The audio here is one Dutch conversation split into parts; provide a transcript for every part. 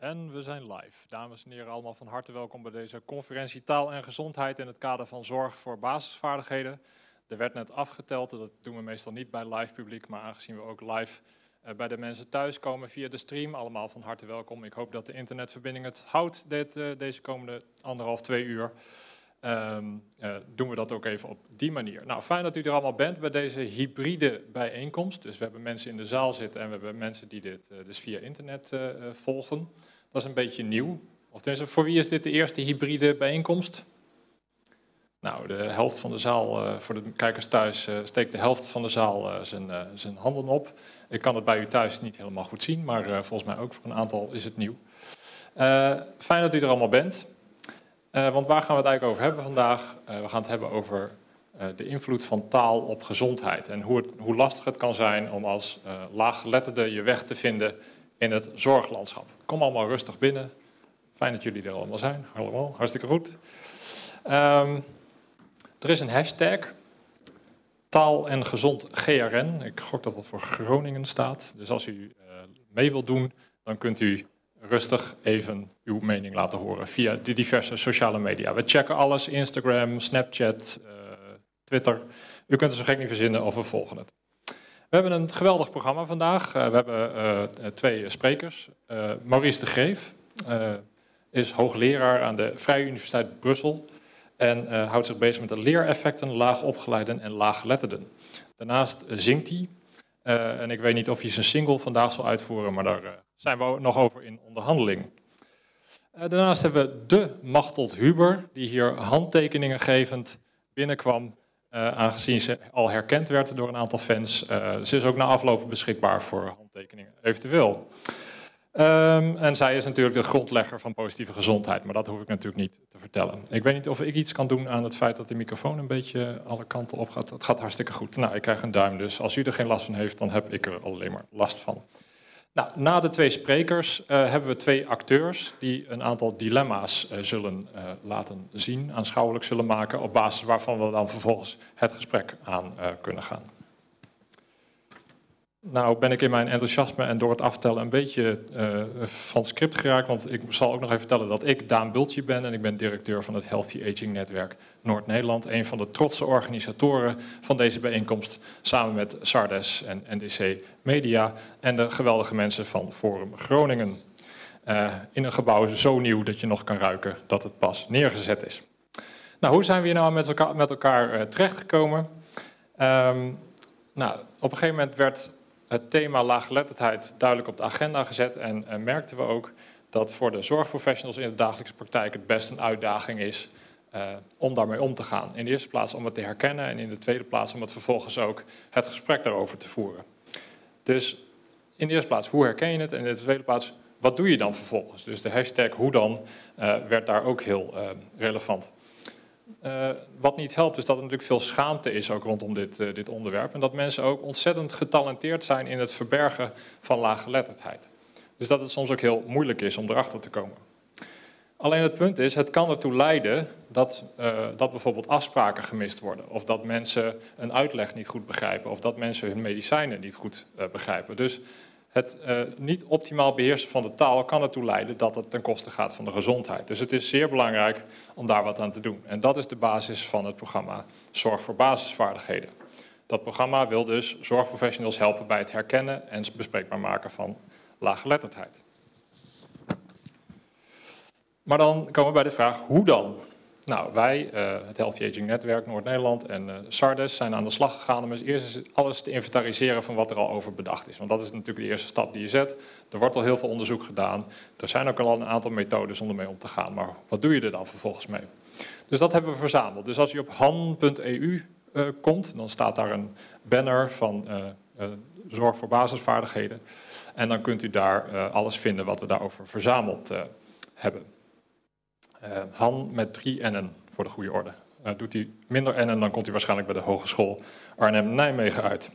En we zijn live. Dames en heren, allemaal van harte welkom bij deze conferentie Taal en Gezondheid in het kader van zorg voor basisvaardigheden. Er werd net afgeteld, dat doen we meestal niet bij live publiek, maar aangezien we ook live eh, bij de mensen thuis komen via de stream, allemaal van harte welkom. Ik hoop dat de internetverbinding het houdt dit, uh, deze komende anderhalf, twee uur. Um, uh, doen we dat ook even op die manier. Nou, fijn dat u er allemaal bent bij deze hybride bijeenkomst. Dus we hebben mensen in de zaal zitten en we hebben mensen die dit dus via internet volgen. Dat is een beetje nieuw. Of voor wie is dit de eerste hybride bijeenkomst? Nou, de helft van de zaal, voor de kijkers thuis, steekt de helft van de zaal zijn, zijn handen op. Ik kan het bij u thuis niet helemaal goed zien, maar volgens mij ook voor een aantal is het nieuw. fijn dat u er allemaal bent. Want waar gaan we het eigenlijk over hebben vandaag? We gaan het hebben over de invloed van taal op gezondheid. En hoe, hoe lastig het kan zijn om als laaggeletterde je weg te vinden in het zorglandschap. Kom allemaal rustig binnen. Fijn dat jullie er allemaal zijn. Allemaal, hartstikke goed. Um, er is een hashtag. Taal en gezond GRN. Ik gok dat dat voor Groningen staat. Dus als u mee wilt doen, dan kunt u rustig even uw mening laten horen via de diverse sociale media. We checken alles, Instagram, Snapchat, uh, Twitter. U kunt er zo gek niet verzinnen of we volgen het. We hebben een geweldig programma vandaag. Uh, we hebben uh, twee sprekers. Maurice de Greef is hoogleraar aan de Vrije Universiteit Brussel en houdt zich bezig met de leereffecten laagopgeleiden en laaggeletterden. Daarnaast zingt hij uh, en ik weet niet of hij zijn single vandaag zal uitvoeren, maar daar uh, zijn we nog over in onderhandeling. Uh, daarnaast hebben we de Machteld Huber, die hier handtekeningen gevend binnenkwam, aangezien ze al herkend werd door een aantal fans. ze is ook na afloop beschikbaar voor handtekeningen, eventueel. Um, en zij is natuurlijk de grondlegger van positieve gezondheid, maar dat hoef ik natuurlijk niet te vertellen. Ik weet niet of ik iets kan doen aan het feit dat de microfoon een beetje alle kanten op gaat. Het gaat hartstikke goed. Nou, ik krijg een duim, dus als u er geen last van heeft, dan heb ik er alleen maar last van. Nou, na de twee sprekers uh, hebben we twee acteurs die een aantal dilemma's uh, zullen uh, laten zien, aanschouwelijk zullen maken, op basis waarvan we dan vervolgens het gesprek aan kunnen gaan. Nou ben ik in mijn enthousiasme en door het aftellen een beetje uh, van script geraakt. Want ik zal ook nog even vertellen dat ik Daan Bultje ben en ik ben directeur van het Healthy Aging Netwerk Noord-Nederland. Een van de trotse organisatoren van deze bijeenkomst samen met Sardes en NDC Media en de geweldige mensen van Forum Groningen. Uh, in een gebouw zo nieuw dat je nog kan ruiken dat het pas neergezet is. Nou, hoe zijn we hier nou met elkaar, met elkaar uh, terechtgekomen? Um, nou, op een gegeven moment werd het thema laaggeletterdheid duidelijk op de agenda gezet en, en merkten we ook dat voor de zorgprofessionals in de dagelijkse praktijk het best een uitdaging is uh, om daarmee om te gaan. In de eerste plaats om het te herkennen en in de tweede plaats om het vervolgens ook het gesprek daarover te voeren. Dus in de eerste plaats, hoe herken je het? En in de tweede plaats, wat doe je dan vervolgens? Dus de hashtag hoe dan uh, werd daar ook heel uh, relevant. Uh, wat niet helpt is dat er natuurlijk veel schaamte is ook rondom dit, uh, dit onderwerp. En dat mensen ook ontzettend getalenteerd zijn in het verbergen van laaggeletterdheid. Dus dat het soms ook heel moeilijk is om erachter te komen. Alleen het punt is, het kan ertoe leiden dat, uh, dat bijvoorbeeld afspraken gemist worden. Of dat mensen een uitleg niet goed begrijpen. Of dat mensen hun medicijnen niet goed begrijpen. Dus het uh, niet optimaal beheersen van de taal kan ertoe leiden dat het ten koste gaat van de gezondheid. Dus het is zeer belangrijk om daar wat aan te doen. En dat is de basis van het programma Zorg voor Basisvaardigheden. Dat programma wil dus zorgprofessionals helpen bij het herkennen en bespreekbaar maken van laaggeletterdheid. Maar dan komen we bij de vraag, hoe dan? Nou, wij, uh, het Healthy Aging Netwerk Noord-Nederland en uh, Sardes zijn aan de slag gegaan om eens eerst alles te inventariseren van wat er al over bedacht is. Want dat is natuurlijk de eerste stap die je zet. Er wordt al heel veel onderzoek gedaan. Er zijn ook al een aantal methodes om ermee om te gaan. Maar wat doe je er dan vervolgens mee? Dus dat hebben we verzameld. Dus als je op han.eu uh, eh, komt, dan staat daar een banner van zorg voor basisvaardigheden. En dan kunt u daar alles vinden wat we daarover verzameld hebben. Uh, Han met drie N'en voor de goede orde. Uh, doet hij minder N'en, dan komt hij waarschijnlijk bij de Hogeschool Arnhem-Nijmegen uit.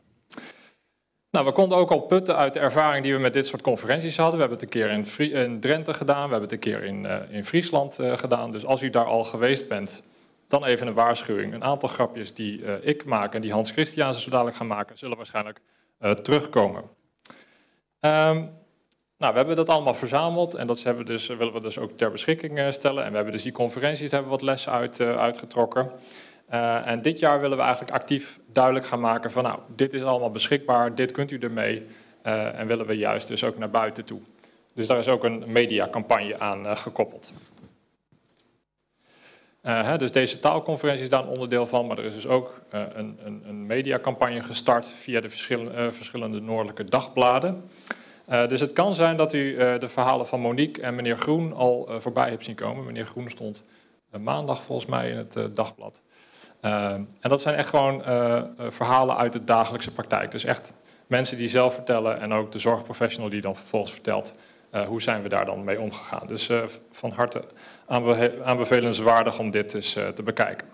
Nou, we konden ook al putten uit de ervaring die we met dit soort conferenties hadden. We hebben het een keer in, Drenthe gedaan, we hebben het een keer in, uh, in Friesland gedaan. Dus als u daar al geweest bent, dan even een waarschuwing. Een aantal grapjes die ik maak en die Hans Christiaanse zo dadelijk gaan maken, zullen waarschijnlijk terugkomen. Um, Nou, we hebben dat allemaal verzameld en dat hebben dus, willen we dus ook ter beschikking stellen. En we hebben dus die conferenties hebben wat lessen uit, uitgetrokken. Uh, en dit jaar willen we eigenlijk actief duidelijk gaan maken van nou, dit is allemaal beschikbaar, dit kunt u ermee. En willen we juist dus ook naar buiten toe. Dus daar is ook een mediacampagne aan gekoppeld. Hè, dus deze taalconferentie is daar een onderdeel van, maar er is dus ook een, een, een mediacampagne gestart via de verschillende noordelijke dagbladen. Dus het kan zijn dat u de verhalen van Monique en meneer Groen al voorbij hebt zien komen. Meneer Groen stond maandag volgens mij in het dagblad. En dat zijn echt gewoon verhalen uit de dagelijkse praktijk. Dus echt mensen die zelf vertellen en ook de zorgprofessional die dan vervolgens vertelt hoe zijn we daar dan mee omgegaan. Dus van harte aanbe aanbevelenswaardig om dit eens te bekijken.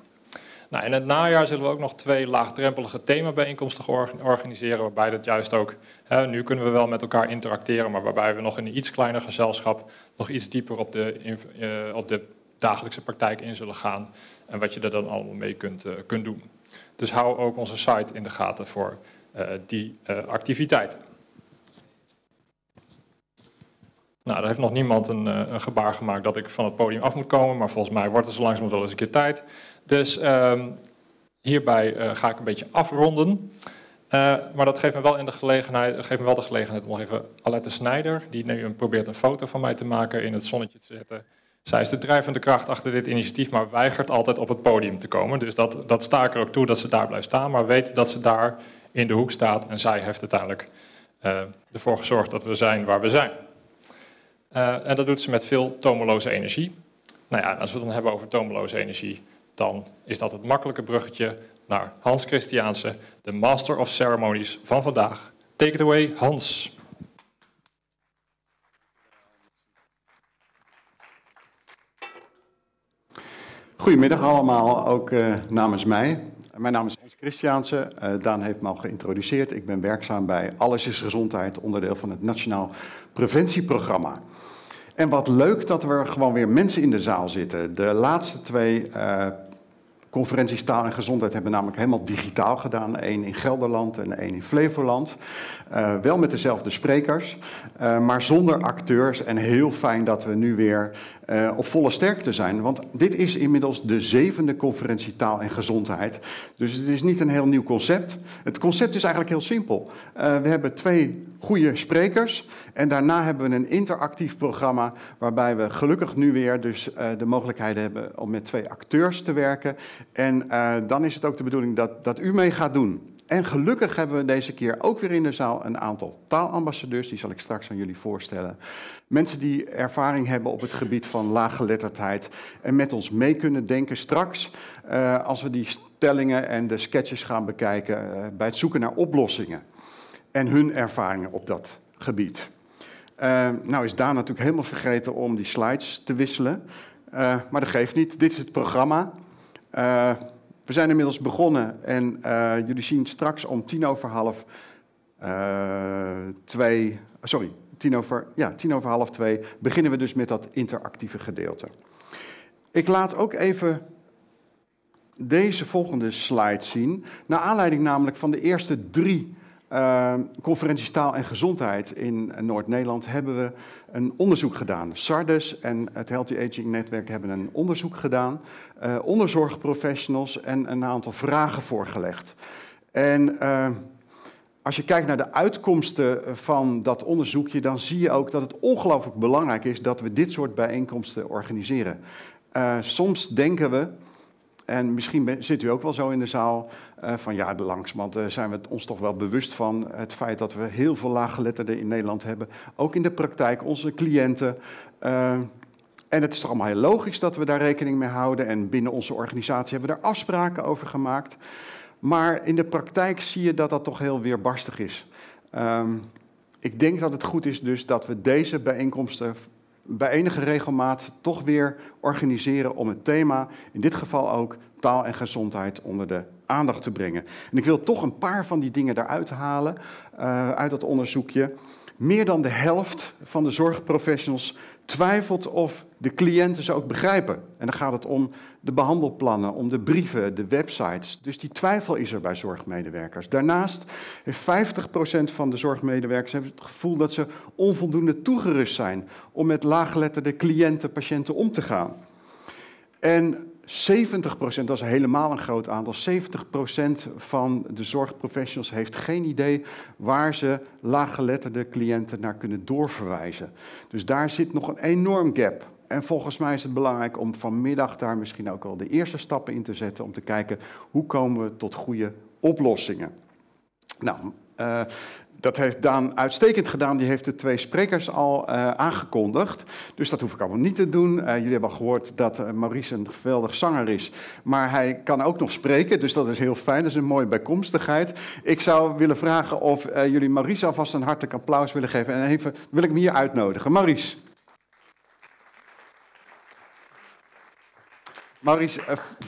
Nou, in het najaar zullen we ook nog twee laagdrempelige themabijeenkomsten organiseren, waarbij dat juist ook, hè, nu kunnen we wel met elkaar interacteren, maar waarbij we nog in een iets kleiner gezelschap nog iets dieper op de, op de dagelijkse praktijk in zullen gaan en wat je er dan allemaal mee kunt, kunt doen. Dus hou ook onze site in de gaten voor uh, die activiteiten. Nou, er heeft nog niemand een, een, gebaar gemaakt dat ik van het podium af moet komen, maar volgens mij wordt het zo langzamerhand wel eens een keer tijd. Dus ehm, hierbij ga ik een beetje afronden. maar dat geeft me, wel in de gelegenheid, geeft me wel de gelegenheid om nog even Alette Snijder, die nu probeert een foto van mij te maken, in het zonnetje te zetten. Zij is de drijvende kracht achter dit initiatief, maar weigert altijd op het podium te komen. Dus dat, dat sta ik er ook toe dat ze daar blijft staan, maar weet dat ze daar in de hoek staat en zij heeft uiteindelijk uh, ervoor gezorgd dat we zijn waar we zijn. En dat doet ze met veel tomeloze energie. Nou ja, als we het dan hebben over tomeloze energie, dan is dat het makkelijke bruggetje naar Hans Christiaanse, de Master of Ceremonies van vandaag. Take it away, Hans. Goedemiddag allemaal, ook uh, namens mij. Mijn naam is Hans Christiaanse. Uh, Daan heeft me al geïntroduceerd. Ik ben werkzaam bij Alles is Gezondheid, onderdeel van het Nationaal Preventieprogramma. En wat leuk dat er gewoon weer mensen in de zaal zitten. De laatste twee uh, conferenties taal en gezondheid hebben namelijk helemaal digitaal gedaan. Eén in Gelderland en één in Flevoland. Uh, wel met dezelfde sprekers, uh, maar zonder acteurs. En heel fijn dat we nu weer uh, op volle sterkte zijn. Want dit is inmiddels de zevende conferentie taal en gezondheid. Dus het is niet een heel nieuw concept. Het concept is eigenlijk heel simpel. we hebben twee goede sprekers. En daarna hebben we een interactief programma. Waarbij we gelukkig nu weer dus, de mogelijkheid hebben om met twee acteurs te werken. En dan is het ook de bedoeling dat, dat u mee gaat doen. En gelukkig hebben we deze keer ook weer in de zaal een aantal taalambassadeurs, die zal ik straks aan jullie voorstellen. Mensen die ervaring hebben op het gebied van laaggeletterdheid en met ons mee kunnen denken straks uh, als we die stellingen en de sketches gaan bekijken uh, bij het zoeken naar oplossingen en hun ervaringen op dat gebied. Uh, nou is Daan natuurlijk helemaal vergeten om die slides te wisselen, maar dat geeft niet. Dit is het programma. We zijn inmiddels begonnen en uh, jullie zien straks om tien over half uh, twee, sorry, tien over, ja, tien over half twee beginnen we dus met dat interactieve gedeelte. Ik laat ook even deze volgende slide zien. Naar aanleiding namelijk van de eerste drie uh, conferenties Taal en Gezondheid in Noord-Nederland hebben we een onderzoek gedaan. Sardes en het Healthy Aging Netwerk hebben een onderzoek gedaan, uh, onderzorgprofessionals en een aantal vragen voorgelegd. En uh, als je kijkt naar de uitkomsten van dat onderzoekje, dan zie je ook dat het ongelooflijk belangrijk is dat we dit soort bijeenkomsten organiseren. soms denken we, en misschien zit u ook wel zo in de zaal uh, van ja, de langzamerhand uh, zijn we ons toch wel bewust van het feit dat we heel veel laaggeletterden in Nederland hebben. Ook in de praktijk, onze cliënten. Uh, en het is toch allemaal heel logisch dat we daar rekening mee houden. En binnen onze organisatie hebben we daar afspraken over gemaakt. Maar in de praktijk zie je dat dat toch heel weerbarstig is. Um, ik denk dat het goed is dus dat we deze bijeenkomsten bij enige regelmaat toch weer organiseren om het thema, in dit geval ook taal en gezondheid, onder de aandacht te brengen. En ik wil toch een paar van die dingen eruit halen uh, uit dat onderzoekje. Meer dan de helft van de zorgprofessionals twijfelt of de cliënten ze ook begrijpen. En dan gaat het om de behandelplannen, om de brieven, de websites. Dus die twijfel is er bij zorgmedewerkers. Daarnaast heeft 50% van de zorgmedewerkers het gevoel dat ze onvoldoende toegerust zijn om met laaggeletterde cliënten, patiënten om te gaan. En 70%, dat is helemaal een groot aantal, 70% van de zorgprofessionals heeft geen idee waar ze laaggeletterde cliënten naar kunnen doorverwijzen. Dus daar zit nog een enorm gap. En volgens mij is het belangrijk om vanmiddag daar misschien ook al de eerste stappen in te zetten om te kijken hoe komen we tot goede oplossingen. Nou, uh, dat heeft Daan uitstekend gedaan. Die heeft de twee sprekers al uh, aangekondigd. Dus dat hoef ik allemaal niet te doen. Uh, jullie hebben al gehoord dat uh, Maurice een geweldig zanger is. Maar hij kan ook nog spreken. Dus dat is heel fijn. Dat is een mooie bijkomstigheid. Ik zou willen vragen of jullie Maurice alvast een hartelijk applaus willen geven. En even wil ik hem hier uitnodigen. Maurice. Maurice,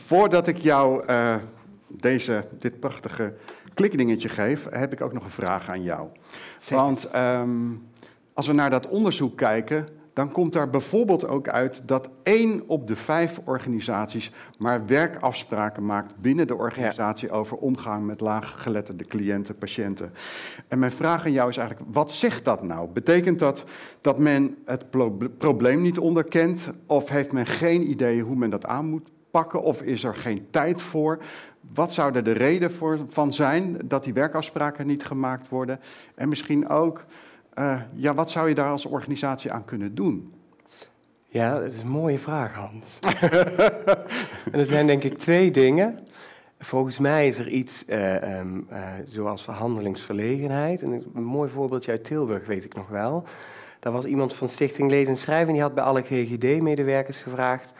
voordat ik jou deze, dit prachtige klikdingetje geef, heb ik ook nog een vraag aan jou. Want um, als we naar dat onderzoek kijken, dan komt daar bijvoorbeeld ook uit dat één op de vijf organisaties maar werkafspraken maakt binnen de organisatie over omgang met laaggeletterde cliënten, patiënten. En mijn vraag aan jou is eigenlijk, wat zegt dat nou? Betekent dat dat men het probleem niet onderkent of heeft men geen idee hoe men dat aan moet pakken of is er geen tijd voor? Wat zou er de reden voor, van zijn dat die werkafspraken niet gemaakt worden? En misschien ook, uh, ja, wat zou je daar als organisatie aan kunnen doen? Ja, dat is een mooie vraag, Hans. en er zijn denk ik twee dingen. Volgens mij is er iets uh, um, uh, zoals verhandelingsverlegenheid. En een mooi voorbeeldje uit Tilburg weet ik nog wel. Daar was iemand van Stichting Lezen en Schrijven, die had bij alle GGD-medewerkers gevraagd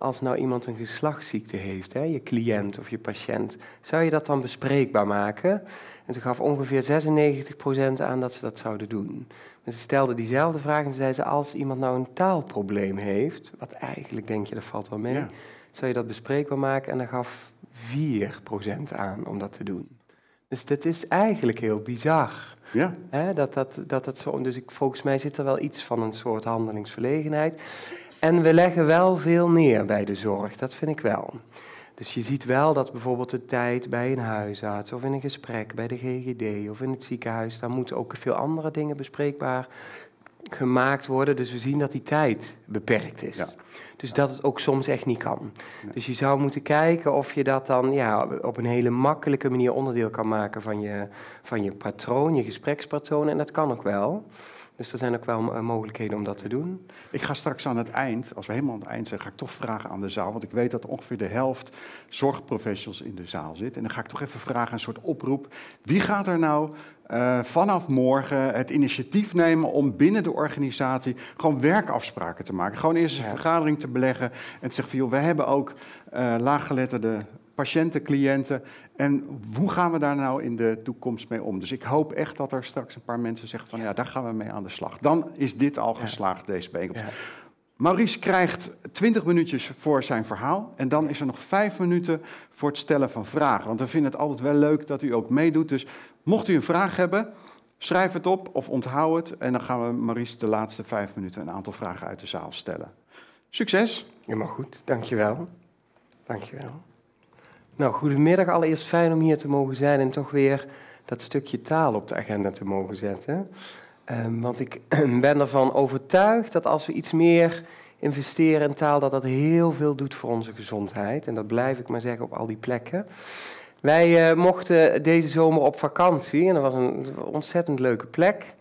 als nou iemand een geslachtsziekte heeft, hè, je cliënt of je patiënt, zou je dat dan bespreekbaar maken? En ze gaf ongeveer 96% aan dat ze dat zouden doen. En ze stelde diezelfde vraag en zei ze, als iemand nou een taalprobleem heeft, wat eigenlijk denk je, dat valt wel mee, zou je dat bespreekbaar maken? En dan gaf 4% aan om dat te doen. Dus dat is eigenlijk heel bizar. Ja. Hè, dat, dat, dat, dat zo, dus ik, volgens mij zit er wel iets van een soort handelingsverlegenheid. En we leggen wel veel neer bij de zorg, dat vind ik wel. Dus je ziet wel dat bijvoorbeeld de tijd bij een huisarts of in een gesprek bij de GGD of in het ziekenhuis, daar moeten ook veel andere dingen bespreekbaar gemaakt worden. Dus we zien dat die tijd beperkt is. Ja. Dus dat het ook soms echt niet kan. Dus je zou moeten kijken of je dat dan ja, op een hele makkelijke manier onderdeel kan maken van je, van je patroon, je gesprekspatroon. En dat kan ook wel. Dus er zijn ook wel eh, mogelijkheden om dat te doen. Ik ga straks aan het eind, als we helemaal aan het eind zijn, ga ik toch vragen aan de zaal. Want ik weet dat ongeveer de helft zorgprofessionals in de zaal zit. En dan ga ik toch even vragen, een soort oproep. Wie gaat er nou uh, vanaf morgen het initiatief nemen om binnen de organisatie gewoon werkafspraken te maken. Gewoon eerst een vergadering te beleggen en te zeggen van joh, we hebben ook uh, laaggeletterde patiënten, cliënten. En hoe gaan we daar nou in de toekomst mee om? Dus ik hoop echt dat er straks een paar mensen zeggen van ja, daar gaan we mee aan de slag. Dan is dit al geslaagd, deze bijeenkomst. Ja. Maurice krijgt 20 minuutjes voor zijn verhaal en dan is er nog 5 minuten voor het stellen van vragen. Want we vinden het altijd wel leuk dat u ook meedoet. Dus mocht u een vraag hebben, schrijf het op of onthoud het. En dan gaan we Maurice de laatste 5 minuten een aantal vragen uit de zaal stellen. Succes! Helemaal goed, dankjewel. Dankjewel. Nou, goedemiddag. Allereerst fijn om hier te mogen zijn en toch weer dat stukje taal op de agenda te mogen zetten. Um, want ik ben ervan overtuigd dat als we iets meer investeren in taal, dat dat heel veel doet voor onze gezondheid. En dat blijf ik maar zeggen op al die plekken. Wij uh, mochten deze zomer op vakantie en dat was een ontzettend leuke plek.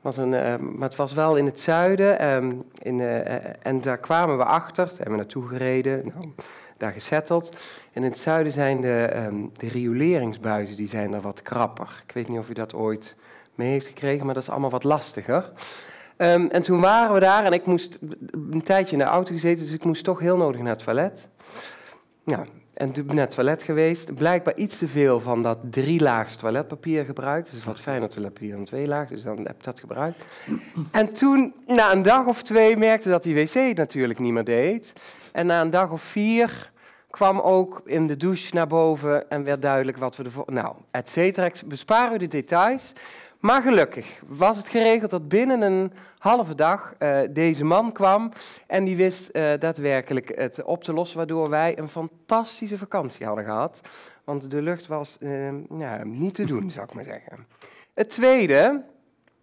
Was een, uh, maar het was wel in het zuiden um, in, uh, en daar kwamen we achter, hebben we naartoe gereden. Nou, daar gezetteld. En in het zuiden zijn de, um, de rioleringsbuizen die zijn er wat krapper. Ik weet niet of u dat ooit mee heeft gekregen, maar dat is allemaal wat lastiger. Um, en toen waren we daar en ik moest een tijdje in de auto gezeten, dus ik moest toch heel nodig naar het toilet. En toen ben naar het toilet geweest. Blijkbaar iets te veel van dat drielaags toiletpapier gebruikt. Het is wat fijner toiletpapier dan twee laag, dus dan heb ik dat gebruikt. En toen, na een dag of twee, merkte dat die wc natuurlijk niet meer deed. En na een dag of vier kwam ook in de douche naar boven en werd duidelijk wat we ervoor... Nou, et cetera. Bespaar u de details. Maar gelukkig was het geregeld dat binnen een halve dag uh, deze man kwam en die wist uh, daadwerkelijk het op te lossen, waardoor wij een fantastische vakantie hadden gehad. Want de lucht was ja, niet te doen, zou ik maar zeggen. Het tweede,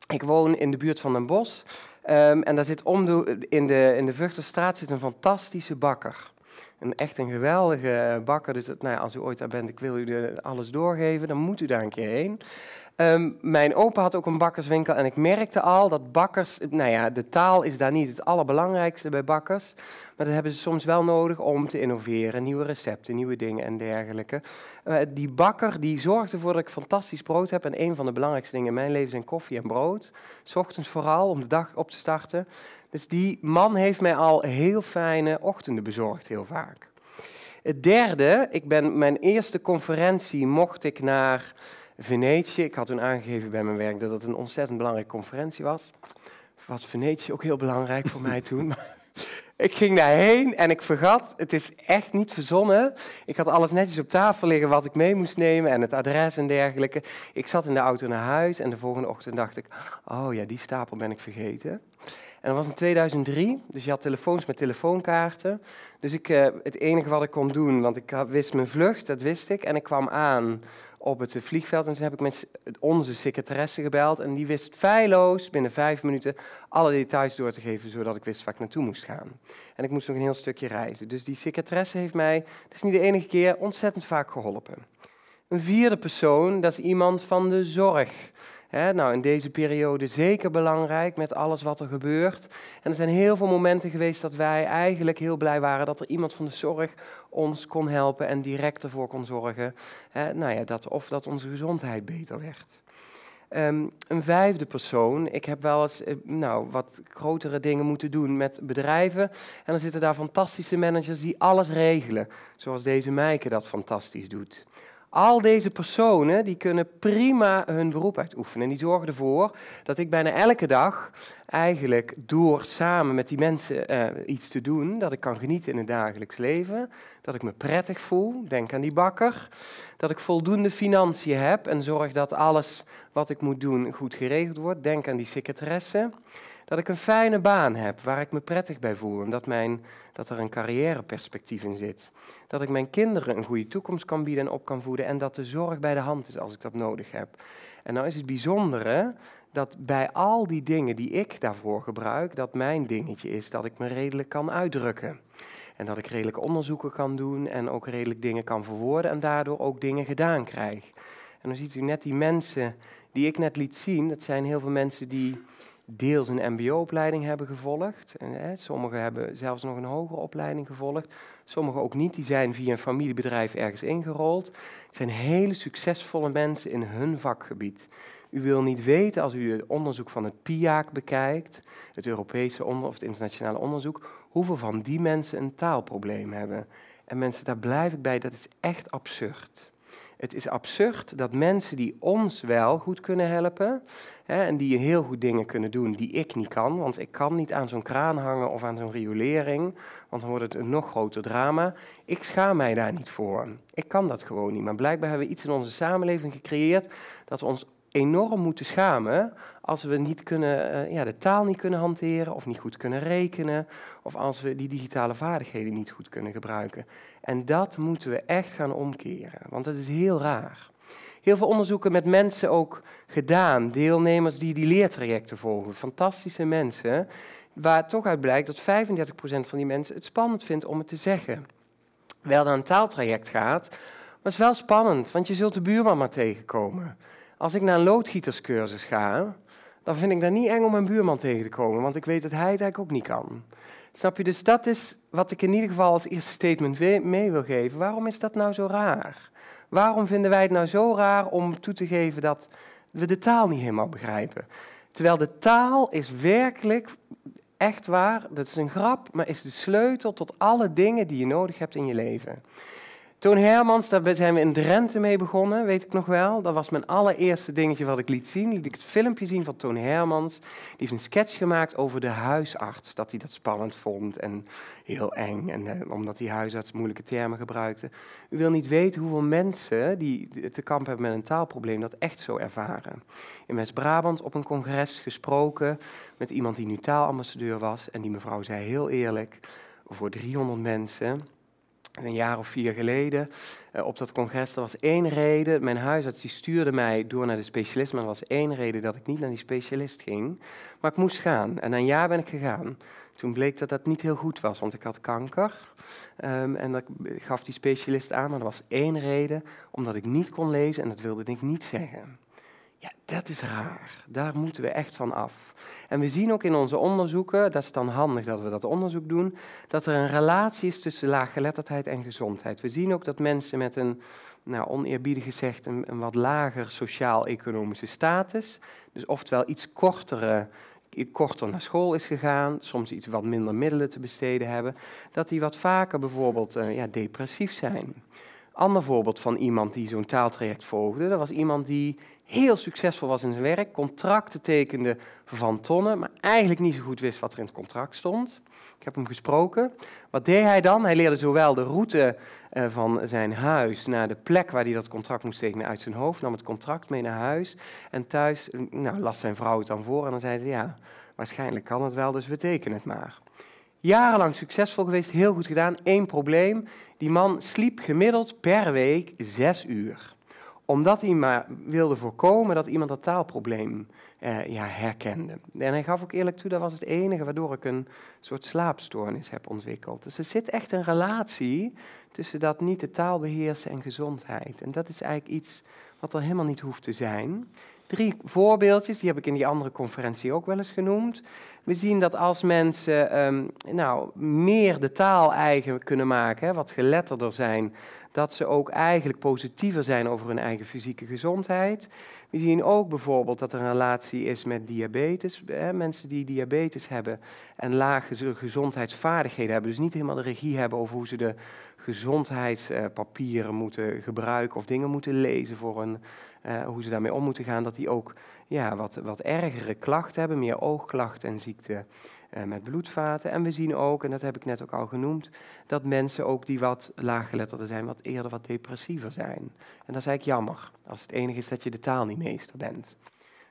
ik woon in de buurt van Den Bosch um, en daar zit om de, in, de, in de Vuchterstraat zit een fantastische bakker. Een echt een geweldige bakker. Dus nou ja, als u ooit daar bent, ik wil u alles doorgeven, dan moet u daar een keer heen. Um, mijn opa had ook een bakkerswinkel en ik merkte al dat bakkers, nou ja, de taal is daar niet het allerbelangrijkste bij bakkers, maar dat hebben ze soms wel nodig om te innoveren, nieuwe recepten, nieuwe dingen en dergelijke. Uh, die bakker die zorgt ervoor dat ik fantastisch brood heb en een van de belangrijkste dingen in mijn leven zijn koffie en brood, s ochtends vooral om de dag op te starten. Dus die man heeft mij al heel fijne ochtenden bezorgd, heel vaak. Het derde, ik ben mijn eerste conferentie mocht ik naar Venetië. Ik had toen aangegeven bij mijn werk dat het een ontzettend belangrijke conferentie was. Was Venetië ook heel belangrijk voor mij toen. Ik ging daarheen en ik vergat, het is echt niet verzonnen. Ik had alles netjes op tafel liggen wat ik mee moest nemen en het adres en dergelijke. Ik zat in de auto naar huis en de volgende ochtend dacht ik, oh ja, die stapel ben ik vergeten. En dat was in 2003, dus je had telefoons met telefoonkaarten. Dus ik, uh, het enige wat ik kon doen, want ik wist mijn vlucht, dat wist ik. En ik kwam aan op het vliegveld. En toen heb ik met onze secretaresse gebeld. En die wist feilloos binnen vijf minuten alle details door te geven, zodat ik wist waar ik naartoe moest gaan. En ik moest nog een heel stukje reizen. Dus die secretaresse heeft mij, dat is niet de enige keer, ontzettend vaak geholpen. Een vierde persoon, dat is iemand van de zorg nou, in deze periode zeker belangrijk met alles wat er gebeurt. En er zijn heel veel momenten geweest dat wij eigenlijk heel blij waren dat er iemand van de zorg ons kon helpen en direct ervoor kon zorgen nou ja, dat, of dat onze gezondheid beter werd. Um, een vijfde persoon. Ik heb wel eens uh, nou, wat grotere dingen moeten doen met bedrijven. En dan zitten daar fantastische managers die alles regelen. Zoals deze Meike dat fantastisch doet. Al deze personen die kunnen prima hun beroep uitoefenen. En die zorgen ervoor dat ik bijna elke dag eigenlijk door samen met die mensen uh, iets te doen, dat ik kan genieten in het dagelijks leven, dat ik me prettig voel, denk aan die bakker, dat ik voldoende financiën heb en zorg dat alles wat ik moet doen goed geregeld wordt, denk aan die secretaresse. Dat ik een fijne baan heb waar ik me prettig bij voel en dat, mijn, dat er een carrièreperspectief in zit. Dat ik mijn kinderen een goede toekomst kan bieden en op kan voeden en dat de zorg bij de hand is als ik dat nodig heb. En nou is het bijzondere dat bij al die dingen die ik daarvoor gebruik, dat mijn dingetje is dat ik me redelijk kan uitdrukken. En dat ik redelijk onderzoeken kan doen en ook redelijk dingen kan verwoorden en daardoor ook dingen gedaan krijg. En dan ziet u net die mensen die ik net liet zien, dat zijn heel veel mensen die deels een mbo-opleiding hebben gevolgd. En, sommigen hebben zelfs nog een hogere opleiding gevolgd. Sommigen ook niet, die zijn via een familiebedrijf ergens ingerold. Het zijn hele succesvolle mensen in hun vakgebied. U wil niet weten, als u het onderzoek van het PIAC bekijkt, het Europese onder, of het internationale onderzoek, hoeveel van die mensen een taalprobleem hebben. En mensen, daar blijf ik bij, dat is echt absurd. Het is absurd dat mensen die ons wel goed kunnen helpen hè, en die heel goed dingen kunnen doen die ik niet kan, want ik kan niet aan zo'n kraan hangen of aan zo'n riolering, want dan wordt het een nog groter drama. Ik schaam mij daar niet voor. Ik kan dat gewoon niet. Maar blijkbaar hebben we iets in onze samenleving gecreëerd dat we ons enorm moeten schamen als we niet kunnen, uh, ja, de taal niet kunnen hanteren of niet goed kunnen rekenen of als we die digitale vaardigheden niet goed kunnen gebruiken. En dat moeten we echt gaan omkeren, want dat is heel raar. Heel veel onderzoeken met mensen ook gedaan, deelnemers die die leertrajecten volgen, fantastische mensen, waar toch uit blijkt dat 35% van die mensen het spannend vindt om het te zeggen. Wel naar een taaltraject gaat, maar het is wel spannend, want je zult de buurman maar tegenkomen. Als ik naar een loodgieterscursus ga, dan vind ik dat niet eng om mijn buurman tegen te komen, want ik weet dat hij het eigenlijk ook niet kan. Snap je? Dus dat is wat ik in ieder geval als eerste statement mee wil geven. Waarom is dat nou zo raar? Waarom vinden wij het nou zo raar om toe te geven dat we de taal niet helemaal begrijpen? Terwijl de taal is werkelijk, echt waar, dat is een grap, maar is de sleutel tot alle dingen die je nodig hebt in je leven. Toon Hermans, daar zijn we in Drenthe mee begonnen, weet ik nog wel. Dat was mijn allereerste dingetje wat ik liet zien. Liet ik het filmpje zien van Toon Hermans. Die heeft een sketch gemaakt over de huisarts. Dat hij dat spannend vond en heel eng. En eh, omdat die huisarts moeilijke termen gebruikte. U wil niet weten hoeveel mensen die te kampen hebben met een taalprobleem dat echt zo ervaren. In West-Brabant op een congres gesproken met iemand die nu taalambassadeur was. En die mevrouw zei heel eerlijk, voor 300 mensen een jaar of vier geleden uh, op dat congres. Er was één reden. Mijn huisarts die stuurde mij door naar de specialist. Maar er was één reden dat ik niet naar die specialist ging. Maar ik moest gaan. En een jaar ben ik gegaan. Toen bleek dat dat niet heel goed was, want ik had kanker. Um, en dat gaf die specialist aan. Maar er was één reden, omdat ik niet kon lezen. En dat wilde ik niet zeggen. Ja, dat is raar. Daar moeten we echt van af. En we zien ook in onze onderzoeken, dat is dan handig dat we dat onderzoek doen, dat er een relatie is tussen laaggeletterdheid en gezondheid. We zien ook dat mensen met een, nou oneerbiedig gezegd, een, wat lager sociaal-economische status, dus oftewel iets kortere korter naar school is gegaan, soms iets wat minder middelen te besteden hebben, dat die wat vaker bijvoorbeeld uh, ja, depressief zijn. Ander voorbeeld van iemand die zo'n taaltraject volgde, dat was iemand die heel succesvol was in zijn werk, contracten tekende van tonnen, maar eigenlijk niet zo goed wist wat er in het contract stond. Ik heb hem gesproken. Wat deed hij dan? Hij leerde zowel de route uh, van zijn huis naar de plek waar hij dat contract moest tekenen uit zijn hoofd, nam het contract mee naar huis en thuis nou, las zijn vrouw het dan voor en dan zei ze ja, waarschijnlijk kan het wel, dus we tekenen het maar. Jarenlang succesvol geweest, heel goed gedaan. Eén probleem. Die man sliep gemiddeld per week zes uur. Omdat hij maar wilde voorkomen dat iemand dat taalprobleem eh, ja, herkende. En hij gaf ook eerlijk toe, dat was het enige waardoor ik een soort slaapstoornis heb ontwikkeld. Dus er zit echt een relatie tussen dat niet de taal beheersen en gezondheid. En dat is eigenlijk iets wat er helemaal niet hoeft te zijn. Drie voorbeeldjes, die heb ik in die andere conferentie ook wel eens genoemd. We zien dat als mensen um, nou, meer de taal eigen kunnen maken, wat geletterder zijn, dat ze ook eigenlijk positiever zijn over hun eigen fysieke gezondheid. We zien ook bijvoorbeeld dat er een relatie is met diabetes. Hè, mensen die diabetes hebben en lage gezondheidsvaardigheden hebben, dus niet helemaal de regie hebben over hoe ze de gezondheidspapieren moeten gebruiken of dingen moeten lezen voor een, uh, hoe ze daarmee om moeten gaan, dat die ook ja, wat, wat ergere klachten hebben, meer oogklachten en ziekte met bloedvaten. En we zien ook, en dat heb ik net ook al genoemd, dat mensen ook die wat laaggeletterder zijn, wat eerder wat depressiever zijn. En dat is eigenlijk jammer, als het enige is dat je de taal niet meester bent.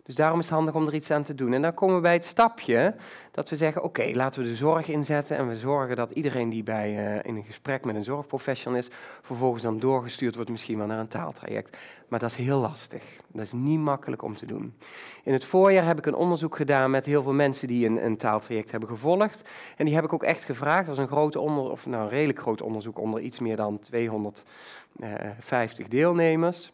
Dus daarom is het handig om er iets aan te doen. En dan komen we bij het stapje dat we zeggen, oké, laten we de zorg inzetten en we zorgen dat iedereen die bij, uh, in een gesprek met een zorgprofessional is, vervolgens dan doorgestuurd wordt misschien wel naar een taaltraject. Maar dat is heel lastig. Dat is niet makkelijk om te doen. In het voorjaar heb ik een onderzoek gedaan met heel veel mensen die een, een taaltraject hebben gevolgd. En die heb ik ook echt gevraagd. Dat was een groot onder, of nou, een redelijk groot onderzoek onder iets meer dan 250 eh, deelnemers.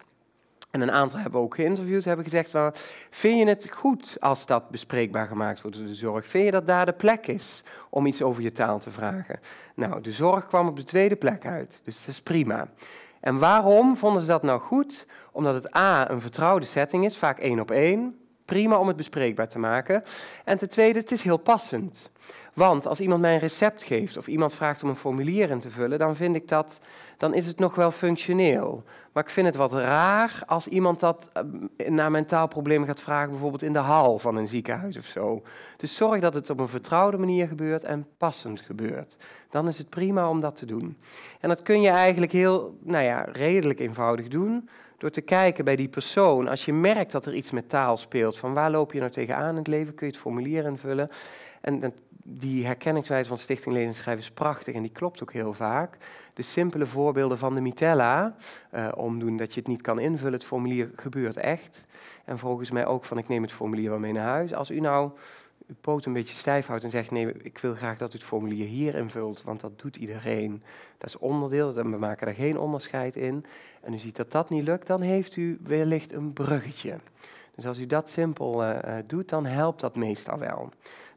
En een aantal hebben we ook geïnterviewd, hebben gezegd van, vind je het goed als dat bespreekbaar gemaakt wordt door de zorg? Vind je dat daar de plek is om iets over je taal te vragen? Nou, de zorg kwam op de tweede plek uit, dus dat is prima. En waarom vonden ze dat nou goed? Omdat het A, een vertrouwde setting is, vaak één op één. Prima om het bespreekbaar te maken. En ten tweede, het is heel passend. Want als iemand mij een recept geeft of iemand vraagt om een formulier in te vullen, dan vind ik dat, dan is het nog wel functioneel. Maar ik vind het wat raar als iemand dat uh, naar mijn taalproblemen gaat vragen, bijvoorbeeld in de hal van een ziekenhuis of zo. Dus zorg dat het op een vertrouwde manier gebeurt en passend gebeurt. Dan is het prima om dat te doen. En dat kun je eigenlijk heel, nou ja, redelijk eenvoudig doen door te kijken bij die persoon. Als je merkt dat er iets met taal speelt, van waar loop je nou tegenaan in het leven, kun je het formulier invullen. En die herkenningswijze van Stichting Lezen Schrijven is prachtig en die klopt ook heel vaak. De simpele voorbeelden van de Mitella, uh, omdoen dat je het niet kan invullen, het formulier gebeurt echt. En volgens mij ook van ik neem het formulier wel mee naar huis. Als u nou uw poot een beetje stijf houdt en zegt nee, ik wil graag dat u het formulier hier invult, want dat doet iedereen. Dat is onderdeel, we maken daar geen onderscheid in. En u ziet dat dat niet lukt, dan heeft u wellicht een bruggetje. Dus als u dat simpel uh, doet, dan helpt dat meestal wel.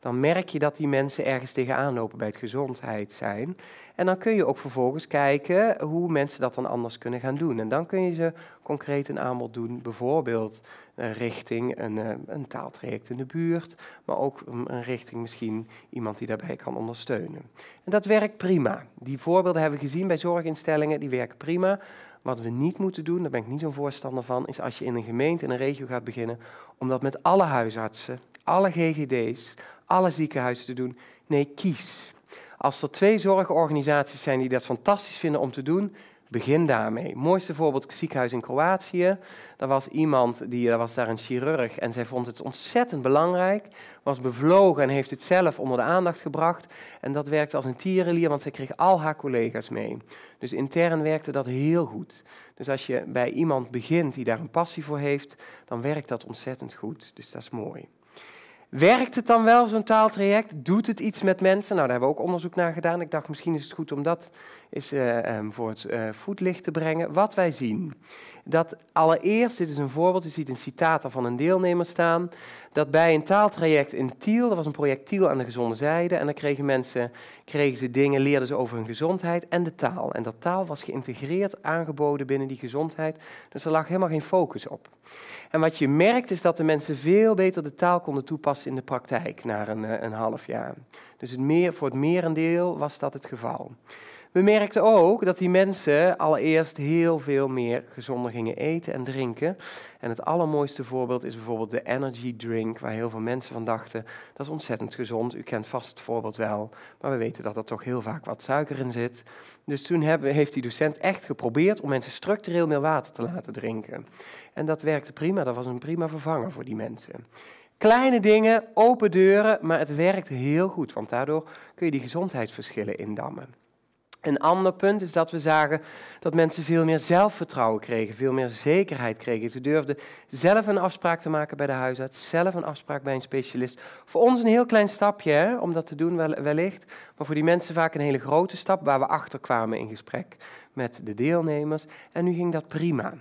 Dan merk je dat die mensen ergens tegenaan lopen bij het gezondheid zijn. En dan kun je ook vervolgens kijken hoe mensen dat dan anders kunnen gaan doen. En dan kun je ze concreet een aanbod doen, bijvoorbeeld uh, richting een, uh, een, taaltraject in de buurt, maar ook een, richting misschien iemand die daarbij kan ondersteunen. En dat werkt prima. Die voorbeelden hebben we gezien bij zorginstellingen, die werken prima. Wat we niet moeten doen, daar ben ik niet zo'n voorstander van, is als je in een gemeente, in een regio gaat beginnen, om dat met alle huisartsen, alle GGD's, alle ziekenhuizen te doen. Nee, kies. Als er twee zorgorganisaties zijn die dat fantastisch vinden om te doen, begin daarmee. Mooiste voorbeeld, ziekenhuis in Kroatië. Er was iemand, die, er was daar een chirurg en zij vond het ontzettend belangrijk. Was bevlogen en heeft het zelf onder de aandacht gebracht. En dat werkte als een tierenlier, want zij kreeg al haar collega's mee. Dus intern werkte dat heel goed. Dus als je bij iemand begint die daar een passie voor heeft, dan werkt dat ontzettend goed. Dus dat is mooi. Werkt het dan wel, zo'n taaltraject? Doet het iets met mensen? Nou, daar hebben we ook onderzoek naar gedaan. Ik dacht, misschien is het goed om dat eens uh, um, voor het uh, voetlicht te brengen. Wat wij zien, dat allereerst, dit is een voorbeeld, je ziet een citaat van een deelnemer staan, dat bij een taaltraject in Tiel, dat was een project Tiel aan de gezonde zijde, en dan kregen mensen kregen ze dingen, leerden ze over hun gezondheid en de taal. En dat taal was geïntegreerd aangeboden binnen die gezondheid, dus er lag helemaal geen focus op. En wat je merkt is dat de mensen veel beter de taal konden toepassen in de praktijk na een, eh, een half jaar. Dus het meer, voor het merendeel was dat het geval. We merkten ook dat die mensen allereerst heel veel meer gezonder gingen eten en drinken. En het allermooiste voorbeeld is bijvoorbeeld de energy drink, waar heel veel mensen van dachten, dat is ontzettend gezond. U kent vast het voorbeeld wel, maar we weten dat er toch heel vaak wat suiker in zit. Dus toen hebben, heeft die docent echt geprobeerd om mensen structureel meer water te laten drinken. En dat werkte prima, dat was een prima vervanger voor die mensen. Kleine dingen, open deuren, maar het werkt heel goed, want daardoor kun je die gezondheidsverschillen indammen. Een ander punt is dat we zagen dat mensen veel meer zelfvertrouwen kregen, veel meer zekerheid kregen. Ze durfden zelf een afspraak te maken bij de huisarts, zelf een afspraak bij een specialist. Voor ons een heel klein stapje hè, om dat te doen wellicht, maar voor die mensen vaak een hele grote stap waar we achter kwamen in gesprek met de deelnemers. En nu ging dat prima.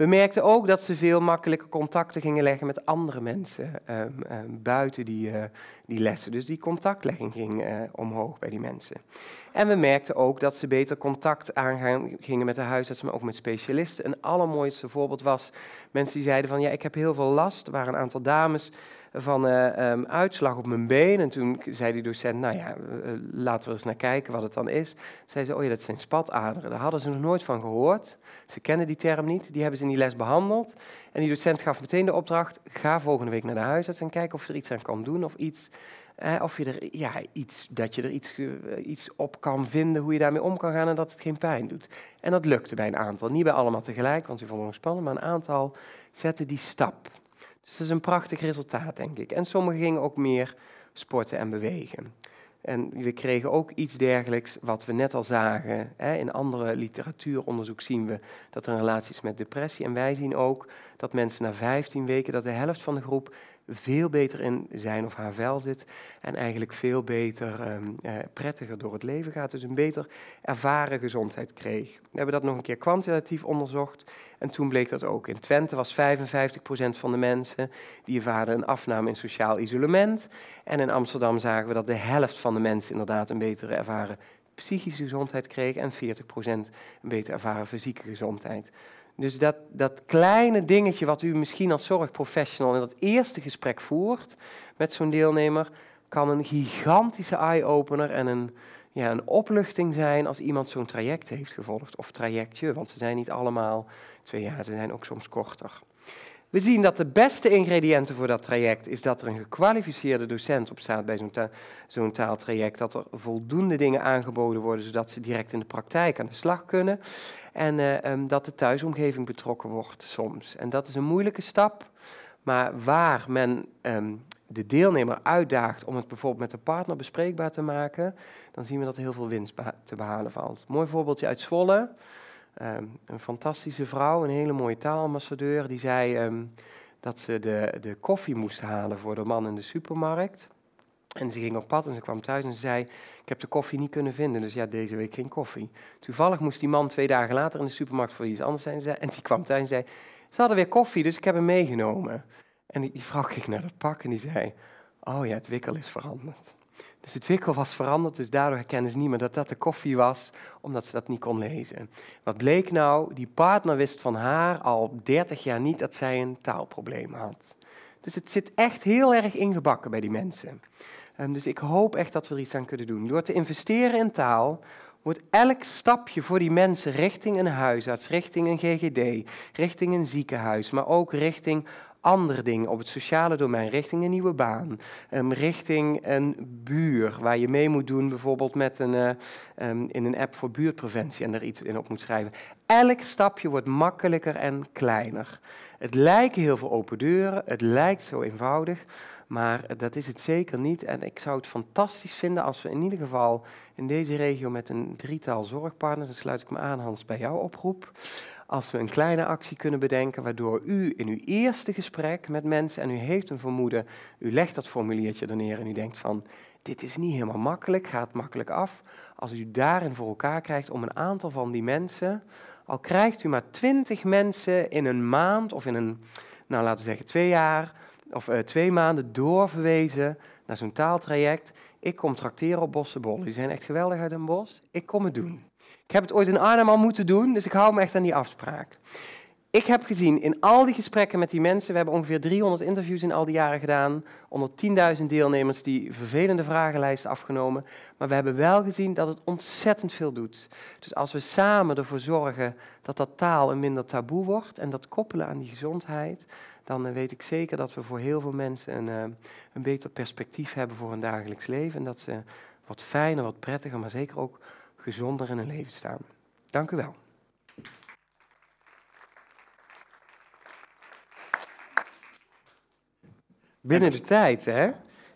We merkten ook dat ze veel makkelijker contacten gingen leggen met andere mensen um, buiten die, uh, die lessen. Dus die contactlegging ging uh, omhoog bij die mensen. En we merkten ook dat ze beter contact aangaan gingen met de huisarts, maar ook met specialisten. Een allermooiste voorbeeld was mensen die zeiden van ja, ik heb heel veel last. Er waren een aantal dames van uh, um, uitslag op mijn been. En toen zei die docent, nou ja, uh, laten we eens naar kijken wat het dan is. Zei ze, oh ja, dat zijn spataderen. Daar hadden ze nog nooit van gehoord. Ze kennen die term niet. Die hebben ze in die les behandeld. En die docent gaf meteen de opdracht, ga volgende week naar de huisarts en kijk of je er iets aan kan doen of iets. Of je er ja, iets, dat je er iets, iets op kan vinden, hoe je daarmee om kan gaan en dat het geen pijn doet. En dat lukte bij een aantal. Niet bij allemaal tegelijk, want die vonden het spannend, maar een aantal zetten die stap. Dus dat is een prachtig resultaat, denk ik. En sommigen gingen ook meer sporten en bewegen. En we kregen ook iets dergelijks wat we net al zagen. In andere literatuuronderzoek zien we dat er een relatie is met depressie. En wij zien ook dat mensen na 15 weken, dat de helft van de groep veel beter in zijn of haar vel zit en eigenlijk veel beter, um, uh, prettiger door het leven gaat. Dus een beter ervaren gezondheid kreeg. We hebben dat nog een keer kwantitatief onderzocht en toen bleek dat ook. In Twente was 55% van de mensen die ervaren een afname in sociaal isolement. En in Amsterdam zagen we dat de helft van de mensen inderdaad een betere ervaren psychische gezondheid kreeg en 40% een beter ervaren fysieke gezondheid. Dus dat, dat kleine dingetje wat u misschien als zorgprofessional in dat eerste gesprek voert met zo'n deelnemer, kan een gigantische eye-opener en een, ja, een opluchting zijn als iemand zo'n traject heeft gevolgd. Of trajectje, want ze zijn niet allemaal twee jaar, ze zijn ook soms korter. We zien dat de beste ingrediënten voor dat traject is dat er een gekwalificeerde docent op staat bij zo'n ta taaltraject, dat er voldoende dingen aangeboden worden zodat ze direct in de praktijk aan de slag kunnen en uh, um, dat de thuisomgeving betrokken wordt soms. En dat is een moeilijke stap, maar waar men um, de deelnemer uitdaagt om het bijvoorbeeld met de partner bespreekbaar te maken, dan zien we dat heel veel winst te behalen valt. Mooi voorbeeldje uit Zwolle. Um, een fantastische vrouw, een hele mooie taalambassadeur, die zei um, dat ze de, de koffie moest halen voor de man in de supermarkt. En ze ging op pad en ze kwam thuis en ze zei: Ik heb de koffie niet kunnen vinden, dus ja, deze week geen koffie. Toevallig moest die man twee dagen later in de supermarkt voor iets anders zijn. En die kwam thuis en zei: Ze hadden weer koffie, dus ik heb hem meegenomen. En die, vrouw keek naar het pak en die zei: Oh ja, het wikkel is veranderd. Dus het wikkel was veranderd, dus daardoor herkennen ze niet meer dat dat de koffie was, omdat ze dat niet kon lezen. Wat bleek nou? Die partner wist van haar al 30 jaar niet dat zij een taalprobleem had. Dus het zit echt heel erg ingebakken bij die mensen. Um, dus ik hoop echt dat we er iets aan kunnen doen. Door te investeren in taal wordt elk stapje voor die mensen richting een huisarts, richting een GGD, richting een ziekenhuis, maar ook richting andere dingen op het sociale domein, richting een nieuwe baan, um, richting een buur waar je mee moet doen, bijvoorbeeld met een, uh, um, in een app voor buurtpreventie en er iets in op moet schrijven. Elk stapje wordt makkelijker en kleiner. Het lijken heel veel open deuren, het lijkt zo eenvoudig, maar dat is het zeker niet. En ik zou het fantastisch vinden als we in ieder geval in deze regio met een drietal zorgpartners, dan sluit ik me aan Hans bij jouw oproep, als we een kleine actie kunnen bedenken waardoor u in uw eerste gesprek met mensen en u heeft een vermoeden, u legt dat formuliertje er neer en u denkt van dit is niet helemaal makkelijk, gaat makkelijk af. Als u daarin voor elkaar krijgt om een aantal van die mensen, al krijgt u maar twintig mensen in een maand of in een, nou laten we zeggen twee jaar of uh, twee maanden doorverwezen naar zo'n taaltraject. Ik kom tracteren op Bossenbol. Die zijn echt geweldig uit een bos. Ik kom het doen. Ik heb het ooit in Arnhem al moeten doen, dus ik hou me echt aan die afspraak. Ik heb gezien in al die gesprekken met die mensen, we hebben ongeveer 300 interviews in al die jaren gedaan, onder 10.000 deelnemers die vervelende vragenlijsten afgenomen, maar we hebben wel gezien dat het ontzettend veel doet. Dus als we samen ervoor zorgen dat dat taal een minder taboe wordt en dat koppelen aan die gezondheid, dan eh, weet ik zeker dat we voor heel veel mensen een, uh, een beter perspectief hebben voor hun dagelijks leven en dat ze wat fijner, wat prettiger, maar zeker ook gezonder in hun leven staan. Dank u wel. Binnen de tijd, hè?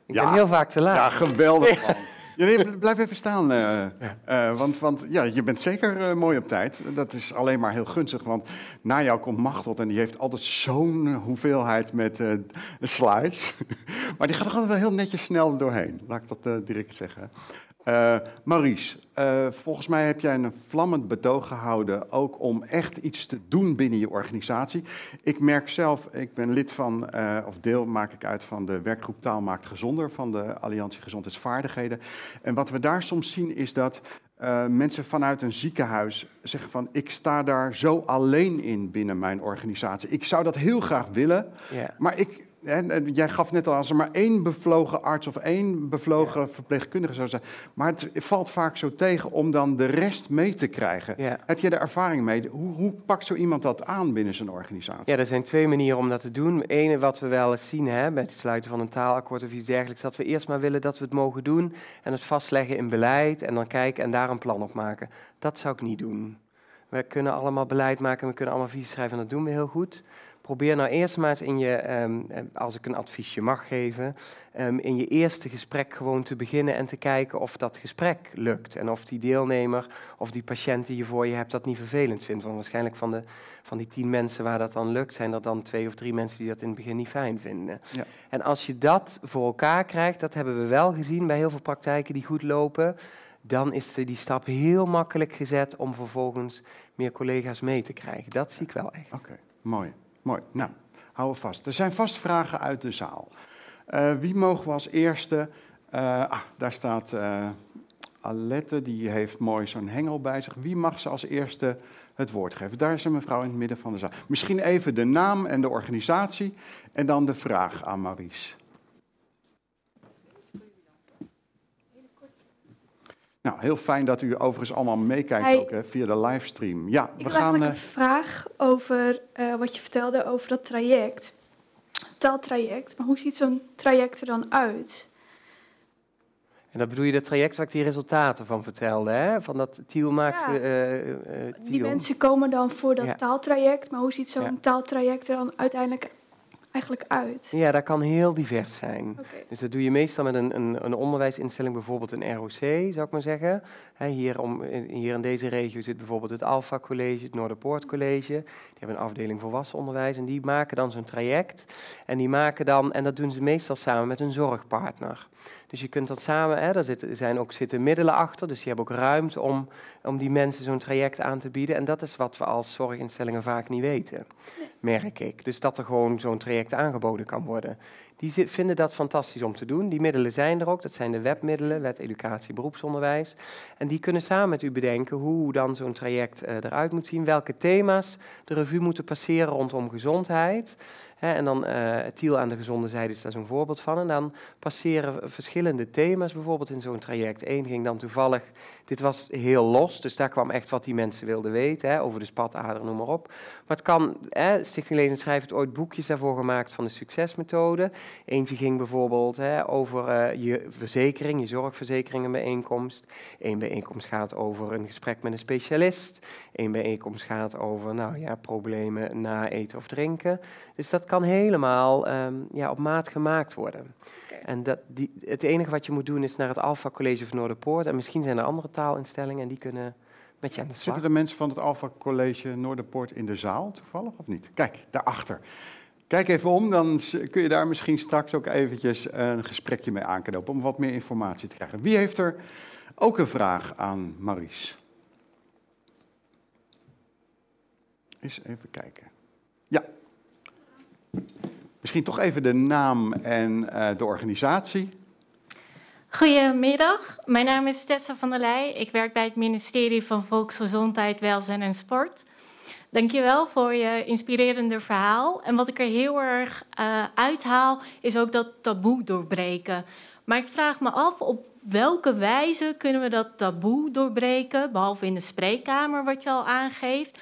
Ik ben heel vaak te laat. Ja, geweldig man. Ja, nee, blijf even staan, uh, uh, want, want ja, je bent zeker uh, mooi op tijd. Dat is alleen maar heel gunstig, want na jou komt Machtel en die heeft altijd zo'n hoeveelheid met slides. maar die gaat er altijd wel heel netjes snel doorheen, laat ik dat direct zeggen. Uh, Maurice, uh, volgens mij heb jij een vlammend betoog gehouden, ook om echt iets te doen binnen je organisatie. Ik merk zelf, ik ben lid van, uh, of deel maak ik uit van de werkgroep Taal maakt gezonder van de Alliantie Gezondheidsvaardigheden. En wat we daar soms zien is dat mensen vanuit een ziekenhuis zeggen van ik sta daar zo alleen in binnen mijn organisatie. Ik zou dat heel graag willen, yeah. maar ik, jij gaf net al, als er maar één bevlogen arts of één bevlogen verpleegkundige zou zijn. Maar het valt vaak zo tegen om dan de rest mee te krijgen. Heb je er ervaring mee? Hoe, hoe pakt zo iemand dat aan binnen zijn organisatie? Ja, er zijn twee manieren om dat te doen. Ene wat we wel eens zien hè, bij het sluiten van een taalakkoord of iets dergelijks, dat we eerst maar willen dat we het mogen doen en het vastleggen in beleid en dan kijken en daar een plan op maken. Dat zou ik niet doen. We kunnen allemaal beleid maken, we kunnen allemaal visies schrijven en dat doen we heel goed probeer nou eerst maar eens in je, um, als ik een adviesje mag geven, um, in je eerste gesprek gewoon te beginnen en te kijken of dat gesprek lukt. En of die deelnemer of die patiënt die je voor je hebt dat niet vervelend vindt. Want waarschijnlijk van, de, van die tien mensen waar dat dan lukt, zijn er dan twee of drie mensen die dat in het begin niet fijn vinden. Ja. En als je dat voor elkaar krijgt, dat hebben we wel gezien bij heel veel praktijken die goed lopen dan is die stap heel makkelijk gezet om vervolgens meer collega's mee te krijgen. Dat zie ik wel echt. Oké, mooi. Mooi. Nou, houden vast. Er zijn vast vragen uit de zaal. Uh, wie mogen we als eerste? Uh, ah, daar staat uh, Alette, die heeft mooi zo'n hengel bij zich. Wie mag ze als eerste het woord geven? Daar is een mevrouw in het midden van de zaal. Misschien even de naam en de organisatie en dan de vraag aan Maurice. Nou, heel fijn dat u overigens allemaal meekijkt ook, hè, via de livestream. Ja, ik we gaan. Uh... een vraag over uh, wat je vertelde over dat traject, taaltraject. Maar hoe ziet zo'n traject er dan uit? En dat bedoel je dat traject waar ik die resultaten van vertelde, hè? Van dat Tiel maakt. Ja. Uh, die mensen komen dan voor dat ja. taaltraject, maar hoe ziet zo'n ja. taaltraject er dan uiteindelijk eigenlijk uit? Ja, dat kan heel divers zijn. Okay. Dus dat doe je meestal met een, een, een, onderwijsinstelling, bijvoorbeeld een ROC, zou ik maar zeggen. hier, om, hier in deze regio zit bijvoorbeeld het Alpha College, het Noorderpoort College. Die hebben een afdeling volwassen onderwijs en die maken dan zo'n traject. En die maken dan, en dat doen ze meestal samen met een zorgpartner. Dus je kunt dat samen, hè, daar zitten, zijn ook, zitten middelen achter, dus je hebt ook ruimte om, om die mensen zo'n traject aan te bieden. En dat is wat we als zorginstellingen vaak niet weten, merk ik. Dus dat er gewoon zo'n traject aangeboden kan worden. Die vinden dat fantastisch om te doen. Die middelen zijn er ook. Dat zijn de webmiddelen, wet educatie, beroepsonderwijs. En die kunnen samen met u bedenken hoe dan zo'n traject uh, eruit moet zien. Welke thema's de revue moeten passeren rondom gezondheid en dan uh, Tiel aan de gezonde zijde is daar zo'n voorbeeld van. En dan passeren verschillende thema's bijvoorbeeld in zo'n traject. Eén ging dan toevallig, dit was heel los, dus daar kwam echt wat die mensen wilden weten, hè, over de spatader, noem maar op. Maar het kan, hè, Stichting Lezen en Schrijven heeft ooit boekjes daarvoor gemaakt van de succesmethode. Eentje ging bijvoorbeeld hè, over uh, je verzekering, je zorgverzekering, een bijeenkomst. Eén bijeenkomst gaat over een gesprek met een specialist. Eén bijeenkomst gaat over nou, ja, problemen na eten of drinken. Dus dat kan helemaal um, ja, op maat gemaakt worden. En dat, die, het enige wat je moet doen is naar het Alpha College of Noorderpoort. En misschien zijn er andere taalinstellingen en die kunnen met je aan de slag. Zitten de mensen van het Alpha College Noorderpoort in de zaal toevallig of niet? Kijk, daarachter. Kijk even om, dan kun je daar misschien straks ook eventjes een gesprekje mee aanknopen om wat meer informatie te krijgen. Wie heeft er ook een vraag aan Maries? Eens even kijken. Ja. Misschien toch even de naam en uh, de organisatie. Goedemiddag, mijn naam is Tessa van der Leij. Ik werk bij het ministerie van Volksgezondheid, Welzijn en Sport. Dankjewel voor je inspirerende verhaal. En wat ik er heel erg uh, uithaal, is ook dat taboe doorbreken. Maar ik vraag me af, op welke wijze kunnen we dat taboe doorbreken, behalve in de spreekkamer, wat je al aangeeft,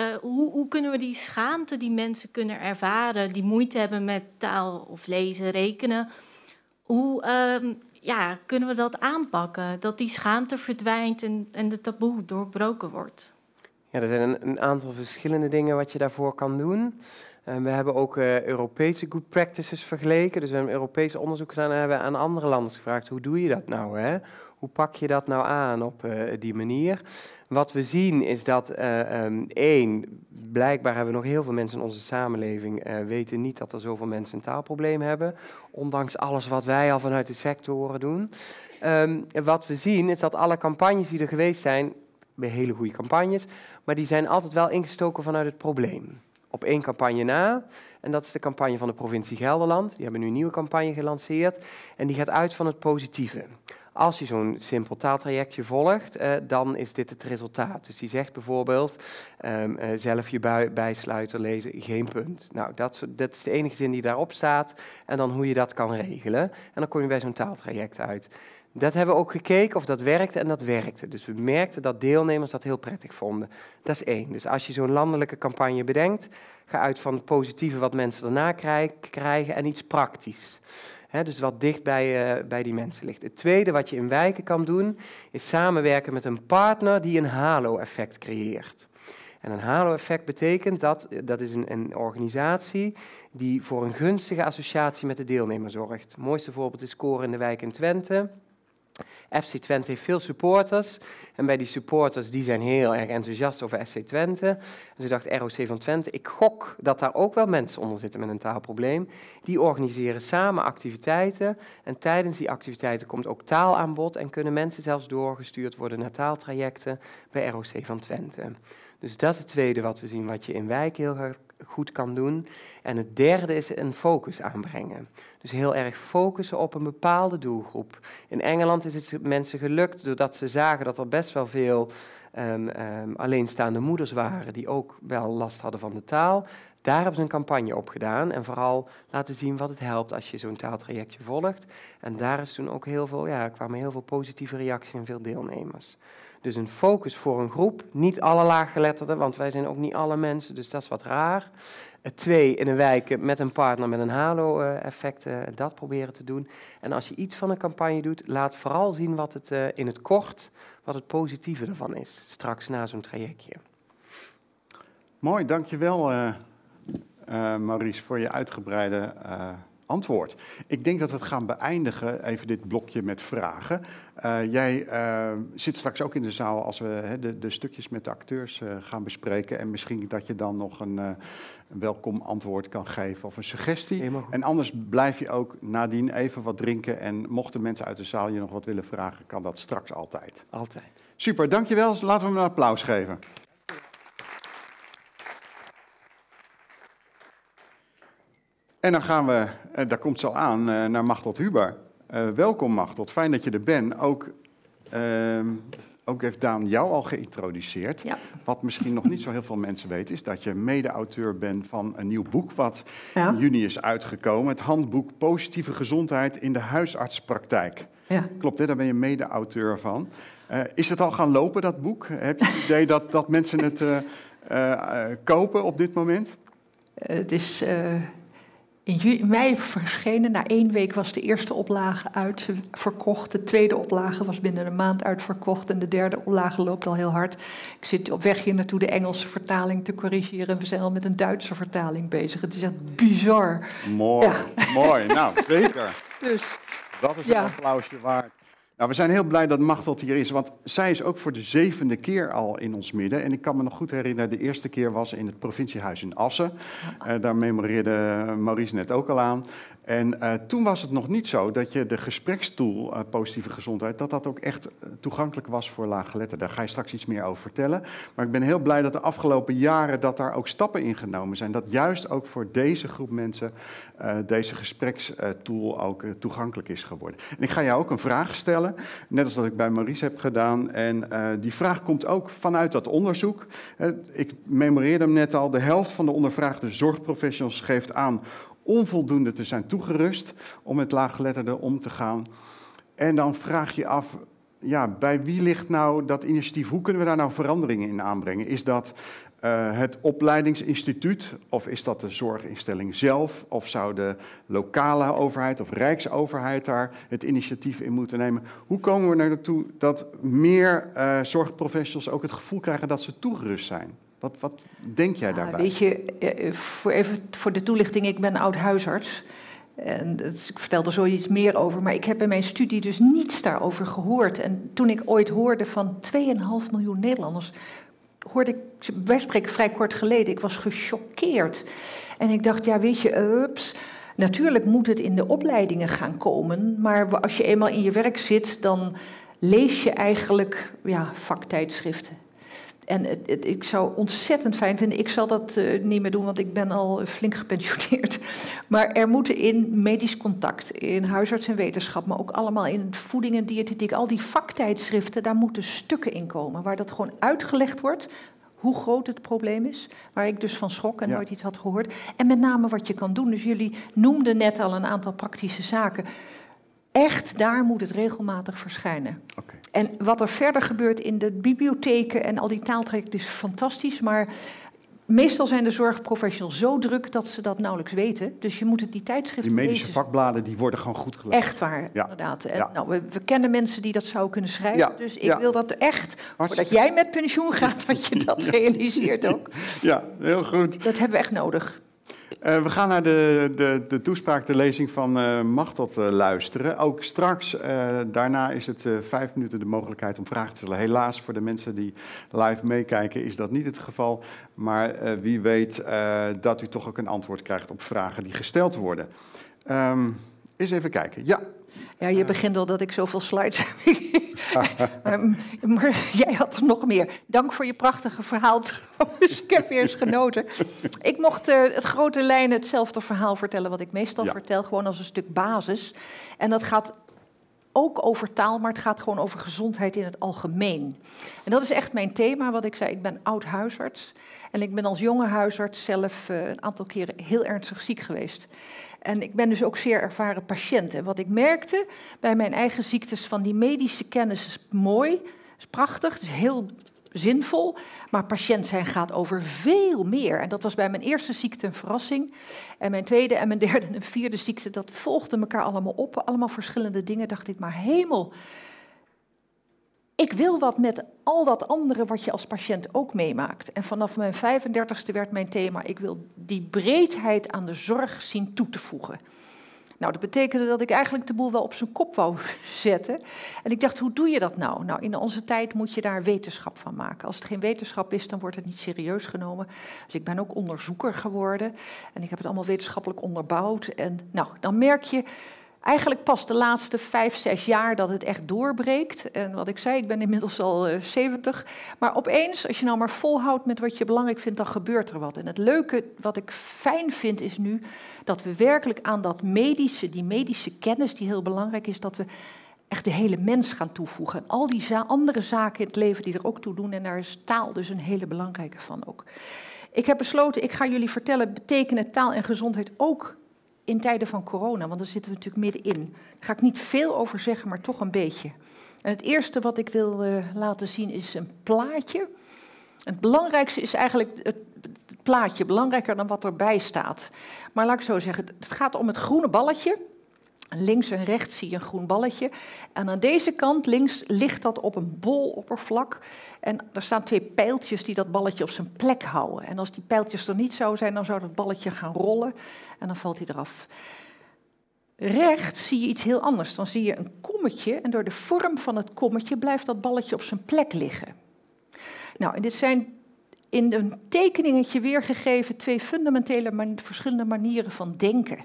uh, hoe, hoe, kunnen we die schaamte die mensen kunnen ervaren, die moeite hebben met taal of lezen, rekenen, hoe uh, ja, kunnen we dat aanpakken? Dat die schaamte verdwijnt en, en de taboe doorbroken wordt. Ja, er zijn een, een aantal verschillende dingen wat je daarvoor kan doen. Uh, we hebben ook uh, Europese good practices vergeleken. Dus we hebben Europese onderzoek gedaan en hebben aan andere landen gevraagd: hoe doe je dat nou? Hè? Hoe pak je dat nou aan op uh, die manier? Wat we zien is dat, uh, één, blijkbaar hebben we nog heel veel mensen in onze samenleving uh, weten niet dat er zoveel mensen een taalprobleem hebben, ondanks alles wat wij al vanuit de sectoren doen. Um, wat we zien is dat alle campagnes die er geweest zijn, hele goede campagnes, maar die zijn altijd wel ingestoken vanuit het probleem. Op één campagne na, en dat is de campagne van de provincie Gelderland. Die hebben nu een nieuwe campagne gelanceerd en die gaat uit van het positieve. Als je zo'n simpel taaltrajectje volgt, uh, dan is dit het resultaat. Dus die zegt bijvoorbeeld, um, uh, zelf je bijsluiter lezen, geen punt. Nou, dat, dat, is de enige zin die daarop staat. En dan hoe je dat kan regelen. En dan kom je bij zo'n taaltraject uit. Dat hebben we ook gekeken of dat werkte en dat werkte. Dus we merkten dat deelnemers dat heel prettig vonden. Dat is één. Dus als je zo'n landelijke campagne bedenkt, ga uit van het positieve wat mensen daarna krijgen en iets praktisch dus wat dicht bij, uh, bij die mensen ligt. Het tweede wat je in wijken kan doen, is samenwerken met een partner die een halo-effect creëert. En een halo-effect betekent dat, dat is een, een organisatie die voor een gunstige associatie met de deelnemer zorgt. Het mooiste voorbeeld is Koor in de wijk in Twente. FC Twente heeft veel supporters. En bij die supporters, die zijn heel erg enthousiast over SC Twente. En ze dacht ROC van Twente, ik gok dat daar ook wel mensen onder zitten met een taalprobleem. Die organiseren samen activiteiten. En tijdens die activiteiten komt ook taal aan bod. En kunnen mensen zelfs doorgestuurd worden naar taaltrajecten bij ROC van Twente. Dus dat is het tweede wat we zien, wat je in wijk heel goed kan doen. En het derde is een focus aanbrengen. Dus heel erg focussen op een bepaalde doelgroep. In Engeland is het mensen gelukt doordat ze zagen dat er best wel veel um, um, alleenstaande moeders waren die ook wel last hadden van de taal. Daar hebben ze een campagne op gedaan en vooral laten zien wat het helpt als je zo'n taaltrajectje volgt. En daar is toen ook heel veel, ja, kwamen heel veel positieve reacties en veel deelnemers. Dus een focus voor een groep, niet alle laaggeletterden, want wij zijn ook niet alle mensen, dus dat is wat raar. Twee, in een wijk met een partner met een halo-effect, uh, dat proberen te doen. En als je iets van een campagne doet, laat vooral zien wat het uh, in het kort, wat het positieve ervan is, straks na zo'n trajectje. Mooi, dankjewel uh, Maurice voor je uitgebreide antwoord. Ik denk dat we het gaan beëindigen, even dit blokje met vragen. Uh, jij uh, zit straks ook in de zaal als we he, de, de, stukjes met de acteurs uh, gaan bespreken. En misschien dat je dan nog een, een, welkom antwoord kan geven of een suggestie. En anders blijf je ook nadien even wat drinken. En mochten mensen uit de zaal je nog wat willen vragen, kan dat straks altijd. Altijd. Super, dankjewel. Laten we hem een applaus geven. En dan gaan we, uh, daar komt ze al aan, uh, naar Machtel Huber. Uh, welkom Machtel, fijn dat je er bent. Ook, ehm, ook heeft Daan jou al geïntroduceerd. Ja. Wat misschien nog niet zo heel veel mensen weten, is dat je mede-auteur bent van een nieuw boek wat ja. in juni is uitgekomen. Het handboek Positieve Gezondheid in de Huisartspraktijk. Ja. Klopt, hè? daar ben je mede-auteur van. is het al gaan lopen, dat boek? Heb je het idee dat, dat mensen het kopen op dit moment? het is in mei verschenen. Na één week was de eerste oplage uitverkocht. De tweede oplage was binnen een maand uitverkocht. En de derde oplage loopt al heel hard. Ik zit op weg hier naartoe de Engelse vertaling te corrigeren. En we zijn al met een Duitse vertaling bezig. Het is echt bizar. Mooi, ja. mooi. Nou, zeker. Dus, dat is een applausje waard. Nou, we zijn heel blij dat Machteld hier is, want zij is ook voor de zevende keer al in ons midden. En ik kan me nog goed herinneren, de eerste keer was in het provinciehuis in Assen. Uh, daar memoreerde Maurice net ook al aan. En uh, toen was het nog niet zo dat je de gesprekstoel uh, positieve gezondheid, dat dat ook echt toegankelijk was voor laaggeletterden. Daar ga je straks iets meer over vertellen. Maar ik ben heel blij dat de afgelopen jaren dat daar ook stappen in genomen zijn. Dat juist ook voor deze groep mensen deze gesprekstoel ook toegankelijk is geworden. En ik ga jou ook een vraag stellen, net als dat ik bij Maurice heb gedaan. En die vraag komt ook vanuit dat onderzoek. ik memoreerde hem net al, de helft van de ondervraagde zorgprofessionals geeft aan onvoldoende te zijn toegerust om met laaggeletterden om te gaan. En dan vraag je af, ja, bij wie ligt nou dat initiatief? Hoe kunnen we daar nou veranderingen in aanbrengen? Is dat uh, het opleidingsinstituut of is dat de zorginstelling zelf? Of zou de lokale overheid of rijksoverheid daar het initiatief in moeten nemen? Hoe komen we naartoe dat meer uh, zorgprofessionals ook het gevoel krijgen dat ze toegerust zijn? Wat, wat denk jij daarbij? Ah, weet je, voor, even voor de toelichting, ik ben oud huisarts. En dat, ik vertel er zoiets meer over, maar ik heb in mijn studie dus niets daarover gehoord. En toen ik ooit hoorde van 2,5 miljoen Nederlanders, hoorde ik, wij spreken vrij kort geleden, ik was gechoqueerd. En ik dacht, ja weet je, ups, natuurlijk moet het in de opleidingen gaan komen, maar als je eenmaal in je werk zit, dan lees je eigenlijk ja, vaktijdschriften. En het, het, ik zou ontzettend fijn vinden, ik zal dat uh, niet meer doen, want ik ben al flink gepensioneerd. Maar er moeten in medisch contact, in huisarts en wetenschap, maar ook allemaal in voeding en diëtetiek, al die vaktijdschriften, daar moeten stukken in komen. Waar dat gewoon uitgelegd wordt, hoe groot het probleem is. Waar ik dus van schrok en ja. nooit iets had gehoord. En met name wat je kan doen. Dus jullie noemden net al een aantal praktische zaken. Echt, daar moet het regelmatig verschijnen. Okay. En wat er verder gebeurt in de bibliotheken en al die taaltrajecten is fantastisch. Maar meestal zijn de zorgprofessionals zo druk dat ze dat nauwelijks weten. Dus je moet het die tijdschriften Die medische lezen. vakbladen die worden gewoon goed gelezen. Echt waar, Ja. inderdaad. En, Ja. nou, we, we kennen mensen die dat zouden kunnen schrijven. Ja, Dus ik wil dat echt, voordat jij met pensioen gaat, dat je dat realiseert ook. Ja, heel goed. Dat hebben we echt nodig. Eh, we gaan naar de, de, de toespraak, de lezing van eh Machtot eh, luisteren. Ook straks, daarna is het vijf minuten de mogelijkheid om vragen te stellen. Helaas, voor de mensen die live meekijken, is dat niet het geval. Maar wie weet dat u toch ook een antwoord krijgt op vragen die gesteld worden. Ehm eens even kijken. Ja, Ja, je begint al dat ik zoveel slides heb. maar, maar jij had er nog meer. Dank voor je prachtige verhaal trouwens. Ik heb weer eens genoten. Ik mocht eh, het grote lijnen hetzelfde verhaal vertellen wat ik meestal Ja. vertel. Gewoon als een stuk basis. En dat gaat ook over taal, maar het gaat gewoon over gezondheid in het algemeen. En dat is echt mijn thema, wat ik zei. Ik ben oud huisarts. En ik ben als jonge huisarts zelf eh, een aantal keren heel ernstig ziek geweest. En ik ben dus ook zeer ervaren patiënt. En wat ik merkte bij mijn eigen ziektes van die medische kennis is mooi, is prachtig, is heel zinvol. Maar patiënt zijn gaat over veel meer. En dat was bij mijn eerste ziekte een verrassing. En mijn tweede en mijn derde en vierde ziekte, dat volgde elkaar allemaal op. Allemaal verschillende dingen. Dacht ik, maar hemel. Ik wil wat met al dat andere wat je als patiënt ook meemaakt. En vanaf mijn 35ste werd mijn thema, ik wil die breedheid aan de zorg zien toe te voegen. Nou, dat betekende dat ik eigenlijk de boel wel op zijn kop wou zetten. En ik dacht, hoe doe je dat nou? Nou, in onze tijd moet je daar wetenschap van maken. Als het geen wetenschap is, dan wordt het niet serieus genomen. Dus ik ben ook onderzoeker geworden. En ik heb het allemaal wetenschappelijk onderbouwd. En nou, dan merk je, eigenlijk pas de laatste vijf, zes jaar dat het echt doorbreekt. En wat ik zei, ik ben inmiddels al uh, 70. Maar opeens, als je nou maar volhoudt met wat je belangrijk vindt, dan gebeurt er wat. En het leuke, wat ik fijn vind, is nu dat we werkelijk aan dat medische, die medische kennis die heel belangrijk is, dat we echt de hele mens gaan toevoegen. En al die andere zaken in het leven die er ook toe doen. En daar is taal dus een hele belangrijke van ook. Ik heb besloten, ik ga jullie vertellen, betekenen taal en gezondheid ook in tijden van corona? Want daar zitten we natuurlijk middenin. Daar ga ik niet veel over zeggen, maar toch een beetje. En het eerste wat ik wil uh, laten zien is een plaatje. Het belangrijkste is eigenlijk het plaatje, belangrijker dan wat erbij staat. Maar laat ik zo zeggen, het gaat om het groene balletje. Links en rechts zie je een groen balletje. En aan deze kant links ligt dat op een bol oppervlak. En er staan twee pijltjes die dat balletje op zijn plek houden. En als die pijltjes er niet zou zijn, dan zou dat balletje gaan rollen en dan valt hij eraf. Rechts zie je iets heel anders. Dan zie je een kommetje en door de vorm van het kommetje blijft dat balletje op zijn plek liggen. Nou, en dit zijn in een tekeningetje weergegeven twee fundamentele verschillende manieren van denken.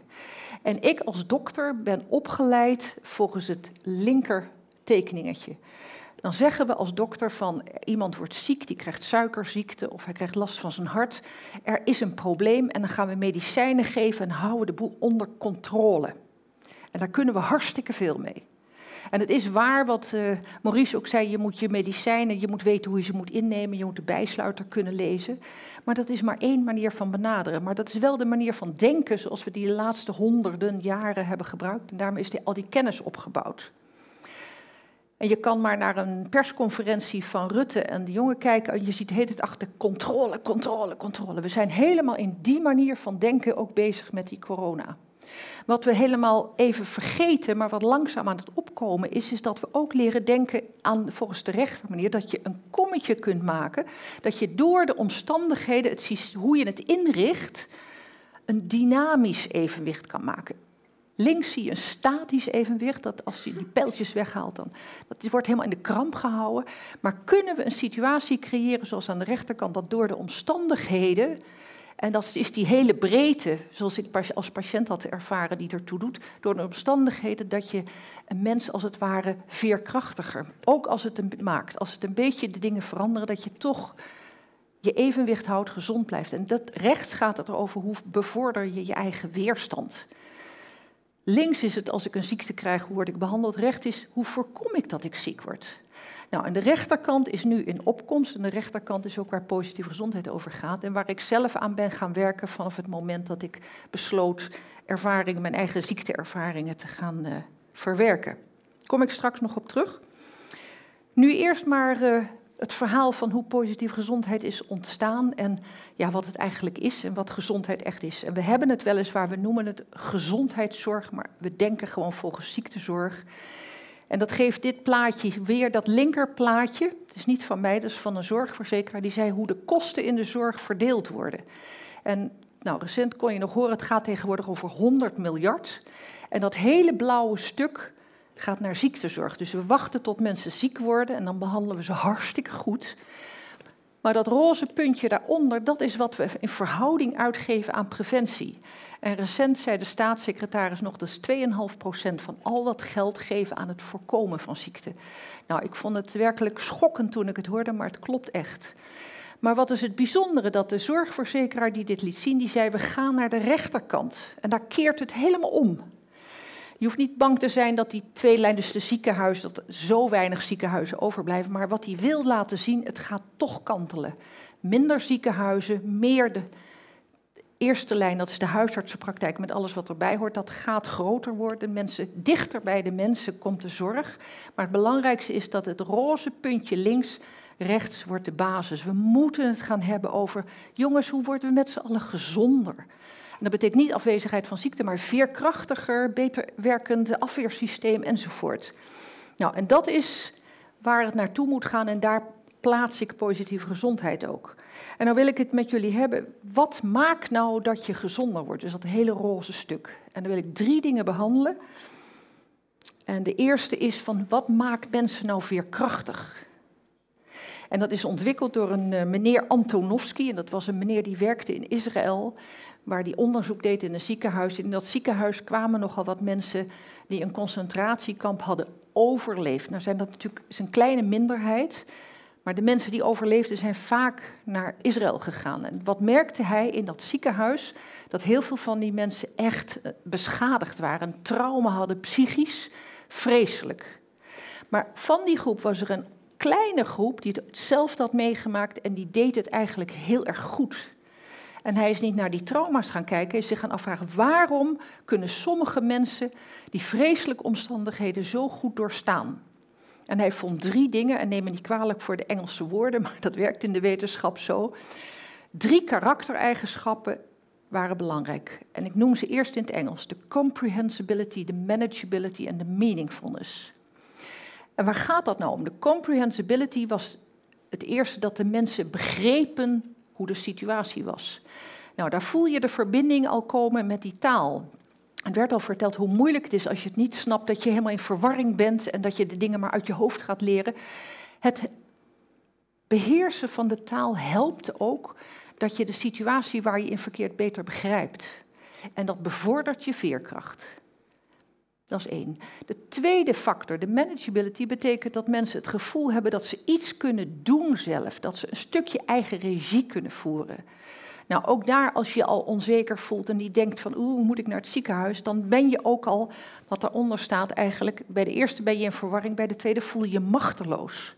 En ik als dokter ben opgeleid volgens het linker tekeningetje. Dan zeggen we als dokter van iemand wordt ziek, die krijgt suikerziekte of hij krijgt last van zijn hart. Er is een probleem en dan gaan we medicijnen geven en houden de boel onder controle. En daar kunnen we hartstikke veel mee. En het is waar wat uh, Maurice ook zei, je moet je medicijnen, je moet weten hoe je ze moet innemen, je moet de bijsluiter kunnen lezen. Maar dat is maar één manier van benaderen. Maar dat is wel de manier van denken zoals we die laatste honderden jaren hebben gebruikt. En daarmee is die, al die kennis opgebouwd. En je kan maar naar een persconferentie van Rutte en de jongen kijken en je ziet heet het achter controle, controle, controle. We zijn helemaal in die manier van denken ook bezig met die corona. Wat we helemaal even vergeten, maar wat langzaam aan het opkomen is, is dat we ook leren denken aan volgens de rechter manier dat je een kommetje kunt maken, dat je door de omstandigheden, het, hoe je het inricht, een dynamisch evenwicht kan maken. Links zie je een statisch evenwicht, dat als je die pijltjes weghaalt, dan dat wordt helemaal in de kramp gehouden. Maar kunnen we een situatie creëren zoals aan de rechterkant, dat door de omstandigheden en dat is die hele breedte, zoals ik als patiënt had ervaren, die ertoe doet, door de omstandigheden dat je een mens als het ware veerkrachtiger, ook als het een, maakt, als het een beetje de dingen veranderen, dat je toch je evenwicht houdt, gezond blijft. En dat, rechts gaat het erover hoe bevorder je je eigen weerstand. Links is het als ik een ziekte krijg, hoe word ik behandeld. Rechts is hoe voorkom ik dat ik ziek word. Nou, en de rechterkant is nu in opkomst en de rechterkant is ook waar positieve gezondheid over gaat en waar ik zelf aan ben gaan werken vanaf het moment dat ik besloot ervaringen, mijn eigen ziekteervaringen te gaan uh, verwerken. Kom ik straks nog op terug. Nu eerst maar uh, het verhaal van hoe positieve gezondheid is ontstaan en ja, wat het eigenlijk is en wat gezondheid echt is. En we hebben het weliswaar, we noemen het gezondheidszorg, maar we denken gewoon volgens ziektezorg. En dat geeft dit plaatje weer, dat linkerplaatje, het is niet van mij, dat is van een zorgverzekeraar, die zei hoe de kosten in de zorg verdeeld worden. En nou, recent kon je nog horen, het gaat tegenwoordig over 100 miljard. En dat hele blauwe stuk gaat naar ziektezorg. Dus we wachten tot mensen ziek worden en dan behandelen we ze hartstikke goed. Maar dat roze puntje daaronder, dat is wat we in verhouding uitgeven aan preventie. En recent zei de staatssecretaris nog dat 2,5% van al dat geld geven aan het voorkomen van ziekte. Nou, ik vond het werkelijk schokkend toen ik het hoorde, maar het klopt echt. Maar wat is het bijzondere dat de zorgverzekeraar die dit liet zien, die zei we gaan naar de rechterkant. En daar keert het helemaal om. Je hoeft niet bang te zijn dat die twee lijnen, dus de ziekenhuizen, dat zo weinig ziekenhuizen overblijven. Maar wat hij wil laten zien, het gaat toch kantelen. Minder ziekenhuizen, meer de eerste lijn, dat is de huisartsenpraktijk met alles wat erbij hoort. Dat gaat groter worden. Mensen, dichter bij de mensen komt de zorg. Maar het belangrijkste is dat het roze puntje links rechts wordt de basis. We moeten het gaan hebben over, jongens, hoe worden we met z'n allen gezonder? En dat betekent niet afwezigheid van ziekte, maar veerkrachtiger, beter werkend afweersysteem enzovoort. Nou, en dat is waar het naartoe moet gaan en daar plaats ik positieve gezondheid ook. En dan wil ik het met jullie hebben. Wat maakt nou dat je gezonder wordt? Dus dat hele roze stuk. En dan wil ik drie dingen behandelen. En de eerste is van wat maakt mensen nou veerkrachtig? En dat is ontwikkeld door een uh, meneer Antonovsky. En dat was een meneer die werkte in Israël waar die onderzoek deed in een ziekenhuis. In dat ziekenhuis kwamen nogal wat mensen die een concentratiekamp hadden overleefd. Nou zijn dat natuurlijk een kleine minderheid, maar de mensen die overleefden zijn vaak naar Israël gegaan. En wat merkte hij in dat ziekenhuis? Dat heel veel van die mensen echt eh, beschadigd waren, trauma hadden, psychisch, vreselijk. Maar van die groep was er een kleine groep die hetzelfde had meegemaakt en die deed het eigenlijk heel erg goed. En hij is niet naar die trauma's gaan kijken, hij is zich gaan afvragen waarom kunnen sommige mensen die vreselijke omstandigheden zo goed doorstaan. En hij vond drie dingen, en neem me niet kwalijk voor de Engelse woorden, maar dat werkt in de wetenschap zo. Drie karaktereigenschappen waren belangrijk. En ik noem ze eerst in het Engels: de comprehensibility, de manageability en de meaningfulness. En waar gaat dat nou om? De comprehensibility was het eerste dat de mensen begrepen hoe de situatie was. Nou, daar voel je de verbinding al komen met die taal. Het werd al verteld hoe moeilijk het is als je het niet snapt, dat je helemaal in verwarring bent en dat je de dingen maar uit je hoofd gaat leren. Het beheersen van de taal helpt ook dat je de situatie waar je in verkeert beter begrijpt. En dat bevordert je veerkracht. Dat is één. De tweede factor, de manageability, betekent dat mensen het gevoel hebben dat ze iets kunnen doen zelf. Dat ze een stukje eigen regie kunnen voeren. Nou, ook daar, als je al onzeker voelt en die denkt van, oeh, moet ik naar het ziekenhuis, dan ben je ook al, wat daaronder staat eigenlijk, bij de eerste ben je in verwarring, bij de tweede voel je machteloos.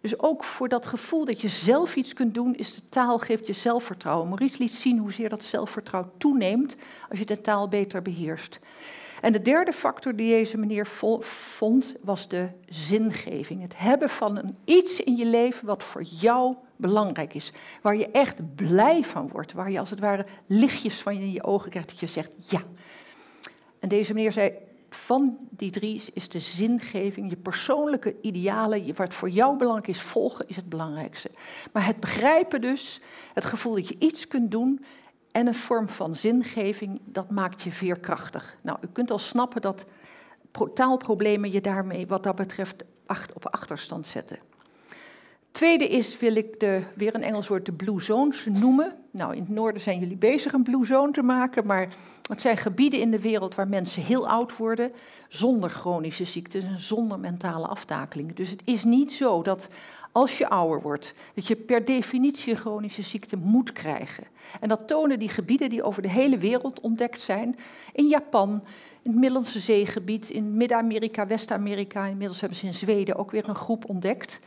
Dus ook voor dat gevoel dat je zelf iets kunt doen, is de taal geeft je zelfvertrouwen. Maurice liet zien hoezeer dat zelfvertrouwen toeneemt als je de taal beter beheerst. En de derde factor die deze meneer vond, was de zingeving. Het hebben van een, iets in je leven wat voor jou belangrijk is. Waar je echt blij van wordt. Waar je als het ware lichtjes van je in je ogen krijgt dat je zegt ja. En deze meneer zei, van die drie is de zingeving, je persoonlijke idealen, wat voor jou belangrijk is, volgen is het belangrijkste. Maar het begrijpen dus, het gevoel dat je iets kunt doen en een vorm van zingeving, dat maakt je veerkrachtig. Nou, u kunt al snappen dat taalproblemen je daarmee wat dat betreft op achterstand zetten. Tweede is, wil ik de, weer een Engels woord, de blue zones noemen. Nou, in het noorden zijn jullie bezig een blue zone te maken, maar het zijn gebieden in de wereld waar mensen heel oud worden zonder chronische ziektes en zonder mentale aftakelingen. Dus het is niet zo dat als je ouder wordt, dat je per definitie chronische ziekte moet krijgen. En dat tonen die gebieden die over de hele wereld ontdekt zijn. In Japan, in het Middellandse Zeegebied, in Midden-Amerika, West-Amerika. Inmiddels hebben ze in Zweden ook weer een groep ontdekt.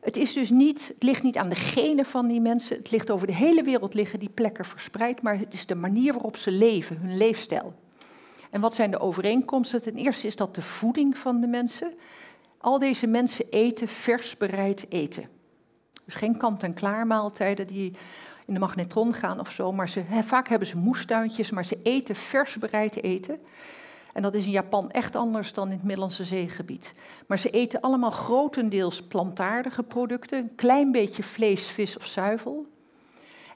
Het, is dus niet, het ligt niet aan de genen van die mensen. Het ligt over de hele wereld liggen die plekken verspreid. Maar het is de manier waarop ze leven, hun leefstijl. En wat zijn de overeenkomsten? Ten eerste is dat de voeding van de mensen. Al deze mensen eten vers bereid eten. Dus geen kant-en-klaar maaltijden die in de magnetron gaan of zo. Maar ze, vaak hebben ze moestuintjes, maar ze eten vers bereid eten. En dat is in Japan echt anders dan in het Middellandse zeegebied. Maar ze eten allemaal grotendeels plantaardige producten, een klein beetje vlees, vis of zuivel.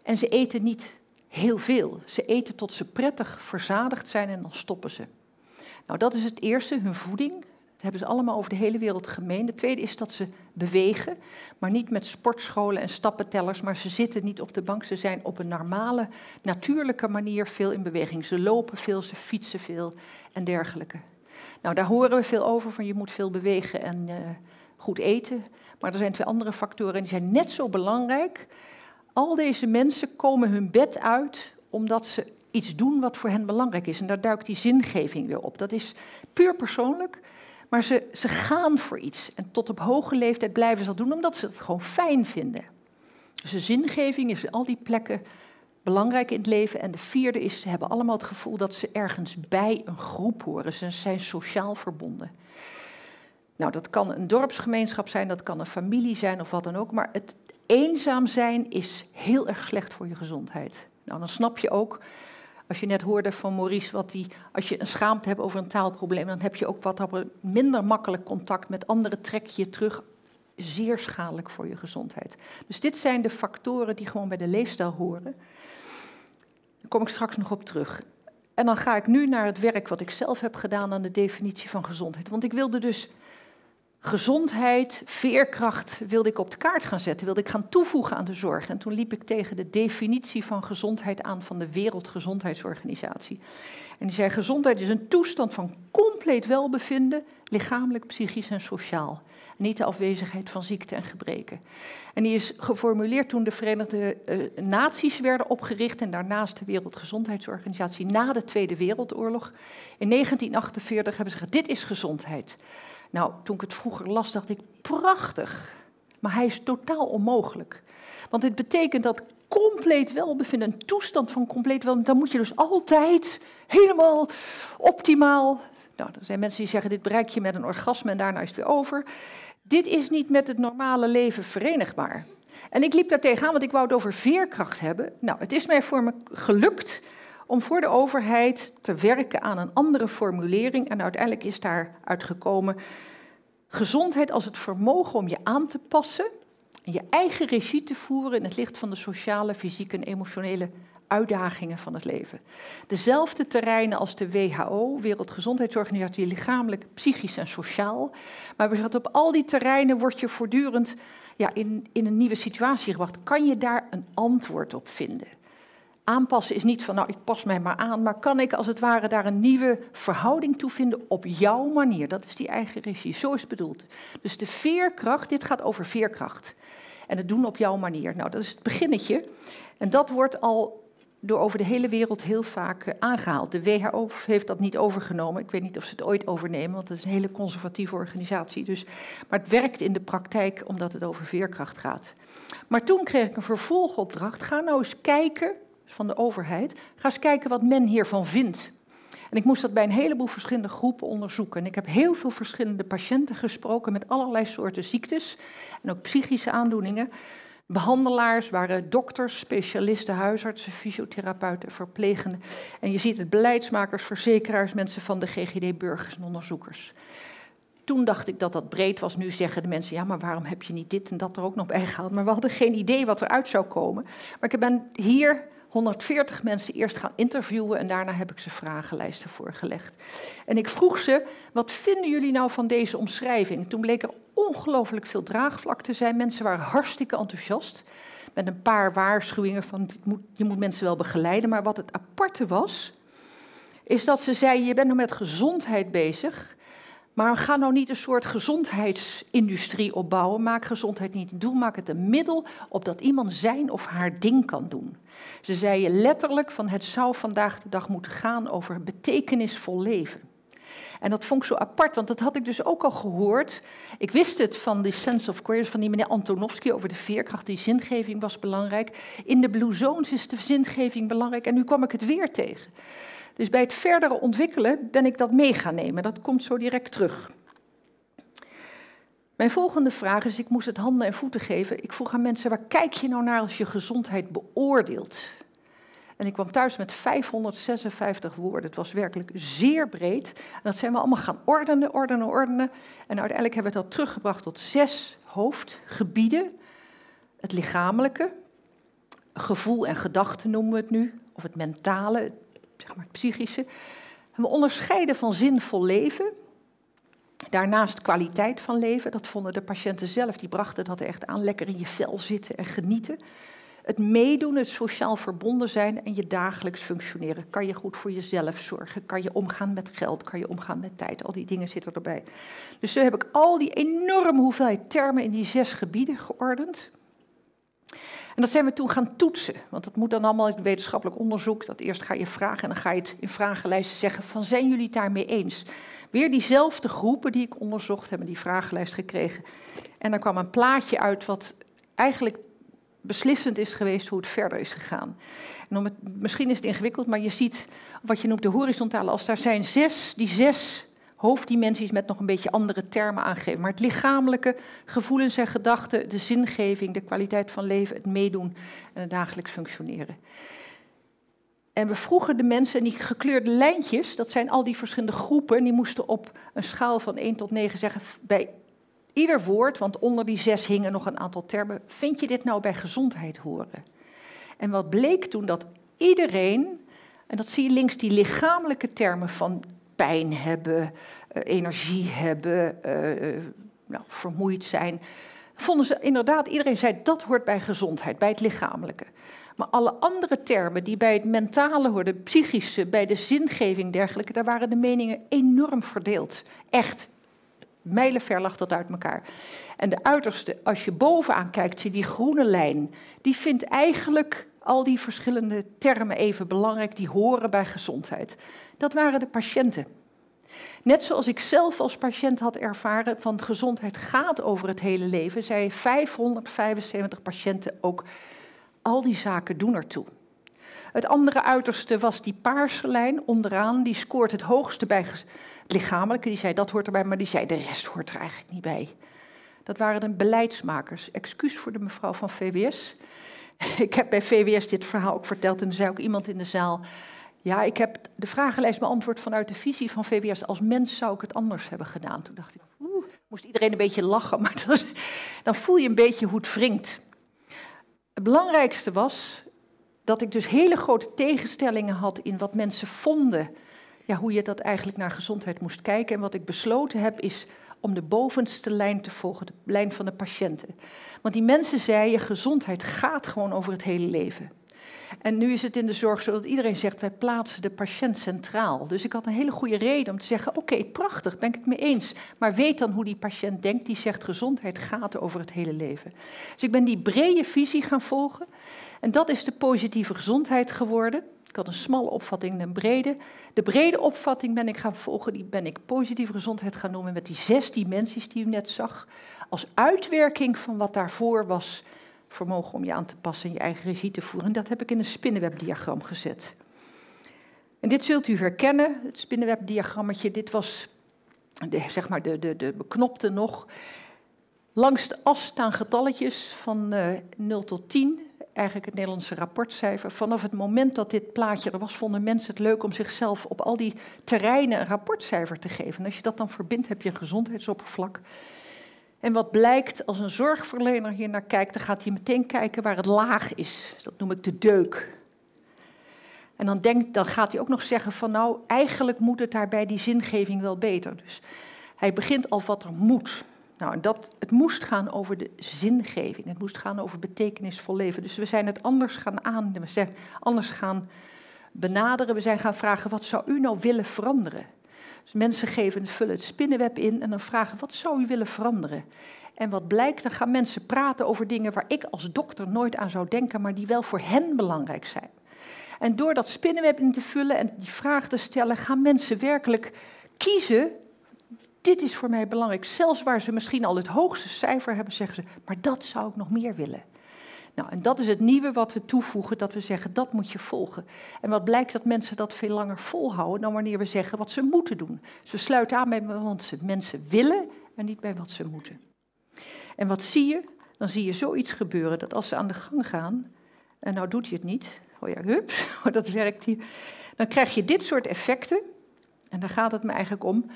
En ze eten niet heel veel. Ze eten tot ze prettig verzadigd zijn en dan stoppen ze. Nou, dat is het eerste, hun voeding. Dat hebben ze allemaal over de hele wereld gemeen. De tweede is dat ze bewegen, maar niet met sportscholen en stappentellers, maar ze zitten niet op de bank. Ze zijn op een normale, natuurlijke manier veel in beweging. Ze lopen veel, ze fietsen veel en dergelijke. Nou, daar horen we veel over, van je moet veel bewegen en uh, goed eten. Maar er zijn twee andere factoren en die zijn net zo belangrijk. Al deze mensen komen hun bed uit omdat ze iets doen wat voor hen belangrijk is. En daar duikt die zingeving weer op. Dat is puur persoonlijk. Maar ze, ze gaan voor iets. En tot op hoge leeftijd blijven ze dat doen omdat ze het gewoon fijn vinden. Dus de zingeving is al die plekken belangrijk in het leven. En de vierde is, ze hebben allemaal het gevoel dat ze ergens bij een groep horen. Ze zijn sociaal verbonden. Nou, dat kan een dorpsgemeenschap zijn, dat kan een familie zijn of wat dan ook. Maar het eenzaam zijn is heel erg slecht voor je gezondheid. Nou, dan snap je ook als je net hoorde van Maurice, wat die, als je een schaamte hebt over een taalprobleem, dan heb je ook wat minder makkelijk contact met anderen, trek je terug. Zeer schadelijk voor je gezondheid. Dus dit zijn de factoren die gewoon bij de leefstijl horen. Daar kom ik straks nog op terug. En dan ga ik nu naar het werk wat ik zelf heb gedaan aan de definitie van gezondheid. Want ik wilde dus gezondheid, veerkracht wilde ik op de kaart gaan zetten, wilde ik gaan toevoegen aan de zorg. En toen liep ik tegen de definitie van gezondheid aan van de Wereldgezondheidsorganisatie. En die zei: gezondheid is een toestand van compleet welbevinden, lichamelijk, psychisch en sociaal. Niet de afwezigheid van ziekte en gebreken. En die is geformuleerd toen de Verenigde uh, Naties werden opgericht en daarnaast de Wereldgezondheidsorganisatie na de Tweede Wereldoorlog. In 1948 hebben ze gezegd: dit is gezondheid. Nou, toen ik het vroeger las, dacht ik, prachtig. Maar hij is totaal onmogelijk. Want dit betekent dat compleet welbevinden, een toestand van compleet welbevinden, dan moet je dus altijd helemaal optimaal. Nou, er zijn mensen die zeggen, dit bereik je met een orgasme en daarna is het weer over. Dit is niet met het normale leven verenigbaar. En ik liep daar tegenaan, want ik wou het over veerkracht hebben. Nou, het is mij voor me gelukt om voor de overheid te werken aan een andere formulering. En uiteindelijk is daar uitgekomen gezondheid als het vermogen om je aan te passen en je eigen regie te voeren in het licht van de sociale, fysieke en emotionele uitdagingen van het leven. Dezelfde terreinen als de WHO, Wereldgezondheidsorganisatie, lichamelijk, psychisch en sociaal. Maar we op al die terreinen word je voortdurend ja, in, in een nieuwe situatie gebracht. Kan je daar een antwoord op vinden? Aanpassen is niet van, nou, ik pas mij maar aan, maar kan ik als het ware daar een nieuwe verhouding toe vinden op jouw manier? Dat is die eigen regie, zo is het bedoeld. Dus de veerkracht, dit gaat over veerkracht. En het doen op jouw manier. Nou, dat is het beginnetje. En dat wordt al door over de hele wereld heel vaak eh, aangehaald. De WHO heeft dat niet overgenomen. Ik weet niet of ze het ooit overnemen, want het is een hele conservatieve organisatie. Dus, maar het werkt in de praktijk omdat het over veerkracht gaat. Maar toen kreeg ik een vervolgopdracht. Ga nou eens kijken van de overheid. Ga eens kijken wat men hiervan vindt. En ik moest dat bij een heleboel verschillende groepen onderzoeken. En ik heb heel veel verschillende patiënten gesproken met allerlei soorten ziektes en ook psychische aandoeningen. Behandelaars waren dokters, specialisten, huisartsen, fysiotherapeuten, verplegenden. En je ziet het beleidsmakers, verzekeraars, mensen van de GGD, burgers en onderzoekers. Toen dacht ik dat dat breed was. Nu zeggen de mensen, ja, maar waarom heb je niet dit en dat er ook nog bij gehaald? Maar we hadden geen idee wat eruit zou komen. Maar ik ben hier 140 mensen eerst gaan interviewen en daarna heb ik ze vragenlijsten voorgelegd. En ik vroeg ze, wat vinden jullie nou van deze omschrijving? Toen bleek er ongelooflijk veel draagvlak te zijn. Mensen waren hartstikke enthousiast. Met een paar waarschuwingen van, je moet mensen wel begeleiden. Maar wat het aparte was, is dat ze zeiden, je bent nog met gezondheid bezig. Maar ga nou niet een soort gezondheidsindustrie opbouwen. Maak gezondheid niet doel, maak het een middel opdat iemand zijn of haar ding kan doen. Ze zeiden letterlijk van het zou vandaag de dag moeten gaan over betekenisvol leven. En dat vond ik zo apart, want dat had ik dus ook al gehoord. Ik wist het van die sense of queer, van die meneer Antonovsky over de veerkracht. Die zingeving was belangrijk. In de Blue Zones is de zingeving belangrijk. En nu kwam ik het weer tegen. Dus bij het verdere ontwikkelen ben ik dat mee gaan nemen. Dat komt zo direct terug. Mijn volgende vraag is, ik moest het handen en voeten geven. Ik vroeg aan mensen, waar kijk je nou naar als je gezondheid beoordeelt? En ik kwam thuis met 556 woorden. Het was werkelijk zeer breed. En dat zijn we allemaal gaan ordenen, ordenen, ordenen. En uiteindelijk hebben we dat teruggebracht tot zes hoofdgebieden. Het lichamelijke, gevoel en gedachten noemen we het nu. Of het mentale, zeg maar het psychische. We onderscheiden van zinvol leven. Daarnaast kwaliteit van leven, dat vonden de patiënten zelf, die brachten dat echt aan. Lekker in je vel zitten en genieten. Het meedoen, het sociaal verbonden zijn en je dagelijks functioneren. Kan je goed voor jezelf zorgen? Kan je omgaan met geld? Kan je omgaan met tijd? Al die dingen zitten erbij. Dus zo heb ik al die enorme hoeveelheid termen in die zes gebieden geordend. En dat zijn we toen gaan toetsen, want dat moet dan allemaal in wetenschappelijk onderzoek. Dat eerst ga je vragen en dan ga je het in vragenlijsten zeggen van zijn jullie het daarmee eens? Weer diezelfde groepen die ik onderzocht hebben die vragenlijst gekregen. En dan kwam een plaatje uit wat eigenlijk beslissend is geweest hoe het verder is gegaan. En misschien is het ingewikkeld, maar je ziet wat je noemt de horizontale als daar zijn zes, die zes hoofddimensies met nog een beetje andere termen aangegeven. Maar het lichamelijke, gevoelens en gedachten, de zingeving, de kwaliteit van leven, het meedoen en het dagelijks functioneren. En we vroegen de mensen, die gekleurde lijntjes, dat zijn al die verschillende groepen, en die moesten op een schaal van 1 tot 9 zeggen bij ieder woord, want onder die zes hingen nog een aantal termen, vind je dit nou bij gezondheid horen? En wat bleek toen dat iedereen, en dat zie je links, die lichamelijke termen van pijn hebben, uh, energie hebben, uh, nou, vermoeid zijn. Vonden ze inderdaad, iedereen zei dat hoort bij gezondheid, bij het lichamelijke. Maar alle andere termen die bij het mentale hoorden, psychische, bij de zingeving dergelijke, daar waren de meningen enorm verdeeld. Echt. Mijlenver lag dat uit elkaar. En de uiterste, als je bovenaan kijkt, zie die groene lijn. Die vindt eigenlijk al die verschillende termen even belangrijk, die horen bij gezondheid. Dat waren de patiënten. Net zoals ik zelf als patiënt had ervaren van gezondheid gaat over het hele leven, zei 575 patiënten ook al die zaken doen ertoe. Het andere uiterste was die paarse lijn onderaan. Die scoort het hoogste bij het lichamelijke. Die zei dat hoort erbij, maar die zei de rest hoort er eigenlijk niet bij. Dat waren de beleidsmakers. Excuus voor de mevrouw van VWS. Ik heb bij VWS dit verhaal ook verteld en er zei ook iemand in de zaal. Ja, ik heb de vragenlijst beantwoord vanuit de visie van VWS. Als mens zou ik het anders hebben gedaan. Toen dacht ik, oeh, moest iedereen een beetje lachen, maar dan voel je een beetje hoe het wringt. Het belangrijkste was dat ik dus hele grote tegenstellingen had in wat mensen vonden. Ja, hoe je dat eigenlijk naar gezondheid moest kijken. En wat ik besloten heb is om de bovenste lijn te volgen, de lijn van de patiënten. Want die mensen zeiden, gezondheid gaat gewoon over het hele leven. En nu is het in de zorg zo dat iedereen zegt, wij plaatsen de patiënt centraal. Dus ik had een hele goede reden om te zeggen, oké, prachtig, ben ik het mee eens. Maar weet dan hoe die patiënt denkt, die zegt, gezondheid gaat over het hele leven. Dus ik ben die brede visie gaan volgen. En dat is de positieve gezondheid geworden. Ik had een smalle opvatting en een brede. De brede opvatting ben ik gaan volgen, die ben ik positieve gezondheid gaan noemen met die zes dimensies die u net zag. Als uitwerking van wat daarvoor was vermogen om je aan te passen en je eigen regie te voeren. En dat heb ik in een spinnenwebdiagram gezet. En dit zult u herkennen, het spinnenwebdiagrammetje. Dit was de, zeg maar de, de, de beknopte nog. Langs de as staan getalletjes van uh, eh, 0 tot 10, eigenlijk het Nederlandse rapportcijfer. Vanaf het moment dat dit plaatje er was, vonden mensen het leuk om zichzelf op al die terreinen een rapportcijfer te geven. En als je dat dan verbindt, heb je een gezondheidsoppervlak. En wat blijkt, als een zorgverlener hier naar kijkt, dan gaat hij meteen kijken waar het laag is. Dat noem ik de deuk. En dan, denkt, dan gaat hij ook nog zeggen van nou, eigenlijk moet het daar bij die zingeving wel beter. Dus hij begint al wat er moet. Nou, dat, het moest gaan over de zingeving. Het moest gaan over betekenisvol leven. Dus we zijn het anders gaan aan, we zijn anders gaan benaderen. We zijn gaan vragen, wat zou u nou willen veranderen? Dus mensen geven, vullen het spinnenweb in en dan vragen, wat zou u willen veranderen? En wat blijkt, dan gaan mensen praten over dingen waar ik als dokter nooit aan zou denken, maar die wel voor hen belangrijk zijn. En door dat spinnenweb in te vullen en die vraag te stellen, gaan mensen werkelijk kiezen dit is voor mij belangrijk. Zelfs waar ze misschien al het hoogste cijfer hebben, zeggen ze, maar dat zou ik nog meer willen. Nou, en dat is het nieuwe wat we toevoegen, dat we zeggen, dat moet je volgen. En wat blijkt dat mensen dat veel langer volhouden dan wanneer we zeggen wat ze moeten doen. We sluiten aan bij wat ze mensen willen en niet bij wat ze moeten. En wat zie je? Dan zie je zoiets gebeuren dat als ze aan de gang gaan, en nou doet hij het niet, oh ja, hups, dat werkt hier, dan krijg je dit soort effecten. En daar gaat het me eigenlijk om.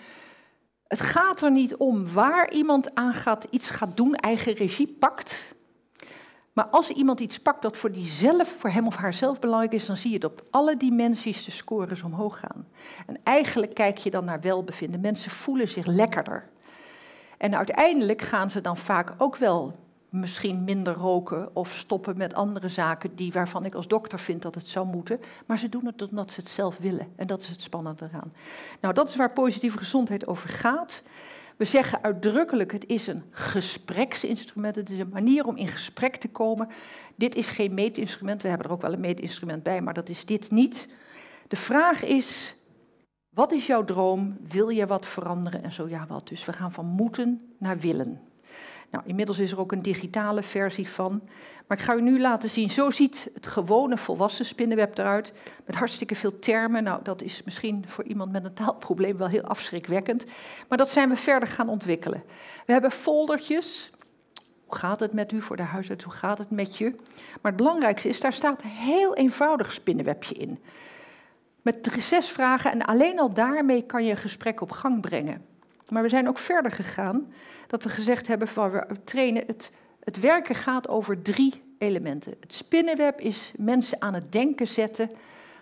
Het gaat er niet om waar iemand aan gaat, iets gaat doen, eigen regie pakt. Maar als iemand iets pakt dat voor, die zelf, voor hem of haar zelf belangrijk is, dan zie je het op alle dimensies de scores omhoog gaan. En eigenlijk kijk je dan naar welbevinden. Mensen voelen zich lekkerder. En uiteindelijk gaan ze dan vaak ook wel misschien minder roken of stoppen met andere zaken die, waarvan ik als dokter vind dat het zou moeten. Maar ze doen het omdat ze het zelf willen. En dat is het spannende eraan. Nou, dat is waar positieve gezondheid over gaat. We zeggen uitdrukkelijk, het is een gespreksinstrument. Het is een manier om in gesprek te komen. Dit is geen meetinstrument. We hebben er ook wel een meetinstrument bij, maar dat is dit niet. De vraag is, wat is jouw droom? Wil je wat veranderen? En zo ja, wat? Dus we gaan van moeten naar willen. Nou, inmiddels is er ook een digitale versie van. Maar ik ga u nu laten zien, zo ziet het gewone volwassen spinnenweb eruit. Met hartstikke veel termen. Nou, dat is misschien voor iemand met een taalprobleem wel heel afschrikwekkend. Maar dat zijn we verder gaan ontwikkelen. We hebben foldertjes. Hoe gaat het met u voor de huisarts? Hoe gaat het met je? Maar het belangrijkste is, daar staat een heel eenvoudig spinnenwebje in. Met zes vragen en alleen al daarmee kan je een gesprek op gang brengen. Maar we zijn ook verder gegaan, dat we gezegd hebben van we trainen, het, het werken gaat over drie elementen. Het spinnenweb is mensen aan het denken zetten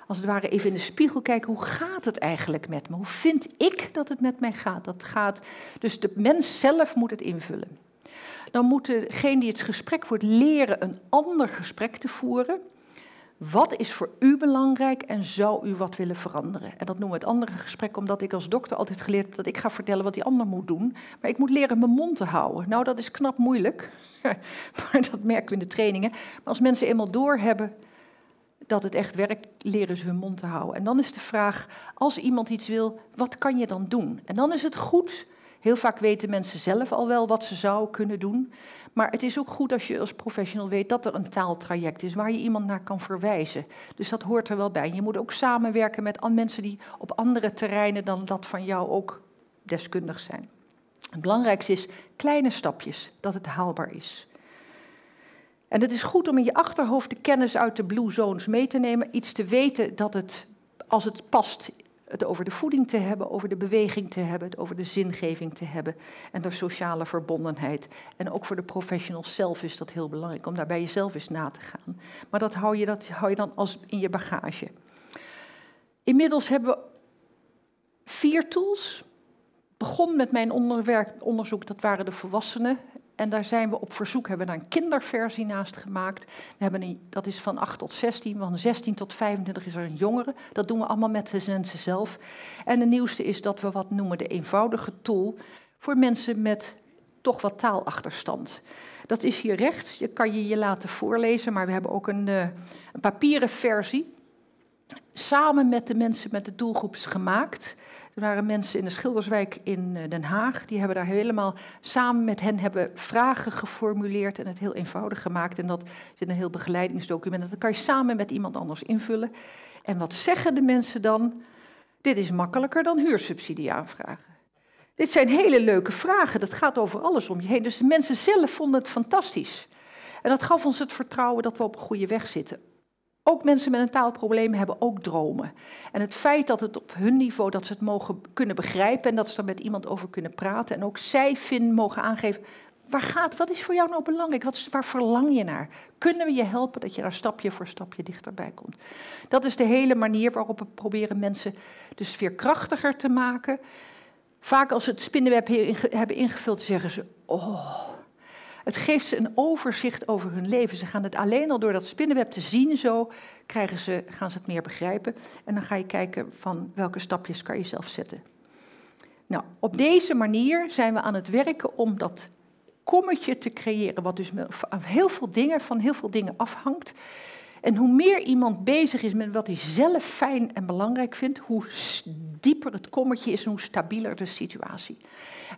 als het ware even in de spiegel kijken, hoe gaat het eigenlijk met me? Hoe vind ik dat het met mij gaat? Dat gaat dus de mens zelf moet het invullen. Dan moet degene die het gesprek voert leren een ander gesprek te voeren. Wat is voor u belangrijk en zou u wat willen veranderen? En dat noemen we het andere gesprek, omdat ik als dokter altijd geleerd heb dat ik ga vertellen wat die ander moet doen. Maar ik moet leren mijn mond te houden. Nou, dat is knap moeilijk, maar dat merken we in de trainingen. Maar als mensen eenmaal doorhebben dat het echt werkt, leren ze hun mond te houden. En dan is de vraag, als iemand iets wil, wat kan je dan doen? En dan is het goed Heel vaak weten mensen zelf al wel wat ze zouden kunnen doen. Maar het is ook goed als je als professional weet dat er een taaltraject is waar je iemand naar kan verwijzen. Dus dat hoort er wel bij. Je moet ook samenwerken met mensen die op andere terreinen dan dat van jou ook deskundig zijn. Het belangrijkste is kleine stapjes, dat het haalbaar is. En het is goed om in je achterhoofd de kennis uit de Blue Zones mee te nemen. Iets te weten dat het, als het past het over de voeding te hebben, over de beweging te hebben, het over de zingeving te hebben en de sociale verbondenheid. En ook voor de professionals zelf is dat heel belangrijk, om daar bij jezelf eens na te gaan. Maar dat hou je, dat hou je dan als in je bagage. Inmiddels hebben we vier tools. Begon met mijn onderzoek, dat waren de volwassenen. En daar zijn we op verzoek, hebben we daar een kinderversie naast gemaakt. We hebben een, dat is van 8 tot 16, van 16 tot 25 is er een jongere. Dat doen we allemaal met de mensen zelf. En de nieuwste is dat we wat noemen de eenvoudige tool voor mensen met toch wat taalachterstand. Dat is hier rechts, je kan je je laten voorlezen, maar we hebben ook een, eh, een papieren versie. Samen met de mensen met de doelgroeps gemaakt. Er waren mensen in de Schilderswijk in eh, Den Haag, die hebben daar helemaal samen met hen hebben vragen geformuleerd en het heel eenvoudig gemaakt. En dat zit een heel begeleidingsdocument. Dat kan je samen met iemand anders invullen. En wat zeggen de mensen dan? Dit is makkelijker dan huursubsidie aanvragen. Dit zijn hele leuke vragen. Dat gaat over alles om je heen. Dus de mensen zelf vonden het fantastisch. En dat gaf ons het vertrouwen dat we op een goede weg zitten. Ook mensen met een taalprobleem hebben ook dromen. En het feit dat het op hun niveau, dat ze het mogen kunnen begrijpen en dat ze er met iemand over kunnen praten. En ook zij vinden, mogen aangeven, waar gaat, wat is voor jou nou belangrijk? Wat waar verlang je naar? Kunnen we je helpen dat je daar stapje voor stapje dichterbij komt? Dat is de hele manier waarop we proberen mensen dus veerkrachtiger te maken. Vaak als ze het spinnenweb hebben ingevuld, zeggen ze, oh, het geeft ze een overzicht over hun leven. Ze gaan het alleen al door dat spinnenweb te zien, zo krijgen ze, gaan ze het meer begrijpen. En dan ga je kijken van welke stapjes kan je zelf zetten. Nou, op deze manier zijn we aan het werken om dat kommetje te creëren, wat dus heel veel dingen, van heel veel dingen afhangt. En hoe meer iemand bezig is met wat hij zelf fijn en belangrijk vindt, hoe dieper het kommetje is en hoe stabieler de situatie.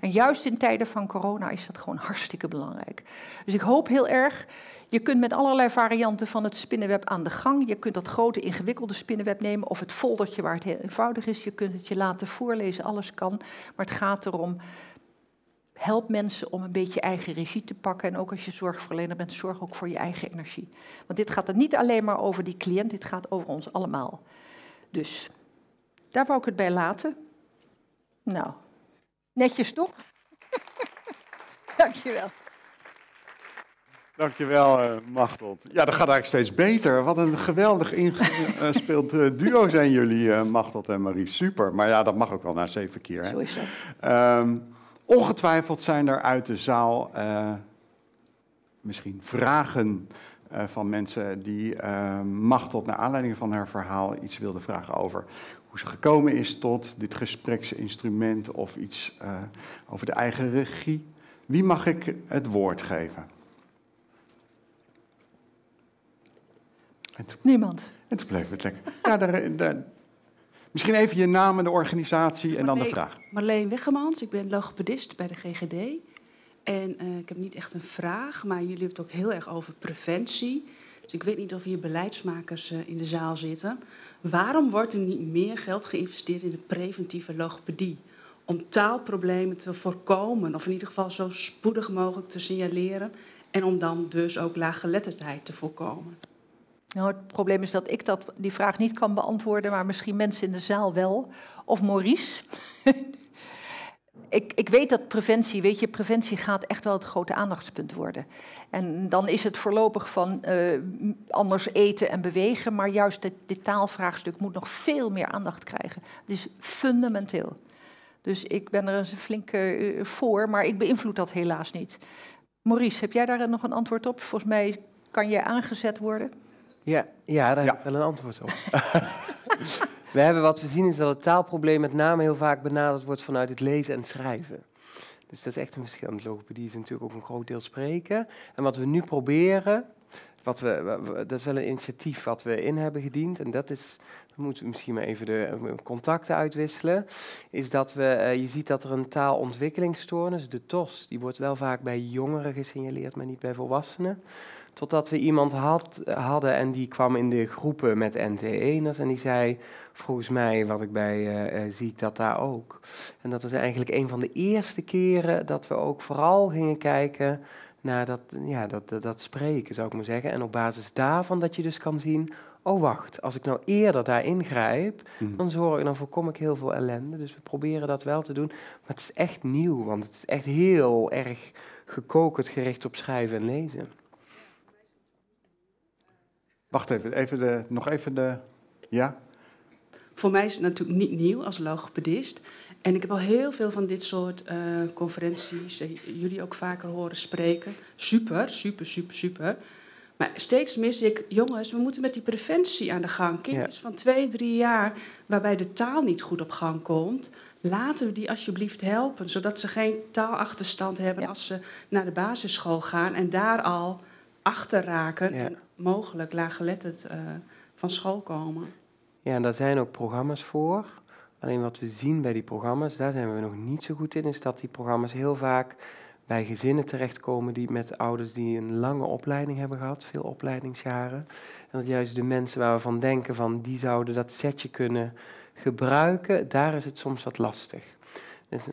En juist in tijden van corona is dat gewoon hartstikke belangrijk. Dus ik hoop heel erg, je kunt met allerlei varianten van het spinnenweb aan de gang. Je kunt dat grote ingewikkelde spinnenweb nemen of het foldertje waar het heel eenvoudig is. Je kunt het je laten voorlezen, alles kan. Maar het gaat erom help mensen om een beetje eigen regie te pakken. En ook als je zorgverlener bent, zorg ook voor je eigen energie. Want dit gaat er niet alleen maar over die cliënt, dit gaat over ons allemaal. Dus daar wou ik het bij laten. Nou, netjes toch? Dankjewel. Dankjewel, uh, Machteld. Ja, dat gaat eigenlijk steeds beter. Wat een geweldig ingespeeld uh, duo zijn jullie, uh, Machteld en Marie. Super. Maar ja, dat mag ook wel na zeven keer. Hè? Zo is dat. Um, Ongetwijfeld zijn er uit de zaal uh, misschien vragen uh, van mensen die uh, Machtel naar aanleiding van haar verhaal iets wilden vragen over hoe ze gekomen is tot dit gespreksinstrument of iets over de eigen regie. Wie mag ik het woord geven? Niemand. En toen bleef het lekker. Ja, daar, daar, Misschien even je naam en de organisatie en dan de vraag. Marleen Weggemans, ik ben logopedist bij de GGD. En uh, ik heb niet echt een vraag, maar jullie hebben het ook heel erg over preventie. Dus ik weet niet of hier beleidsmakers uh, in de zaal zitten. Waarom wordt er niet meer geld geïnvesteerd in de preventieve logopedie? Om taalproblemen te voorkomen, of in ieder geval zo spoedig mogelijk te signaleren. En om dan dus ook laaggeletterdheid te voorkomen. Nou, het probleem is dat ik dat, die vraag niet kan beantwoorden, maar misschien mensen in de zaal wel. Of Maurice. ik, ik weet dat preventie, weet je, preventie gaat echt wel het grote aandachtspunt worden. En dan is het voorlopig van uh, anders eten en bewegen, maar juist dit, dit, taalvraagstuk moet nog veel meer aandacht krijgen. Het is fundamenteel. Dus ik ben er eens flink uh, voor, maar ik beïnvloed dat helaas niet. Maurice, heb jij daar nog een antwoord op? Volgens mij kan je aangezet worden. Ja, ja daar heb ik wel een antwoord op. we hebben wat we zien is dat het taalprobleem met name heel vaak benaderd wordt vanuit het lezen en schrijven. Dus dat is echt een verschil. Want logopedie is natuurlijk ook een groot deel spreken. En wat we nu proberen, wat we, dat is wel een initiatief wat we in hebben gediend. En dat is, dan moeten we misschien maar even de contacten uitwisselen. Is dat we, uh, je ziet dat er een taalontwikkelingsstoornis, de TOS, die wordt wel vaak bij jongeren gesignaleerd, maar niet bij volwassenen. Totdat we iemand had, hadden en die kwam in de groepen met NT1'ers en die zei, volgens mij wat ik bij uh, zie, dat daar ook. En dat was eigenlijk een van de eerste keren dat we ook vooral gingen kijken naar dat, ja, dat, dat, dat spreken, zou ik maar zeggen. En op basis daarvan dat je dus kan zien, oh wacht, als ik nou eerder daar ingrijp, hmm. dan, zorg, dan voorkom ik heel veel ellende. Dus we proberen dat wel te doen. Maar het is echt nieuw, want het is echt heel erg gekokerd gericht op schrijven en lezen. Wacht even, even de, nog even de. Ja? Voor mij is het natuurlijk niet nieuw als logopedist. En ik heb al heel veel van dit soort uh, conferenties, uh, jullie ook vaker horen spreken. Super, super, super, super. Maar steeds mis ik, jongens, we moeten met die preventie aan de gang. Kinderen van twee, drie jaar, waarbij de taal niet goed op gang komt. Laten we die alsjeblieft helpen, zodat ze geen taalachterstand hebben als ze naar de basisschool gaan en daar al achter raken en mogelijk laaggeletterd uh, van school komen. Ja, en daar zijn ook programma's voor. Alleen wat we zien bij die programma's, daar zijn we nog niet zo goed in, is dat die programma's heel vaak bij gezinnen terechtkomen die met ouders die een lange opleiding hebben gehad, veel opleidingsjaren. En dat juist de mensen waar we van denken van die zouden dat setje kunnen gebruiken, daar is het soms wat lastig. Dus,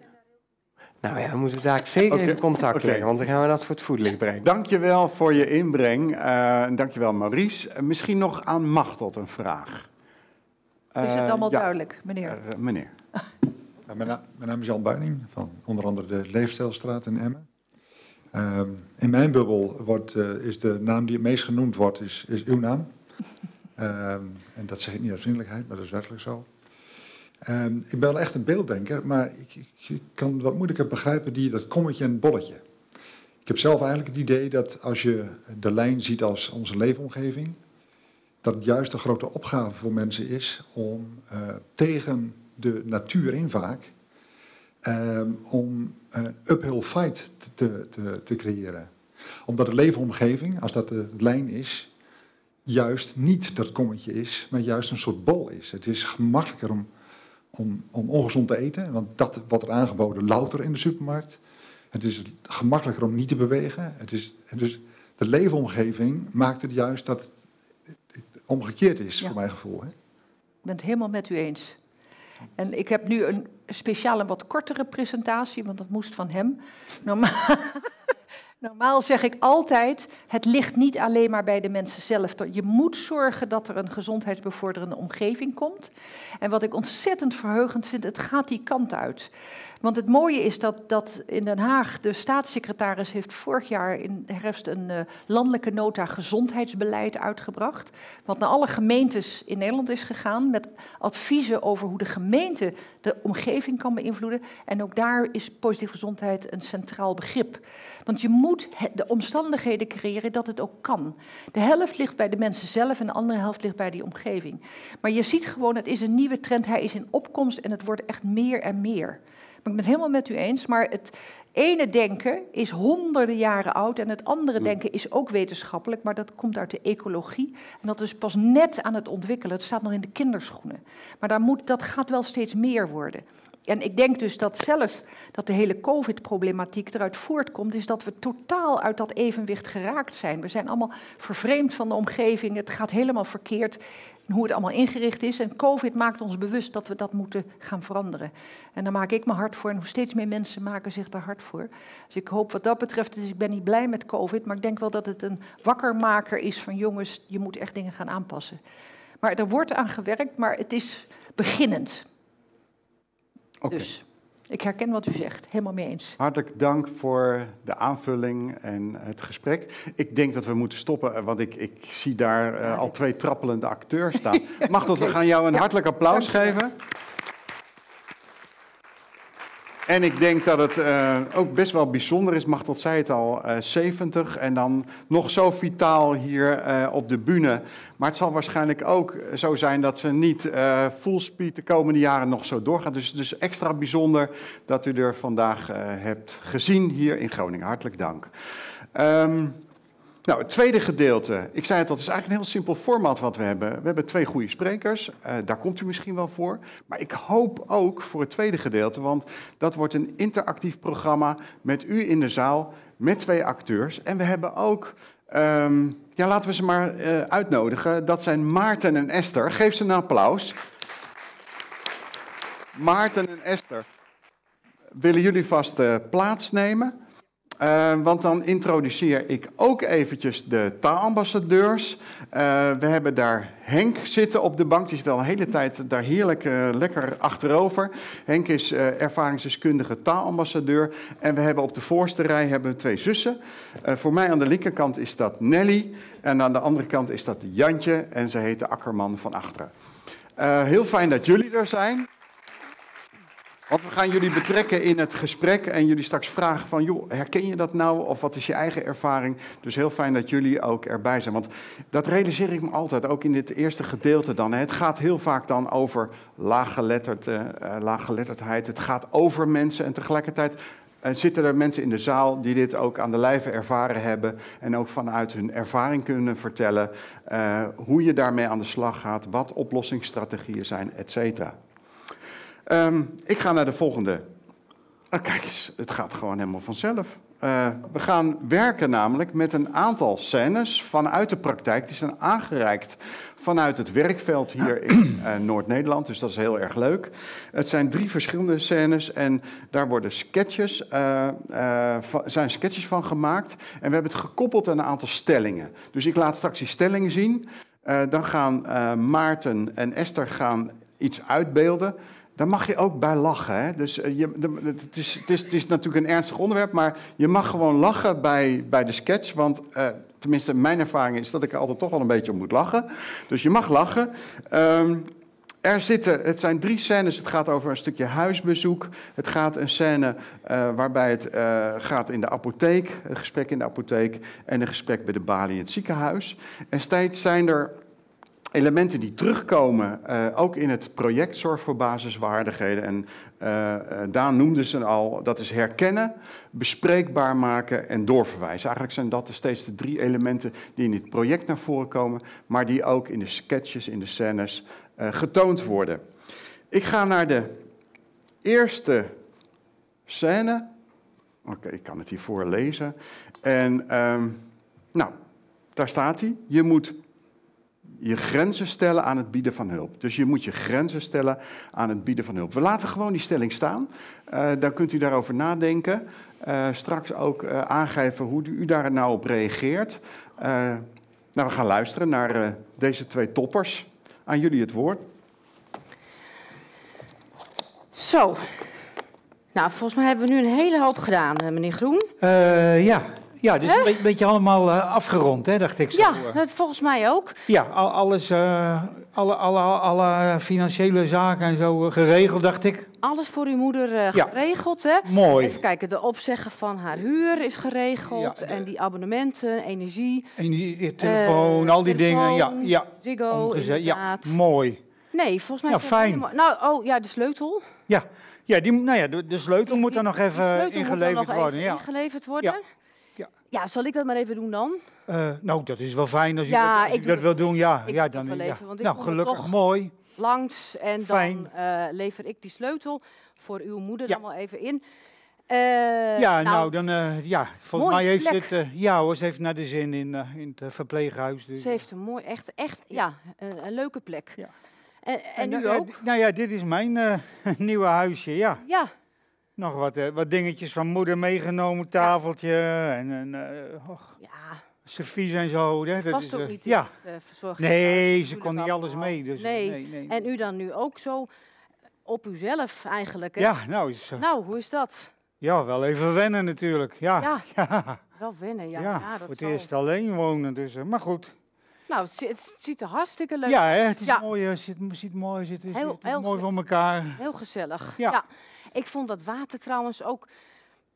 nou ja, dan moeten we daar zeker okay. even contact okay. leggen, want dan gaan we dat voor het voetlicht brengen. Dankjewel voor je inbreng. Uh, dankjewel Maurice. Uh, misschien nog aan Machtot een vraag. Uh, is het allemaal ja. duidelijk, meneer? meneer. Ja, mijn, na mijn, naam is Jan Buining, van onder andere de Leefstijlstraat in Emmen. Uh, in mijn bubbel wordt, uh, is de naam die het meest genoemd wordt, is, is uw naam. uh, en dat zeg ik niet uit vriendelijkheid, maar dat is werkelijk zo. Ehm, ik ben wel echt een beelddenker, maar ik, ik, kan wat moeilijker begrijpen die, dat kommetje en bolletje. Ik heb zelf eigenlijk het idee dat als je de lijn ziet als onze leefomgeving, dat het juist een grote opgave voor mensen is om uh, tegen de natuur in vaak, um, om een uphill fight te, te, te creëren. Omdat de leefomgeving, als dat de lijn is, juist niet dat kommetje is, maar juist een soort bol is. Het is gemakkelijker om, om, om ongezond te eten, want dat wordt er aangeboden louter in de supermarkt. Het is gemakkelijker om niet te bewegen. Het is, dus de leefomgeving maakt het juist dat het omgekeerd is, ja. voor mijn gevoel. Hè? Ik ben het helemaal met u eens. En ik heb nu een speciaal een wat kortere presentatie, want dat moest van hem. Normaal, normaal zeg ik altijd, het ligt niet alleen maar bij de mensen zelf. Je moet zorgen dat er een gezondheidsbevorderende omgeving komt. En wat ik ontzettend verheugend vind, het gaat die kant uit. Want het mooie is dat, dat in Den Haag de staatssecretaris heeft vorig jaar in herfst een uh, landelijke nota gezondheidsbeleid uitgebracht. Wat naar alle gemeentes in Nederland is gegaan met adviezen over hoe de gemeente de omgeving kan beïnvloeden. En ook daar is positieve gezondheid een centraal begrip. Want je moet de omstandigheden creëren dat het ook kan. De helft ligt bij de mensen zelf en de andere helft ligt bij die omgeving. Maar je ziet gewoon, het is een nieuwe trend, hij is in opkomst en het wordt echt meer en meer. Maar ik ben het helemaal met u eens. Maar het ene denken is honderden jaren oud en het andere denken is ook wetenschappelijk, maar dat komt uit de ecologie. En dat is pas net aan het ontwikkelen. Het staat nog in de kinderschoenen. Maar daar moet, dat gaat wel steeds meer worden. En ik denk dus dat zelf dat de hele COVID-problematiek eruit voortkomt, is dat we totaal uit dat evenwicht geraakt zijn. We zijn allemaal vervreemd van de omgeving, het gaat helemaal verkeerd hoe het allemaal ingericht is. En COVID maakt ons bewust dat we dat moeten gaan veranderen. En daar maak ik me hard voor en steeds meer mensen maken zich daar hard voor. Dus ik hoop wat dat betreft, dus ik ben niet blij met COVID, maar ik denk wel dat het een wakkermaker is van jongens, je moet echt dingen gaan aanpassen. Maar er wordt aan gewerkt, maar het is beginnend. Dus, Ik herken wat u zegt, helemaal mee eens. Hartelijk dank voor de aanvulling en het gesprek. Ik denk dat we moeten stoppen, want ik, ik zie daar uh, al twee trappelende acteurs staan. Mag dat? We gaan jou een hartelijk applaus geven. En ik denk dat het uh, ook best wel bijzonder is, Machtel zei het al, uh, 70 en dan nog zo vitaal hier uh, op de bühne. Maar het zal waarschijnlijk ook zo zijn dat ze niet full speed de komende jaren nog zo doorgaan. Dus, dus extra bijzonder dat u er vandaag hebt gezien hier in Groningen. Hartelijk dank. Um, nou, het tweede gedeelte. Ik zei het al, het is eigenlijk een heel simpel format wat we hebben. We hebben twee goede sprekers, uh, daar komt u misschien wel voor. Maar ik hoop ook voor het tweede gedeelte, want dat wordt een interactief programma met u in de zaal, met twee acteurs. En we hebben ook, um, ja, laten we ze maar uh, uitnodigen. Dat zijn Maarten en Esther. Geef ze een applaus. Maarten en Esther, willen jullie vast uh, plaatsnemen? Uh, want dan introduceer ik ook eventjes de taalambassadeurs. Uh, we hebben daar Henk zitten op de bank. Die zit al een hele tijd daar heerlijk uh, lekker achterover. Henk is ervaringsdeskundige taalambassadeur. En we hebben op de voorste rij hebben we twee zussen. voor mij aan de linkerkant is dat Nelly. En aan de andere kant is dat Jantje. En ze heet Akkerman van achteren. heel fijn dat jullie er zijn. Want we gaan jullie betrekken in het gesprek en jullie straks vragen van, joh, herken je dat nou of wat is je eigen ervaring? Dus heel fijn dat jullie ook erbij zijn. Want dat realiseer ik me altijd, ook in dit eerste gedeelte dan. Het gaat heel vaak dan over laaggeletterd, uh, laaggeletterdheid. Het gaat over mensen en tegelijkertijd uh, zitten er mensen in de zaal die dit ook aan de lijve ervaren hebben en ook vanuit hun ervaring kunnen vertellen hoe je daarmee aan de slag gaat, wat oplossingsstrategieën zijn, et cetera. Um, ik ga naar de volgende. Oh, kijk eens, het gaat gewoon helemaal vanzelf. Uh, we gaan werken namelijk met een aantal scènes vanuit de praktijk. Die zijn aangereikt vanuit het werkveld hier in uh, Noord-Nederland. Dus dat is heel erg leuk. Het zijn drie verschillende scènes en daar worden sketches, uh, zijn sketches van gemaakt. En we hebben het gekoppeld aan een aantal stellingen. Dus ik laat straks die stellingen zien. dan gaan Maarten en Esther gaan iets uitbeelden. Daar mag je ook bij lachen. Hè? Dus je, de, het, is, het, is, het, is, natuurlijk een ernstig onderwerp, maar je mag gewoon lachen bij, bij de sketch. Want uh, tenminste, mijn ervaring is dat ik er altijd toch wel een beetje om moet lachen. Dus je mag lachen. Um, er zitten, het zijn drie scènes. Het gaat over een stukje huisbezoek. Het gaat een scène uh, waarbij het gaat in de apotheek, een gesprek in de apotheek en een gesprek bij de balie in het ziekenhuis. En steeds zijn er elementen die terugkomen, uh, ook in het project Zorg voor Basiswaardigheden. En uh, Daan noemde ze al, dat is herkennen, bespreekbaar maken en doorverwijzen. Eigenlijk zijn dat steeds de drie elementen die in het project naar voren komen, maar die ook in de sketches, in de scènes getoond worden. Ik ga naar de eerste scène. Oké, ik kan het hier voorlezen. En um, nou, daar staat hij. Je moet je grenzen stellen aan het bieden van hulp. Dus je moet je grenzen stellen aan het bieden van hulp. We laten gewoon die stelling staan. Uh, dan kunt u daarover nadenken. Uh, straks ook uh, aangeven hoe u daar nou op reageert. nou, we gaan luisteren naar deze twee toppers. Aan jullie het woord. Zo. Nou, volgens mij hebben we nu een hele hoop gedaan, meneer Groen. ja, ja, dus een beetje, allemaal uh, afgerond, hè, dacht ik zo. Ja, dat volgens mij ook. Ja, al, alles, uh, alle, alle, alle financiële zaken en zo uh, geregeld, dacht ik. Alles voor uw moeder geregeld, hè? Mooi. Even kijken, de opzeggen van haar huur is geregeld. Ja. En die abonnementen, energie. Energie, telefoon, al die telefoon, dingen. Ja, ja. Ziggo, Omgezet. Ja, mooi. Nee, volgens mij... Ja, fijn. Helemaal... Nou, oh, ja, de sleutel. Ja, ja, die, nou ja de, de sleutel die, moet dan nog even ingeleverd nog worden. Even ingeleverd worden. Ja. Ja. ja, zal ik dat maar even doen dan? Uh, nou, dat is wel fijn als je ja, dat, als dat wil doen. Ja, ik ja, dan wel even, want ik nou, gelukkig mooi. Langs en fijn. dan uh, lever ik die sleutel voor uw moeder dan wel even in. Uh, ja, nou, nou dan, uh, ja, volgens mij heeft plek. ze het, uh, ja hoor, ze heeft naar de zin in, in het verpleeghuis. Dus. Ze heeft een mooi, echt, echt, ja, een, een leuke plek. Ja. En, en, en u ook? Nou ja, dit is mijn nieuwe huisje, ja. Ja. Nog wat, uh, wat dingetjes van moeder meegenomen, tafeltje ja. en een uh, och, ja. servies en zo. Hè, dat is, ook niet ja. het, Nee, ze kon niet alles mee. Dus, nee. nee, nee. En u dan nu ook zo op uzelf eigenlijk. Hè? Ja, nou, is, Nou, hoe is dat? ja, wel even wennen natuurlijk. Ja, Ja, ja, wel wennen. Ja, ja, ja, dat voor het zal. eerst alleen wonen. Dus, eh, maar goed. Nou, het, zi- het ziet er hartstikke leuk Ja, hè, het is Ja. mooi. Het ziet, ziet mooi, het is, Heel- mooi voor elkaar. Heel gezellig. Ja. Ik vond dat water trouwens ook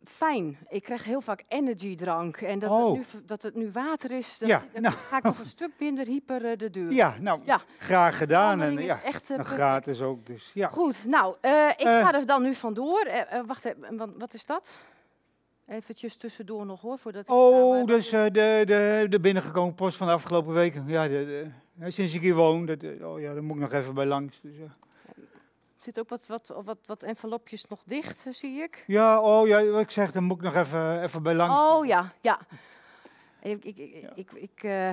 fijn. Ik krijg heel vaak energiedrank. En dat, Oh. het, nu, v- dat het nu water is, Ja, dan nou. ga ik nog een stuk minder hyper eh, de deur. Ja, nou, Ja. graag gedaan. En ja, echt, perfect. gratis ook. Dus, ja. Goed, nou, eh, ik ga er dan nu vandoor. Wacht even, wat, is dat? Eventjes tussendoor nog hoor, voordat Oh, dus de, de, de binnengekomen post van de afgelopen weken. Ja, de, sinds ik hier woon. Dat, oh ja, daar moet ik nog even bij langs. Dus. Zit ook wat, wat, wat, wat envelopjes nog dicht, eh, zie ik. ja, oh ja, ik zeg, daar moet ik nog even, even bij langs. Oh ja, ja. Ik, ik, ik, ik, ik, eh,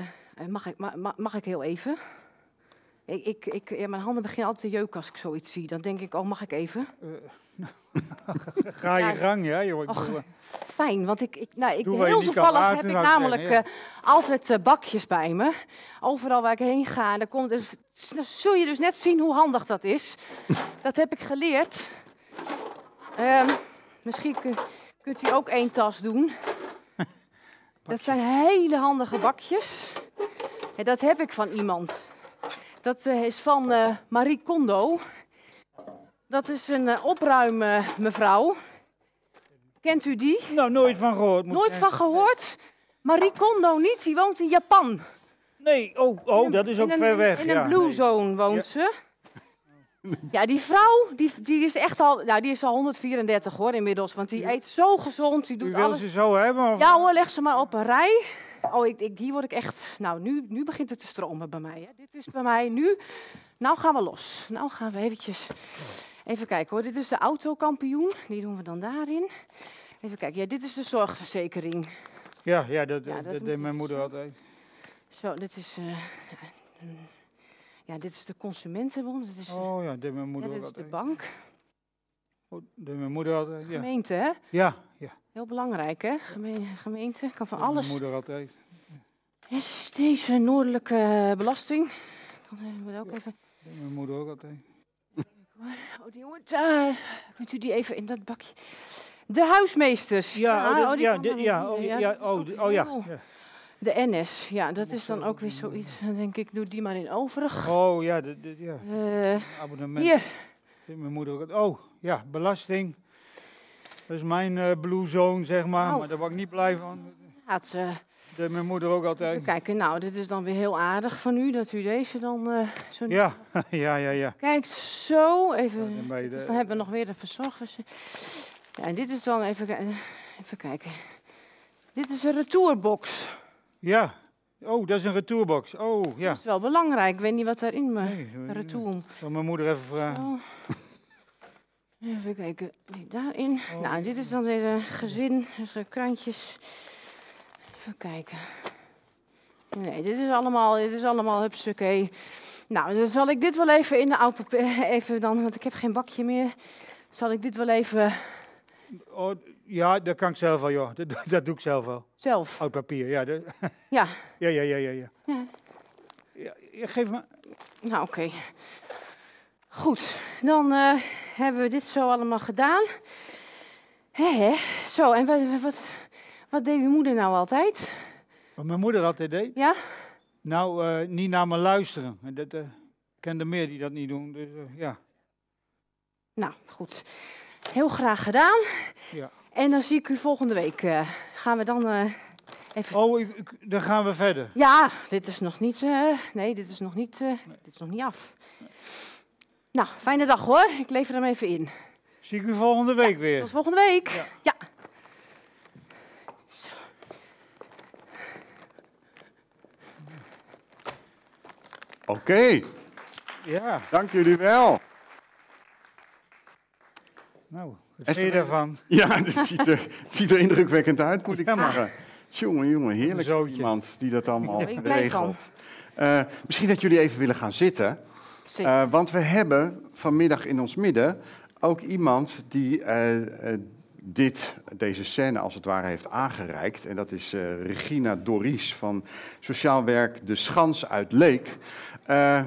mag, ik, ma- ma- mag ik heel even? Ik, ik, ik, ja, mijn handen beginnen altijd te jeuken als ik zoiets zie. Dan denk ik, oh, mag ik even? Ga je gang, ja, joh. Ik och, bedoel, eh, Fijn, want ik, ik, nou, ik heel toevallig heb ik namelijk eh, altijd eh, bakjes bij me. Overal waar ik heen ga. En dan, komt, dus, dan zul je dus net zien hoe handig dat is. dat heb ik geleerd. Ehm, misschien kun- kunt u ook één tas doen. Dat zijn hele handige bakjes. En dat heb ik van iemand. Dat is van Marie Kondo. Dat is een eh opruim mevrouw. Kent u die? nou, nooit van gehoord. moet Nooit van gehoord? Marie Kondo niet, die woont in Japan. Nee, oh, oh een- dat is ook een- ver weg. In ja, een blue nee. zone woont Ja. ze. Ja, die vrouw, die, die is echt al, nou, die is al 134 hoor inmiddels. Want die eet zo gezond, die U doet wil alles. ze zo hebben? Of? Ja hoor, leg ze maar op een rij. Oh, ik, ik, hier word ik echt, nou nu, nu begint het te stromen bij mij. Hè. Dit is bij mij nu, nou gaan we los. Nou gaan we eventjes, even kijken hoor. Dit is de autokampioen, die doen we dan daarin. Even kijken, ja dit is de zorgverzekering. Ja, ja, dat, Ja, dat, deed mijn moeder zo. altijd. Zo, dit is, eh, ja, dit is de consumentenbond. Dit is, eh, Oh ja, dat deed mijn ja, moeder dit ook is de altijd. bank. Oh, deed mijn moeder altijd, ja. Gemeente, hè? Ja, ja. Heel belangrijk, hè? Geme- gemeente, kan van dat alles. Mijn moeder altijd. Is deze noordelijke belasting? Ik kan even- moet ook even. Deed mijn moeder ook altijd. Oh, die hoort daar. Kunt u die even in dat bakje? De huismeesters. Ja, oh, dit- die ja, wel ja, oh, ja, oh, oh ja. De NS, ja, dat is dan ook weer zoiets. Dan denk ik, doe die maar in overig. Oh ja, dit, ja. Eh, abonnement. hier, mijn moeder ook. Oh ja, belasting. Dat is mijn eh, blue zone, zeg maar. Oh. Maar daar word ik niet blij van. gaat Dat deed mijn moeder ook altijd. kijken. Nou, dit is dan weer heel aardig van u dat u deze dan eh, zo. Ja, ja, ja, ja. Kijk, zo even. Ja, dan Dus hebben we nog weer de verzorgers. Ja, en dit is dan even, even kijken. Dit is een retourbox. Ja. Oh, dat is een retourbox. Oh, ja. Dat is wel belangrijk. Ik weet niet wat daarin me. Nee, zo- Retour. Zal mijn moeder even vragen. Zo. Even kijken. Die daarin. Oh, nou, dit is dan deze gezin. Dus krantjes. Even kijken. Nee, dit is allemaal, dit is allemaal hupsakee. Nou, dan zal ik dit wel even in de oud papier, even dan, want ik heb geen bakje meer. Zal ik dit wel even Oh, ja, dat kan ik zelf wel, joh. Dat, dat doe ik zelf wel. zelf. Oud papier, ja. dat- Ja, ja, ja, ja, ja, ja. Ja. Ja, geef me. nou oké. Goed, dan eh, hebben we dit zo allemaal gedaan. Hè, hè. Zo, en wat, wat, wat deed uw moeder nou altijd? Wat mijn moeder altijd deed. Ja? Nou, eh, niet naar me luisteren. En Dat, eh, ik ken er meer die dat niet doen. Dus eh, ja. Nou, goed. Heel graag gedaan. Ja. En dan zie ik u volgende week. gaan we dan even... Oh, ik, ik- dan gaan we verder. Ja, dit is nog niet... nee, dit is nog niet, dit is nog niet af. Nou, fijne dag hoor. Ik lever hem even in. Zie ik u volgende week weer. Tot volgende week. Ja. ja. Zo. Oké, Ja, dank jullie wel. nou, wat vind je daarvan? Ja, het ziet, er, het ziet er indrukwekkend uit, moet ik Ja, zeggen. Jongen, jongen, heerlijk zootje. iemand die dat allemaal regelt. Eh, misschien dat jullie even willen gaan zitten. Zeker. Eh, want we hebben vanmiddag in ons midden ook iemand die eh, dit, deze scène als het ware heeft aangereikt. En dat is eh, Regina Doris van Sociaal Werk De Schans uit Leek. Eh, eh,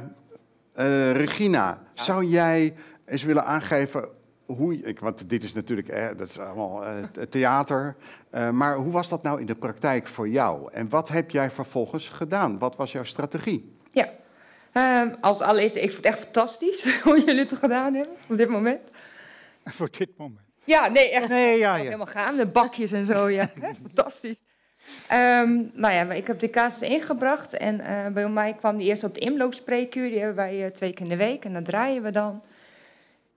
Regina, zou jij eens willen aangeven hoe, ik, want dit is natuurlijk, eh, dat is allemaal eh, theater, uh, maar hoe was dat nou in de praktijk voor jou? En wat heb jij vervolgens gedaan? Wat was jouw strategie? Ja, uh, als allereerst, ik vind het echt fantastisch hoe jullie het gedaan hebben op dit moment. Voor dit moment? Ja, nee, echt nee, ja, ja. helemaal gaan. De bakjes en zo, ja, fantastisch. Um, nou ja, ik heb de casus ingebracht en uh, bij mij kwam die eerst op de inloopspreekuur. Die hebben wij uh, twee keer in de week en dat draaien we dan.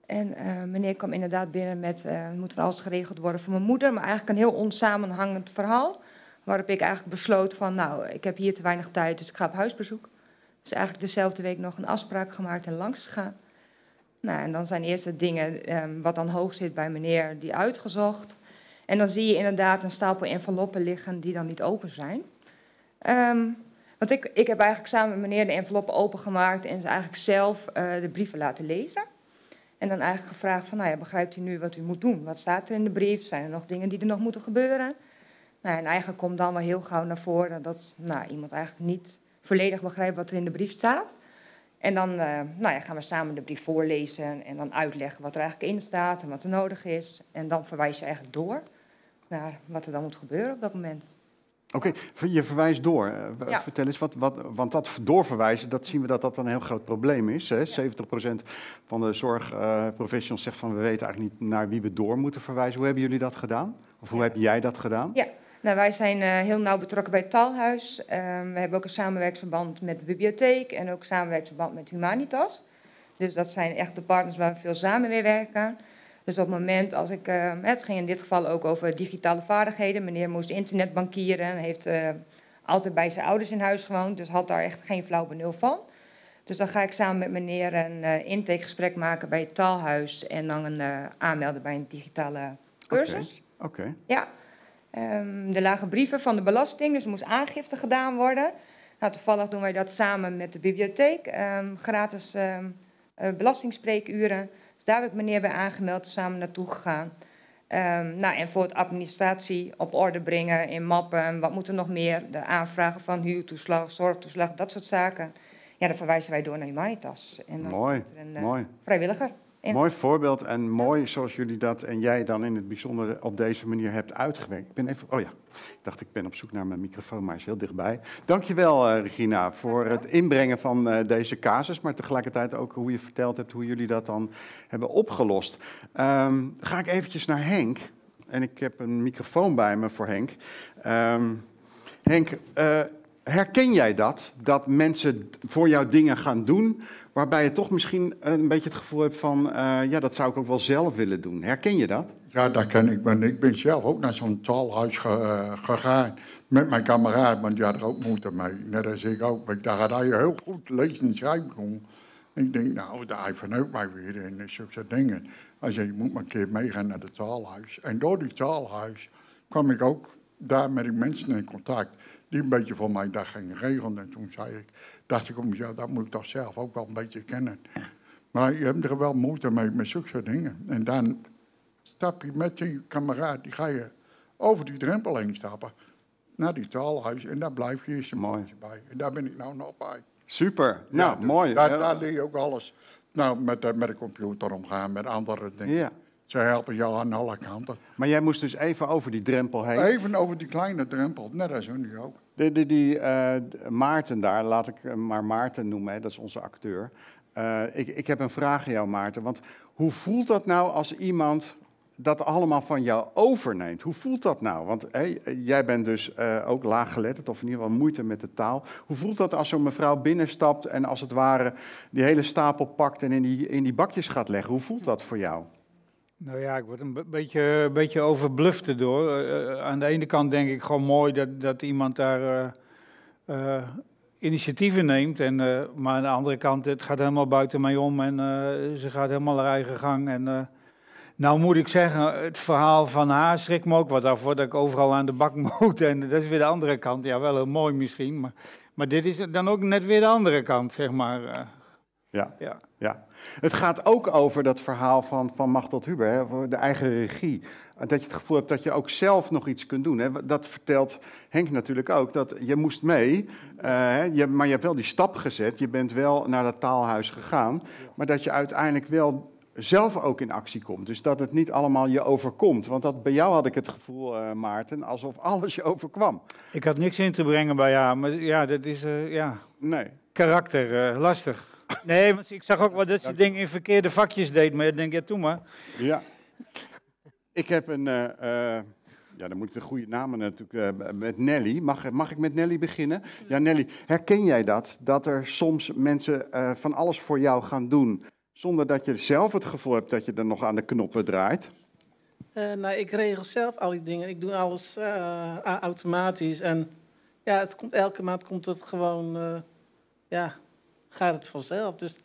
En uh, meneer kwam inderdaad binnen met, moet van alles geregeld worden voor mijn moeder. Maar eigenlijk een heel onsamenhangend verhaal. Waarop ik eigenlijk besloot van, nou, ik heb hier te weinig tijd, dus ik ga op huisbezoek. Dus eigenlijk dezelfde week nog een afspraak gemaakt en langs gegaan. Nou, en dan zijn eerst de dingen um, wat dan hoog zit bij meneer, die uitgezocht. En dan zie je inderdaad een stapel enveloppen liggen die dan niet open zijn. Um, want ik, ik heb eigenlijk samen met meneer de enveloppen opengemaakt en ze eigenlijk zelf uh, de brieven laten lezen. En dan eigenlijk gevraagd van, nou ja, begrijpt u nu wat u moet doen? Wat staat er in de brief? Zijn er nog dingen die er nog moeten gebeuren? Nou, en eigenlijk komt dan wel heel gauw naar voren dat nou, iemand eigenlijk niet volledig begrijpt wat er in de brief staat. En dan uh, nou ja, gaan we samen de brief voorlezen en dan uitleggen wat er eigenlijk in staat en wat er nodig is. En dan verwijs je eigenlijk door naar wat er dan moet gebeuren op dat moment. Oké, okay, je verwijst door. Ja. Vertel eens, wat, wat, want dat doorverwijzen, dat zien we dat dat een heel groot probleem is. Hè? Ja. 70% van de zorgprofessionals uh, zegt van we weten eigenlijk niet naar wie we door moeten verwijzen. Hoe hebben jullie dat gedaan? Of hoe ja. heb jij dat gedaan? Ja, nou, wij zijn uh, heel nauw betrokken bij het Talhuis. we hebben ook een samenwerksverband met de bibliotheek en ook samenwerksverband met Humanitas. Dus dat zijn echt de partners waar we veel samen mee werken. Dus op het moment als ik, uh, het ging in dit geval ook over digitale vaardigheden. Meneer moest internetbankieren en heeft uh, altijd bij zijn ouders in huis gewoond. Dus had daar echt geen flauw benul van. Dus dan ga ik samen met meneer een uh, intakegesprek maken bij het taalhuis. En dan een, aanmelden bij een digitale cursus. Oké. Okay. Okay. Ja. Um, er lagen brieven van de belasting, dus er moest aangifte gedaan worden. Nou, toevallig doen wij dat samen met de bibliotheek. Um, gratis um, belastingspreekuren daar heb ik meneer bij aangemeld, samen naartoe gegaan. Nou, en voor het administratie op orde brengen in mappen, wat moet er nog meer? De aanvragen van huurtoeslag, zorgtoeslag, dat soort zaken. Ja, dan verwijzen wij door naar Humanitas. En dan mooi, er een, uh, mooi. vrijwilliger. In. Mooi voorbeeld en mooi zoals jullie dat en jij dan in het bijzonder op deze manier hebt uitgewerkt. Ik ben even, oh ja, ik dacht ik ben op zoek naar mijn microfoon, maar hij is heel dichtbij. Dankjewel uh, Regina voor het inbrengen van uh, deze casus, maar tegelijkertijd ook hoe je verteld hebt hoe jullie dat dan hebben opgelost. Um, ga ik eventjes naar Henk en ik heb een microfoon bij me voor Henk. Um, Henk, uh, herken jij dat? Dat mensen voor jou dingen gaan doen waarbij je toch misschien een beetje het gevoel hebt van, uh, ja, dat zou ik ook wel zelf willen doen. Herken je dat? Ja, dat ken ik. Ik ben zelf ook naar zo'n taalhuis ge, uh, gegaan met mijn kameraad, want die had er ook moeite mee. Net als ik ook. Ik dacht dat je heel goed lezen en schrijven kon. Ik denk, nou, daar vanuit mij weer en zulke dingen. Hij zei, je moet maar een keer meegaan naar het taalhuis. En door die taalhuis kwam ik ook daar met die mensen in contact die een beetje voor mij dat gingen regelen. En toen zei ik, dacht ik om mezelf, dat moet ik toch zelf ook wel een beetje kennen. Maar je hebt er wel moeite mee met zulke dingen. En dan stap je met die kameraad, die ga je over die drempel heen stappen naar die taalhuis. En daar blijf je eens een mooi bij. En daar ben ik nou nog bij. Super, nou dus mooi. Daar, daar leer je ook alles. Nou, met de, met de computer omgaan, met andere dingen. Ja. Ze helpen jou aan alle kanten. Maar jij moest dus even over die drempel heen. Even over die kleine drempel, net als hun die ook. Die, die, die uh, Maarten daar, laat ik hem maar Maarten noemen, hè, dat is onze acteur. Uh, ik, ik heb een vraag aan jou, Maarten. Want hoe voelt dat nou als iemand dat allemaal van jou overneemt? Hoe voelt dat nou? Want jij bent dus uh, ook laaggeletterd, of in ieder geval moeite met de taal. Hoe voelt dat als zo'n mevrouw binnenstapt en als het ware die hele stapel pakt en in die, in die bakjes gaat leggen? Hoe voelt dat voor jou? Nou ja, ik word een beetje, een beetje overbluft erdoor. Uh, aan de ene kant denk ik gewoon mooi dat, dat iemand daar uh, uh, initiatieven neemt. En, maar aan de andere kant, het gaat helemaal buiten mij om en ze gaat helemaal haar eigen gang. En, nou moet ik zeggen, het verhaal van haar schrikt me ook wat af, dat ik overal aan de bak moet. En dat is weer de andere kant. Ja, wel heel mooi misschien, maar, maar dit is dan ook net weer de andere kant, zeg maar. ja. ja. ja. Het gaat ook over dat verhaal van, van Machtel Huber, hè, de eigen regie. Dat je het gevoel hebt dat je ook zelf nog iets kunt doen. Hè. Dat vertelt Henk natuurlijk ook, dat je moest mee, uh, je, maar je hebt wel die stap gezet. Je bent wel naar dat taalhuis gegaan, maar dat je uiteindelijk wel zelf ook in actie komt. Dus dat het niet allemaal je overkomt. Want dat, bij jou had ik het gevoel, eh, Maarten, alsof alles je overkwam. Ik had niks in te brengen bij jou, maar ja, dat is eh, ja, Nee. karakter, eh, lastig. Nee, want ik zag ook wel dat ze dingen in verkeerde vakjes deed, maar ik denk, ja, toe maar. Ja. Ik heb een. eh, eh, ja, dan moet ik de goede namen natuurlijk. eh, met Nelly. Mag, mag ik met Nelly beginnen? Ja, Nelly, herken jij dat? Dat er soms mensen eh, van alles voor jou gaan doen. zonder dat je zelf het gevoel hebt dat je er nog aan de knoppen draait? Eh, nou, ik regel zelf al die dingen. Ik doe alles eh, automatisch. En ja, het komt, elke maand komt het gewoon, eh, ja, gaat het vanzelf. Dus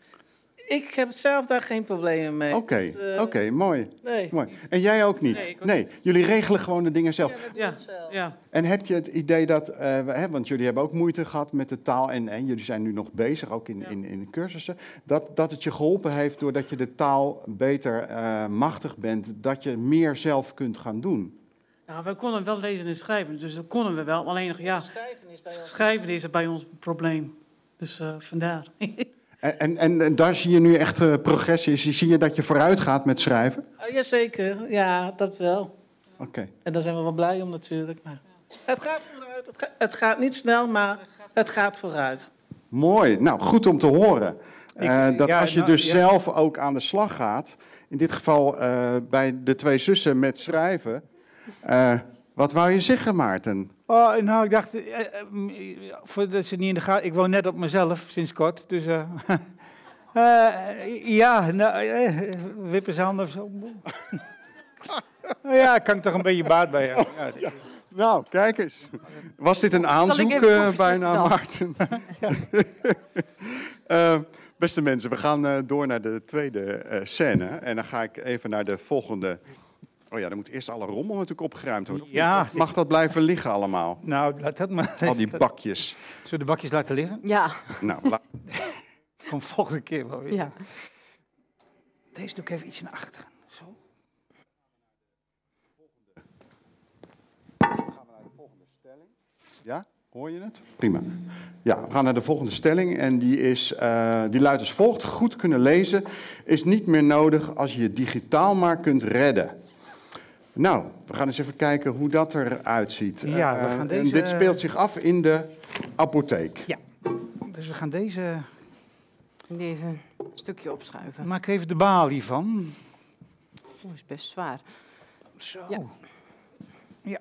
ik heb zelf daar geen problemen mee. Oké, Dus, eh, oké, mooi. Nee. mooi. En jij ook niet? Nee, ik ook nee, jullie regelen gewoon de dingen zelf. Ja, ja. En heb je het idee dat, eh, we- hè, want jullie hebben ook moeite gehad met de taal en, en jullie zijn nu nog bezig, ook in, in, in cursussen, dat, dat het je geholpen heeft doordat je de taal beter eh, machtig bent, dat je meer zelf kunt gaan doen? Nou, wij konden wel lezen en schrijven, dus dat konden we wel. Alleen nog, ja, Schrijven is bij ons. schrijven is bij ons een probleem. Dus eh, vandaar. En, en, en, en daar zie je nu echt eh, progressie, zie je dat je vooruit gaat met schrijven? Oh, jazeker, ja, dat wel. Oké. En daar zijn we wel blij om natuurlijk. Maar het gaat vooruit. Het, ga- het gaat niet snel, maar het gaat vooruit. Mooi, nou goed om te horen. Eh, Ik- dat ja, als je nou, dus ja. zelf ook aan de slag gaat, in dit geval eh, bij de twee zussen met schrijven. eh, wat wou je zeggen, Maarten? Oh, nou, ik dacht, eh, eh, voordat ze niet in de gaten... Ik woon net op mezelf, sinds kort, dus... eh, eh, ja, nou, eh, wippen ze handen of zo. Nou ja, kan ik toch een beetje baat bij hebben. Ja, Nou, kijk eens. Was dit een aanzoek bijna, dan? Maarten? Eh, beste mensen, we gaan eh, door naar de tweede eh, scène. En dan ga ik even naar de volgende. Oh ja, dan moet eerst alle rommel natuurlijk opgeruimd worden. Ja. Of mag dat blijven liggen allemaal? Nou, laat dat maar. Al die bakjes. Zullen we de bakjes laten liggen? Ja. Nou, la- Kom volgende keer wel weer. Ja. Deze doe ik even iets naar achteren. Zo. Ja, hoor je het? Prima. Ja, we gaan naar de volgende stelling en die, is, eh, die luidt als volgt. Goed kunnen lezen is niet meer nodig als je je digitaal maar kunt redden. Nou, we gaan eens even kijken hoe dat eruit ziet. Ja, we Eh, gaan en deze- dit speelt zich af in de apotheek. Ja, dus we gaan deze... Even een stukje opschuiven. Maak even de balie van. Dat is best zwaar. Zo. Ja. Ja.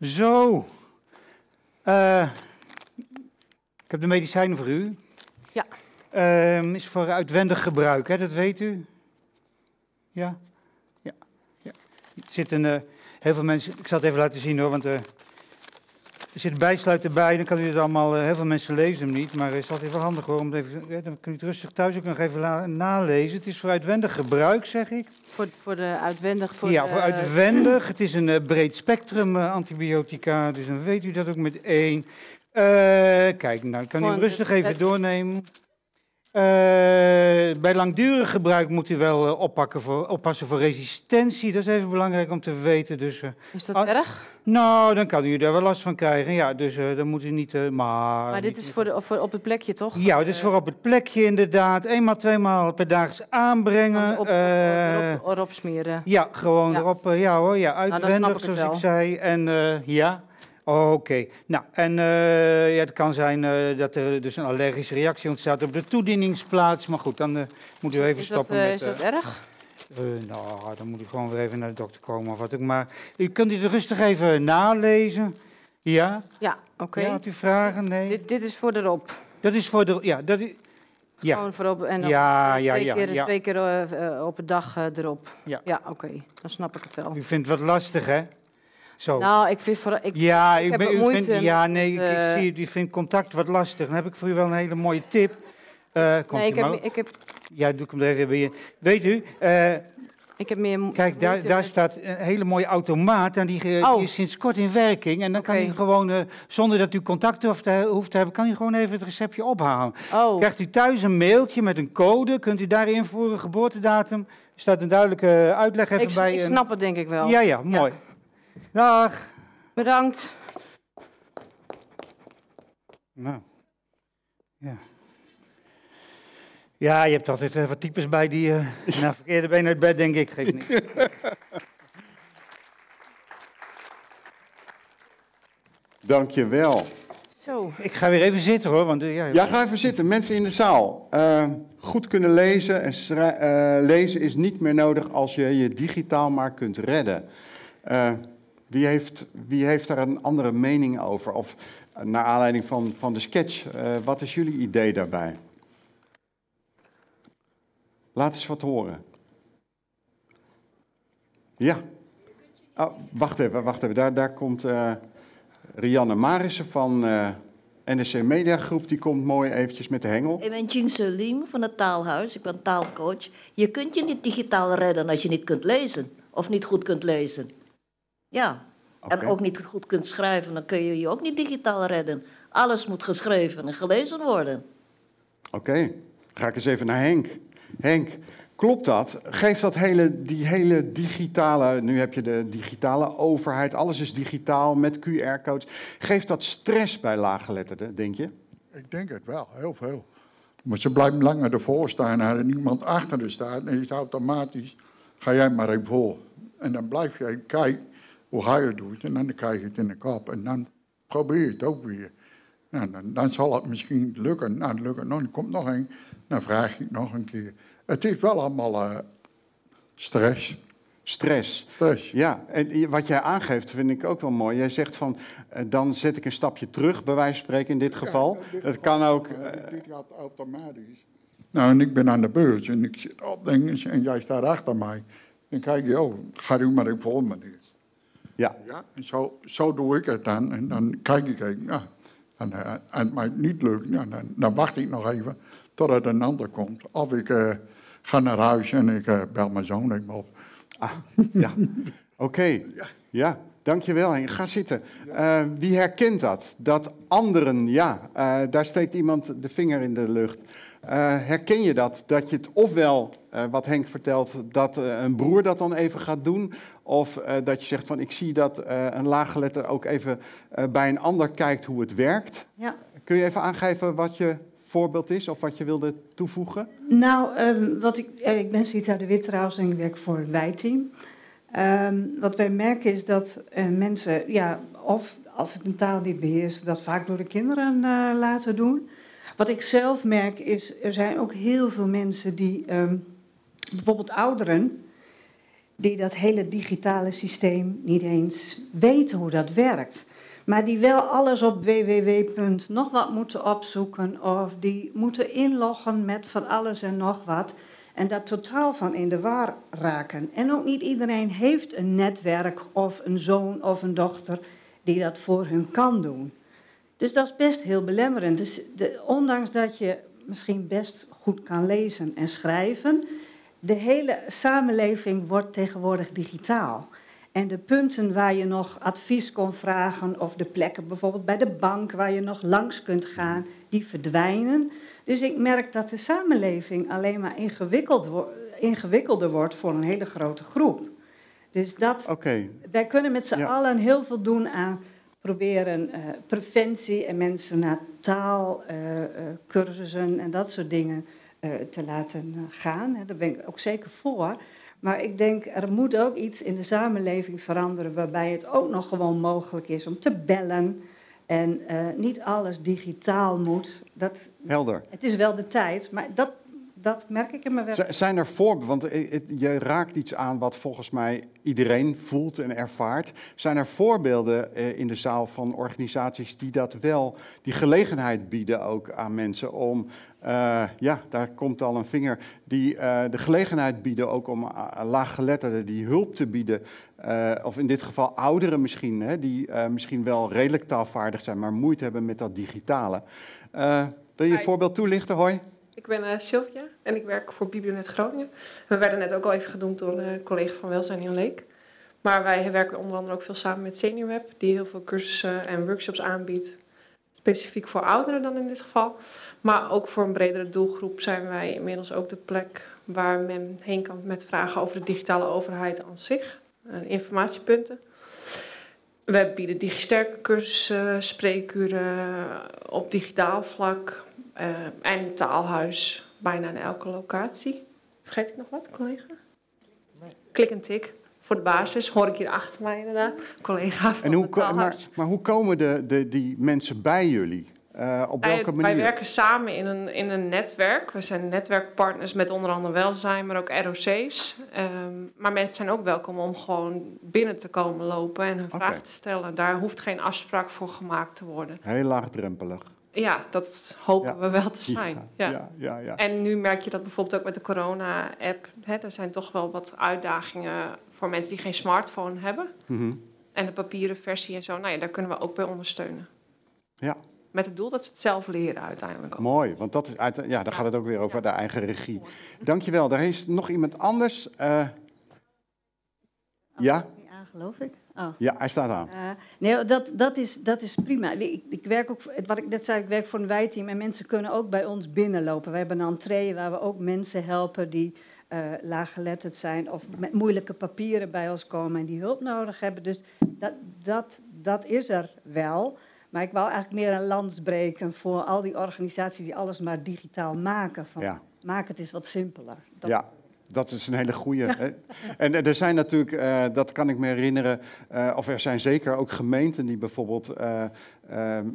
Zo. Eh, ik heb de medicijnen voor u. Ja. Ehm, is voor uitwendig gebruik, hè? dat weet u. Ja? Ja. ja. Er zitten eh, heel veel mensen... Ik zal het even laten zien hoor, want... eh, er zit een bijsluiter bij, dan kan u het allemaal, eh, heel veel mensen lezen hem niet, maar het is altijd wel handig hoor, om even, dan kun je het rustig thuis ook nog even nalezen. Het is voor uitwendig gebruik, zeg ik. Voor, voor de uitwendig... Voor ja, de- voor uitwendig. Het is een breed spectrum antibiotica, dus dan weet u dat ook met Eh, kijk, nou, ik kan u rustig even het- doornemen. Eh, bij langdurig gebruik moet u wel eh, oppakken voor, oppassen voor resistentie. Dat is even belangrijk om te weten. Dus, Is dat ah, erg? Nou, dan kan u daar wel last van krijgen. Ja, dus dan moet u niet... maar Maar dit niet- is voor, de, voor op het plekje, toch? Ja, dit is voor op het plekje inderdaad. Eenmaal, tweemaal per dag aanbrengen. Op, op, erop, erop smeren. ja, gewoon Ja. erop. ja hoor, ja, Nou, uitwendig ik zoals ik wel. zei. En eh, ja, oké. Nou, en eh, ja, het kan zijn eh, dat er dus een allergische reactie ontstaat op de toedieningsplaats. Maar goed, dan eh, moet u even Is dat, stoppen eh, met... is dat erg? nou, dan moet u gewoon weer even naar de dokter komen of wat ook maar. U kunt het rustig even nalezen. Ja? Ja, oké. Ja, had u vragen? Nee? Dit, dit is voor erop. Dat is voor de... Ja, dat is... Ja. Gewoon voorop en dan Ja, ja, twee ja, keer, ja. Twee keer op een dag erop. Ja, ja oké. Dan snap ik het wel. U vindt het wat lastig, hè? Zo. Nou, ik vind vooral... Ik, ja, ik ik ben, moeite vindt, ja, met, nee, ik, eh, ik zie. U vindt contact wat lastig. Dan heb ik voor u wel een hele mooie tip. Eh, komt Nee, ik heb, ik, heb, Ja, doe ik hem er even bij je. Weet u, eh, ik heb meer kijk, daar, daar met- staat een hele mooie automaat. En die, Oh. die is sinds kort in werking. En dan kan u gewoon, zonder dat u contact hoeft te, hoeft te hebben, kan u gewoon even het receptje ophalen. Oh. Krijgt u thuis een mailtje met een code, kunt u daar invoeren, geboortedatum. Er staat een duidelijke uitleg even Ik, bij. ik en- snap het denk ik wel. Ja, ja, mooi. Dag. Bedankt. Nou, ja. Ja, je hebt altijd uh, wat types bij die uh, naar verkeerde been uit bed, denk ik. Geeft niet. Dank je wel. Zo. Ik ga weer even zitten hoor. Want, uh, ja, ja, ga even zitten. Mensen in de zaal. goed kunnen lezen en lezen is niet meer nodig als je je digitaal maar kunt redden. Wie, heeft, wie heeft daar een andere mening over? Of naar aanleiding van, van de sketch, wat is jullie idee daarbij? Laat eens wat horen. Ja. Oh, wacht even, wacht even. Daar, daar komt uh, Rianne Marissen van uh, eh, NSC Media Groep. Die komt mooi eventjes met de hengel. Ik ben Jing Selim van het Taalhuis. Ik ben taalcoach. Je kunt je niet digitaal redden als je niet kunt lezen. Of niet goed kunt lezen. Ja. Okay. En ook niet goed kunt schrijven. Dan kun je je ook niet digitaal redden. Alles moet geschreven en gelezen worden. Oké. Okay. Ga ik eens even naar Henk. Henk, klopt dat? Geeft dat hele, die hele digitale, nu heb je de digitale overheid, alles is digitaal met QR-codes. Geeft dat stress bij laaggeletterden, denk je? Ik denk het wel, heel veel. Maar ze blijven langer ervoor staan en er niemand achter er staat. En is automatisch, ga jij maar even voor. En dan blijf je kijken hoe hij het doet en dan krijg je het in de kop. En dan probeer je het ook weer. Nou, dan, dan, zal het misschien lukken. Nou, dan lukt het nog, er komt nog een. Dan vraag ik nog een keer. Het is wel allemaal uh, stress. Stress. Stress. Ja, en wat jij aangeeft vind ik ook wel mooi. Jij zegt van, uh, dan zet ik een stapje terug, bij wijze van spreken in dit geval. Ja, het kan ook... Uh, dit gaat automatisch. Nou, en ik ben aan de beurs en ik zit op dingen en jij staat achter mij. Dan kijk je, oh, ga u maar even voor meneer. Ja. ja en zo, zo doe ik het dan. En dan kijk ik even, ja. En, en het mij niet lukt, ja, dan, dan wacht ik nog even totdat een ander komt. Of ik uh, ga naar huis en ik uh, bel mijn zoon even op. Ah, ja, oké. Okay. Ja. dankjewel Henk. Ga zitten. Uh, wie herkent dat? Dat anderen, ja, daar steekt iemand de vinger in de lucht. herken je dat? Dat je het ofwel, wat Henk vertelt, dat een broer dat dan even gaat doen... Of dat je zegt van ik zie dat een laaggeletter ook even bij een ander kijkt hoe het werkt. Ja. Kun je even aangeven wat je voorbeeld is of wat je wilde toevoegen? Nou, um, wat ik, eh, ik ben Sita de Wit trouwens en ik werk voor het Wijteam. Um, wat wij merken is dat uh, mensen, ja, of als het een taal niet beheersen, dat vaak door de kinderen uh, laten doen. Wat ik zelf merk is, er zijn ook heel veel mensen die, um, bijvoorbeeld ouderen, die dat hele digitale systeem niet eens weten hoe dat werkt maar die wel alles op www. nog wat moeten opzoeken of die moeten inloggen met van alles en nog wat en daar totaal van in de war raken. En ook niet iedereen heeft een netwerk of een zoon of een dochter die dat voor hun kan doen. Dus dat is best heel belemmerend. Dus ondanks dat je misschien best goed kan lezen en schrijven, de hele samenleving wordt tegenwoordig digitaal. En de punten waar je nog advies kon vragen, of de plekken bijvoorbeeld bij de bank waar je nog langs kunt gaan, die verdwijnen. Dus ik merk dat de samenleving alleen maar ingewikkeld wo ingewikkelder wordt voor een hele grote groep. Dus dat, okay. wij kunnen met z'n allen heel veel doen aan proberen uh, preventie en mensen naar taalcursussen uh, en dat soort dingen te laten gaan. Daar ben ik ook zeker voor. Maar ik denk, er moet ook iets in de samenleving veranderen waarbij het ook nog gewoon mogelijk is om te bellen. En uh, niet alles digitaal moet. Dat, Helder. Het is wel de tijd, maar dat, dat merk ik in mijn werk. Zijn er voorbeelden, want je raakt iets aan wat volgens mij iedereen voelt en ervaart. Zijn er voorbeelden eh, in de zaal van organisaties die dat wel, die gelegenheid bieden ook aan mensen om uh, ja, daar komt al een vinger. Die uh, de gelegenheid bieden ook om laaggeletterden die hulp te bieden. of in dit geval ouderen misschien, hè, die misschien wel redelijk taalvaardig zijn, maar moeite hebben met dat digitale. wil je een voorbeeld toelichten? Hoi. Ik ben Sylvia en ik werk voor Biblionet Groningen. We werden net ook al even genoemd door een collega van Welzijn in Leek. Maar wij werken onder andere ook veel samen met SeniorWeb, die heel veel cursussen en workshops aanbiedt. Specifiek voor ouderen dan in dit geval. Maar ook voor een bredere doelgroep zijn wij inmiddels ook de plek waar men heen kan met vragen over de digitale overheid aan zich. Uh, informatiepunten. We bieden digisterke cursussen, spreekuren op digitaal vlak uh, en taalhuis bijna in elke locatie. Vergeet ik nog wat, collega? Nee. Klik en tik. Voor de basis hoor ik hier achter mij inderdaad, collega van en hoe, taalhuis. Maar, maar hoe komen de, de, die mensen bij jullie? Uh, op welke wij, manier? Wij werken samen in een, in een netwerk. We zijn netwerkpartners met onder andere welzijn, maar ook ROC's. Um, maar mensen zijn ook welkom om gewoon binnen te komen lopen en hun okay. vragen te stellen. Daar hoeft geen afspraak voor gemaakt te worden. Heel laagdrempelig. Ja, dat hopen ja. we wel te zijn. Ja, ja. Ja, ja, En nu merk je dat bijvoorbeeld ook met de corona-app. Er zijn toch wel wat uitdagingen voor mensen die geen smartphone hebben. Mm -hmm. En de papieren versie en zo. Nou ja, daar kunnen we ook bij ondersteunen. Ja. Met het doel dat ze het zelf leren uiteindelijk. Ook. Mooi, want dat is uit, ja, dan gaat het ook weer over de eigen regie. Dankjewel. Daar is nog iemand anders. Uh, ja? aan, geloof ik. Oh. Ja, hij staat aan. Uh, nee, dat, dat, is, dat is prima. Ik, ik, werk ook, wat ik net zei, ik werk voor een wijteam en mensen kunnen ook bij ons binnenlopen. We hebben een entree waar we ook mensen helpen die uh, laaggeletterd zijn of met moeilijke papieren bij ons komen en die hulp nodig hebben. Dus dat, dat, dat is er wel. Maar ik wou eigenlijk meer een lans breken voor al die organisaties die alles maar digitaal maken. Van, ja. Maak het eens wat simpeler. Dat... Ja, dat is een hele goede. Ja. En er zijn natuurlijk, uh, dat kan ik me herinneren, uh, of er zijn zeker ook gemeenten die bijvoorbeeld uh,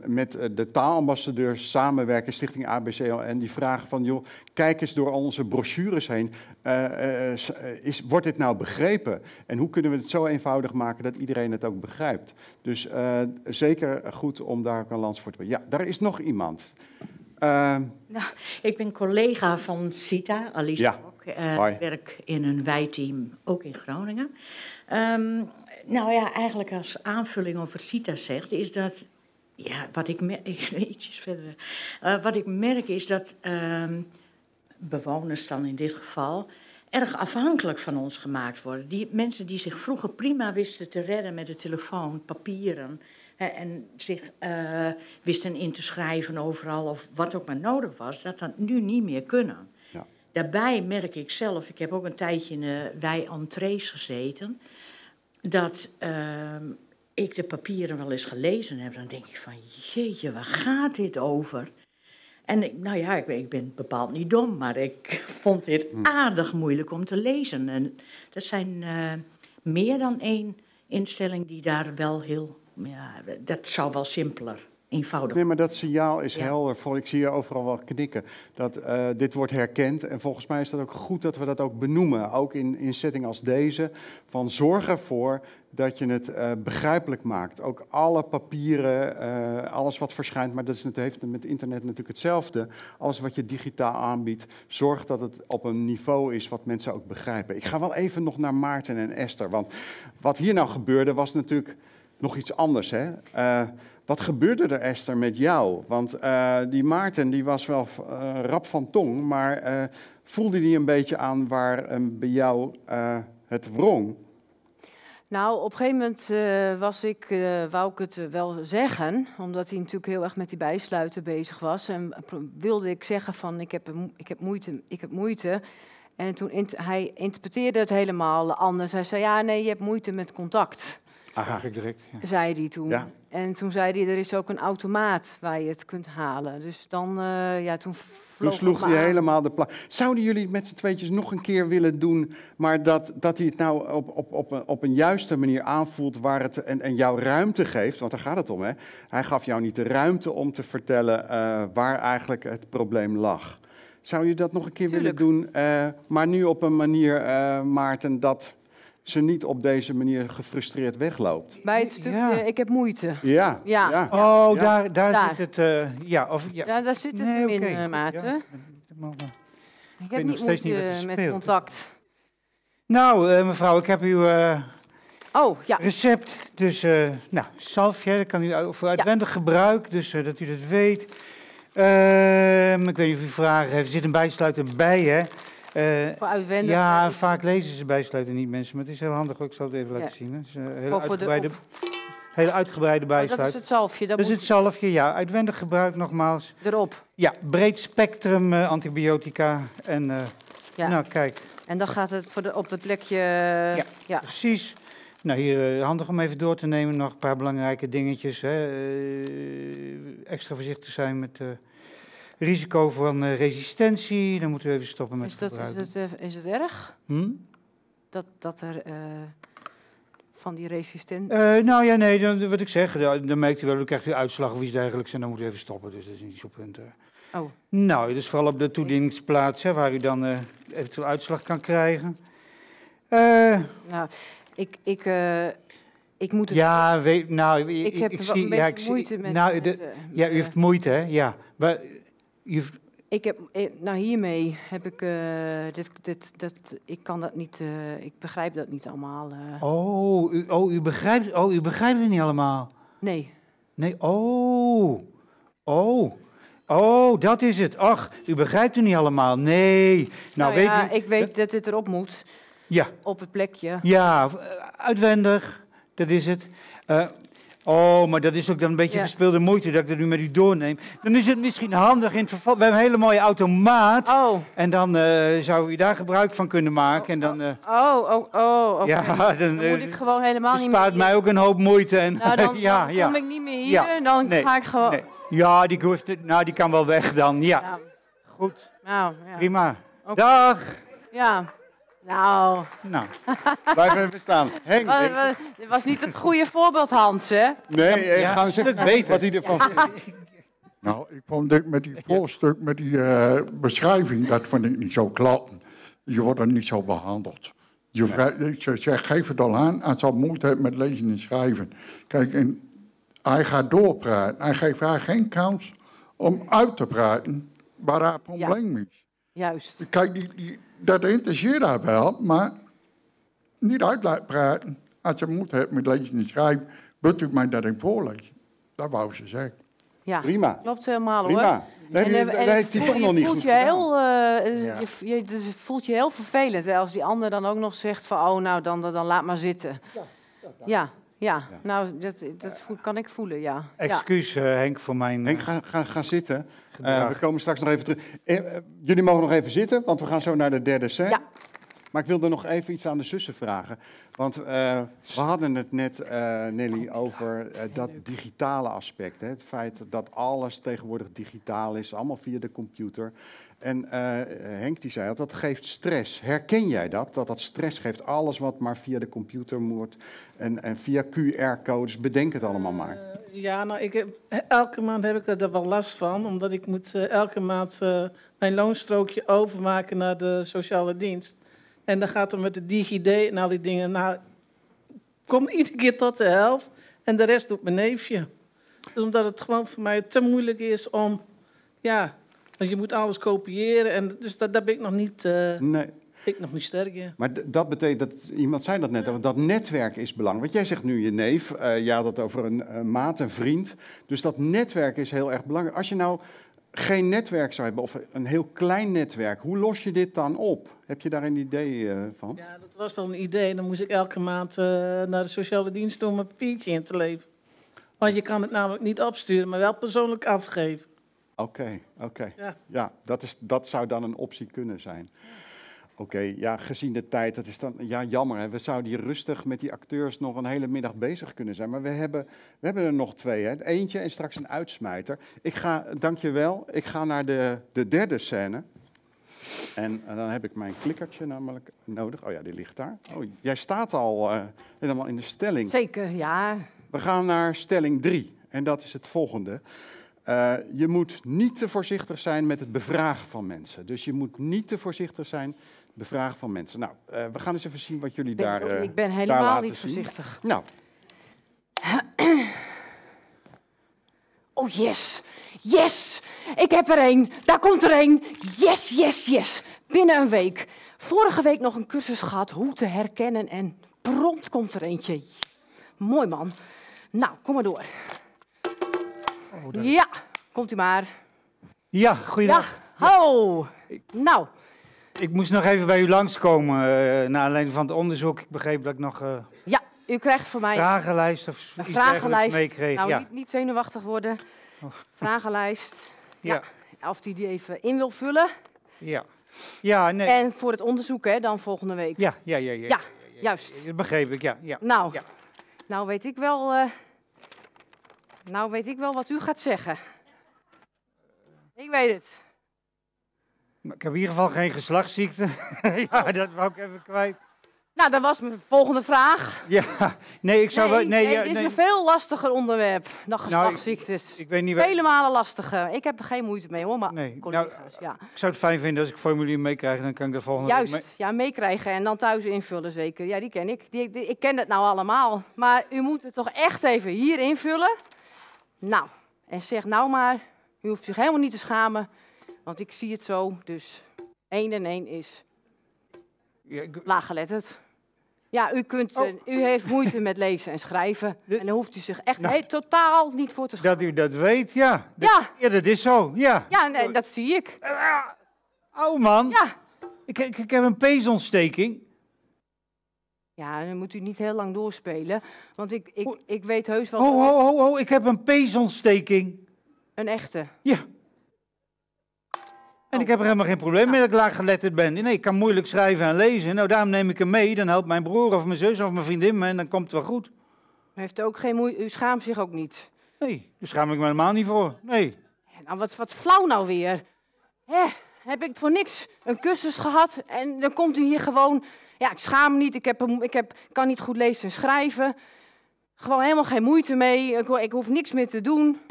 met de taalambassadeurs samenwerken, Stichting ABCO, en die vragen van, joh, kijk eens door onze brochures heen, is, wordt dit nou begrepen? En hoe kunnen we het zo eenvoudig maken dat iedereen het ook begrijpt? Dus zeker goed om daar ook een lans voor te Ja, daar is nog iemand. nou, ik ben collega van CITA, Alice ja. Ik werk in een wijteam, ook in Groningen. Um, nou ja, eigenlijk als aanvulling op wat CITA zegt, is dat... Ja, wat ik merk... Ietsjes verder. Uh, wat ik merk is dat um, bewoners dan in dit geval... erg afhankelijk van ons gemaakt worden. Die mensen die zich vroeger prima wisten te redden met de telefoon, papieren... Hè, en zich uh, wisten in te schrijven overal of wat ook maar nodig was... dat dat nu niet meer kunnen. Daarbij merk ik zelf, ik heb ook een tijdje in de wij-entrees gezeten, dat uh, ik de papieren wel eens gelezen heb. Dan denk ik van, jeetje, waar gaat dit over? En ik, nou ja, ik, ik, ben bepaald niet dom, maar ik vond dit aardig moeilijk om te lezen. En er zijn uh, meer dan één instelling die daar wel heel, ja, dat zou wel simpeler eenvoudig. Nee, maar dat signaal is ja. helder. Ik zie je overal wel knikken. Dat uh, dit wordt herkend. En volgens mij is dat ook goed dat we dat ook benoemen. Ook in, in setting als deze. Van zorg ervoor dat je het uh, begrijpelijk maakt. Ook alle papieren, uh, alles wat verschijnt. Maar dat is, heeft met internet natuurlijk hetzelfde. Alles wat je digitaal aanbiedt. Zorg dat het op een niveau is wat mensen ook begrijpen. Ik ga wel even nog naar Maarten en Esther. Want wat hier nou gebeurde was natuurlijk nog iets anders. Hè? Wat gebeurde er, Esther, met jou? Want uh, die Maarten die was wel uh, rap van tong, maar uh, voelde die een beetje aan waar bij jou het wrong? Nou, op een gegeven moment was ik, wou ik het wel zeggen, omdat hij natuurlijk heel erg met die bijsluiten bezig was. En wilde ik zeggen van, ik heb, ik heb moeite, ik heb moeite. En toen hij interpreteerde het helemaal anders. Hij zei, ja, nee, je hebt moeite met contact. Aha. Direct, ja. Zei hij toen. Ja. En toen zei hij, er is ook een automaat waar je het kunt halen. Dus dan, uh, ja, toen Toen sloeg hij helemaal de pla. Zouden jullie met z'n tweetjes nog een keer willen doen, maar dat, dat hij het nou op, op, op, een, op een juiste manier aanvoelt waar het, en, en jou ruimte geeft, want daar gaat het om, hè? Hij gaf jou niet de ruimte om te vertellen uh, waar eigenlijk het probleem lag. Zou je dat nog een keer Tuurlijk. willen doen, uh, maar nu op een manier, Maarten, dat ze niet op deze manier gefrustreerd wegloopt. Bij het stukje, ik heb moeite. Ja. Ja. ja. Oh, Ja. daar, daar, Daar. zit het. eh, ja, of, ja. Ja, daar zit het Nee, in, oké, eh, ja. Ik heb nog niet steeds niet moeite er met contact. Nou, eh, mevrouw, ik heb uw eh, oh, ja. recept. Dus, eh nou, salfje, dat kan u uit- voor uitwendig gebruik, dus eh, dat u dat weet. Ehm, ik weet niet of u vragen heeft. Er zit een bijsluiter bij, hè? Eh, Voor uitwendig Ja, vaak lezen ze bijsluiter niet, mensen. Maar het is heel handig. Ik zal het even Ja. laten zien. Het is een hele voor de- uitgebreide, hele uitgebreide Oh, dat is het zalfje. Dat Dat is het zalfje, ja. Uitwendig gebruik nogmaals. erop. Ja, breed spectrum eh, antibiotica. En eh, Ja. nou, kijk, En dan gaat het voor de, op het plekje... eh, ja. precies. Nou, hier handig om even door te nemen. Nog een paar belangrijke dingetjes. Hè. Extra voorzichtig zijn met risico van resistentie. Dan moeten we even stoppen met is dat, gebruiken. Is, dat, is het erg? Hm? Dat, dat er van die resistentie... nou ja, nee, dan, wat ik zeg, dan, dan merkt u wel, u krijgt u uitslag of iets dergelijks en dan moet u even stoppen. Dus dat is niet zo'n punt. Oh. Nou, dus vooral op de toedieningsplaats, hè, waar u dan eventueel uitslag kan krijgen. nou, ik, ik, ik moet het... Ja, weet, nou, ik, ik heb ik zie, ja, ik moeite zie, met... Nou, de, ja, u heeft moeite, hè? Ja. Maar, ik heb, nou hiermee heb ik, uh, dit, dit, dat, ik kan dat niet, uh, ik begrijp dat niet allemaal. Uh. Oh, u, oh, u begrijpt, oh, u begrijpt het niet allemaal? Nee. Nee, oh, oh. Oh, dat is het. Ach, u begrijpt het niet allemaal. Nee. Nou, nou weet ja, u, ik weet dat dit erop moet. Ja. Op het plekje. Ja, uitwendig. Dat is het. Uh, oh, maar dat is ook dan een beetje Ja. verspilde moeite dat ik dat nu met u doorneem. Dan is het misschien handig in het verval. We hebben een hele mooie automaat. Oh. En dan eh, zou u daar gebruik van kunnen maken. En dan, eh, Oh, oh, oh, oké. Ja, dan, dan eh, moet ik gewoon helemaal niet bespaart meer... mij ook een hoop moeite. En, Nou, dan, ja, dan ja. kom ik niet meer hier, Ja, dan nee, ga ik gewoon... nee. Ja, die, hoeft, nou, die kan wel weg dan. Ja, goed. Nou, ja. Prima. Dag. Ja. Nou. Nou. Blijf even staan. Henk, ik- Dit was niet het goede voorbeeld, Hans, hè? nee, eh, Ja, gaan dat weten. wat hij ervan vindt. Nou, ik vond dit met die voorstuk, met die eh, beschrijving, dat vond ik niet zo kloppen. Je wordt er niet zo behandeld. Je vrij- ze zegt, geef het al aan als al moeite heeft met lezen en schrijven. Kijk, en hij gaat doorpraten. Hij geeft haar geen kans om uit te praten waar haar probleem is. Juist. Kijk, die, die, dat interesseert haar wel, maar niet uit laten praten. Als je moeite hebt met lezen en schrijven, wilt u mij dat in voorlezen. Dat wou ze zeggen. Ja, Prima. klopt helemaal, Prima. hoor. Nee, En, die- eh, dat en heeft hij toch nog niet voelt je heel, eh, Ja. je, je, dus het voelt je heel vervelend hè, als die ander dan ook nog zegt van, oh, nou, dan, dan, dan laat maar zitten. Ja, ja, nou, dat, dat voel- kan ik voelen, ja. ja. Excuus, eh, Henk, voor mijn... Henk, ga, ga, ga zitten. Eh, we komen straks nog even terug. Eh, eh, jullie mogen nog even zitten, want we gaan zo naar de derde scène. Ja. Maar ik wilde nog even iets aan de zussen vragen. Want we hadden het net, Nelly, over dat digitale aspect. Hè? Het feit dat alles tegenwoordig digitaal is, allemaal via de computer. En eh, Henk die zei dat dat geeft stress. Herken jij dat? Dat dat stress geeft, alles wat maar via de computer moet. En, en via QR-codes, bedenk het allemaal maar. Ja, nou, ik heb, elke maand heb ik er wel last van, omdat ik moet eh, elke maand eh, mijn loonstrookje overmaken naar de sociale dienst. En dan gaat er met de DigiD en al die dingen. Nou, kom iedere keer tot de helft en de rest doet mijn neefje. Dus omdat het gewoon voor mij te moeilijk is om, ja, want je moet alles kopiëren. En dus dat, daar ben ik nog niet, eh, Nee. ik nog niet sterk in. Maar dat betekent, dat, iemand zei dat net, dat- dat netwerk is belangrijk. Want jij zegt nu je neef, eh je had het over een eh, maat, een vriend. Dus dat netwerk is heel erg belangrijk. Als je nou geen netwerk zou hebben, of een heel klein netwerk, hoe los je dit dan op? Heb je daar een idee eh, van? Ja, dat was wel een idee. Dan moest ik elke maand eh, naar de sociale dienst om een papiertje in te leveren. Want je kan het namelijk niet opsturen, maar wel persoonlijk afgeven. Oké, oké. Ja. Ja, dat, is, dat zou dan een optie kunnen zijn. Oké, ja, gezien de tijd, dat is dan ja, jammer. Hè. We zouden hier rustig met die acteurs nog een hele middag bezig kunnen zijn. Maar we hebben, we hebben er nog twee. Hè. Eentje en straks een uitsmijter. Ik ga, dankjewel, ik ga naar de, de derde scène. En, en dan heb ik mijn klikkertje namelijk nodig. Oh ja, die ligt daar. Oh, jij staat al eh, helemaal in de stelling. Zeker, ja. We gaan naar stelling 3 en dat is het volgende. Eh, je moet niet te voorzichtig zijn met het bevragen van mensen. Dus je moet niet te voorzichtig zijn met het bevragen van mensen. Nou, eh, we gaan eens even zien wat jullie Ben ik daar ook eh. Ik ben helemaal niet zien. voorzichtig. Nou, Oh, yes. Yes. Ik heb er één. Daar komt er één. Yes, yes, yes. Binnen een week. Vorige week nog een cursus gehad hoe te herkennen en prompt komt er eentje. Mooi man. Nou, kom maar door. Ja, komt u maar. Ja, goeiedag. Ja, ho. Nou, Ik moest nog even bij u langskomen, eh naar aanleiding van het onderzoek. Ik begreep dat ik nog eh ja, u krijgt van mij vragenlijst of een vragenlijst. meekreeg. Nou, ja. niet, niet zenuwachtig worden. Vragenlijst. Ja. Of die die even in wil vullen. Ja. Ja, nee. En voor het onderzoek, hè, dan volgende week. Ja, ja, ja. ja, Ja, Juist. Dat begreep ik, ja. ja. Nou, Ja. nou weet ik wel. eh, nou weet ik wel wat u gaat zeggen. Ik weet het. Maar Ik heb in ieder geval geen geslachtsziekte. ja, dat wou ik even kwijt. Nou, dat was mijn volgende vraag. Ja, nee, ik zou nee, wel... Nee, nee, ja, dit is nee. een veel lastiger onderwerp dan Nou, ik- geslachtsziektes. Ik weet niet... Vele malen lastiger. Ik heb er geen moeite mee hoor, maar Nee, nou, collega's, ja. Ik zou het fijn vinden als ik formulier meekrijg, dan kan ik de volgende Juist, mee- ja, meekrijgen en dan thuis invullen zeker. Ja, die ken ik. Die, die- ik ken het nou allemaal. Maar u moet het toch echt even hier invullen. Nou, en zeg nou maar, u hoeft zich helemaal niet te schamen, want ik zie het zo. Dus 1 en 1 is laaggeletterd. Ja, u, kunt, Oh. eh, u heeft moeite met lezen en schrijven. En dan hoeft u zich echt he- totaal niet voor te schamen. Dat u dat weet, ja. Dat- Ja. Ja, dat is zo, ja. Ja, nee, dat zie ik. Oh man. Ja. Ik, ik, ik heb een peesontsteking. Ja, dan moet u niet heel lang doorspelen. Want ik, ik, ik weet heus wel... Ho, ho, ho, ho, ik heb een peesontsteking. Een echte? Ja. En ik heb er helemaal geen probleem mee dat ik laaggeletterd ben. Nee, ik kan moeilijk schrijven en lezen. Nou, daarom neem ik hem mee. Dan helpt mijn broer of mijn zus of mijn vriendin me en dan komt het wel goed. U heeft ook geen moeite... U schaamt zich ook niet. Nee, daar schaam ik me helemaal niet voor. Nee. Nou, wat, wat flauw nou weer. Hè, heb ik voor niks een cursus gehad en dan komt u hier gewoon... Ja, ik schaam me niet, ik, heb, ik heb, kan niet goed lezen en schrijven. Gewoon helemaal geen moeite mee, ik, ho- ik hoef niks meer te doen.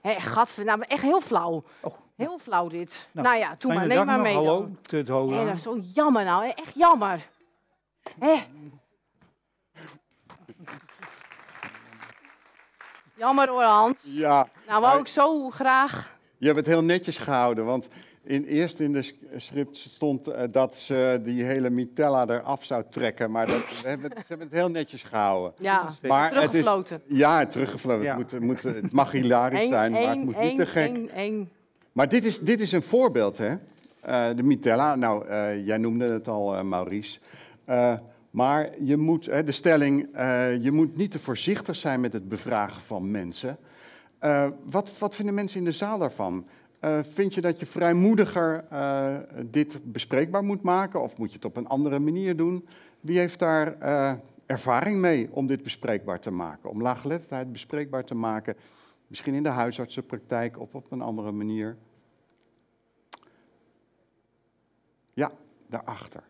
Hé, gadver, nou echt heel flauw. Heel flauw dit. Nou, Nou, ja, doe maar, neem maar mee Hallo. Tut Hola. Dat is zo jammer nou, echt jammer. Hé. Jammer hoor, Hans. Ja. Nou, wou ik zo graag... Je hebt het heel netjes gehouden, want in, eerst in de script stond eh, dat ze die hele mitella eraf zou trekken. Maar dat, we hebben, het- ze hebben het heel netjes gehouden. Ja, maar teruggefloten. Het is, ja, teruggefloten. Ja. Het, moet, het, moet, het mag hilarisch Eén, zijn, maar het moet niet te gek. Maar dit is, dit is een voorbeeld, hè? Eh, de mitella. Nou, eh, jij noemde het al, eh, Maurice. Eh, maar je moet, hè, de stelling, eh, je moet niet te voorzichtig zijn met het bevragen van mensen. Eh, wat, wat vinden mensen in de zaal daarvan? Eh, vind je dat je vrijmoediger eh, dit bespreekbaar moet maken of moet je het op een andere manier doen? Wie heeft daar eh, ervaring mee om dit bespreekbaar te maken? Om laaggeletterdheid bespreekbaar te maken? Misschien in de huisartsenpraktijk of op een andere manier? Ja, daarachter.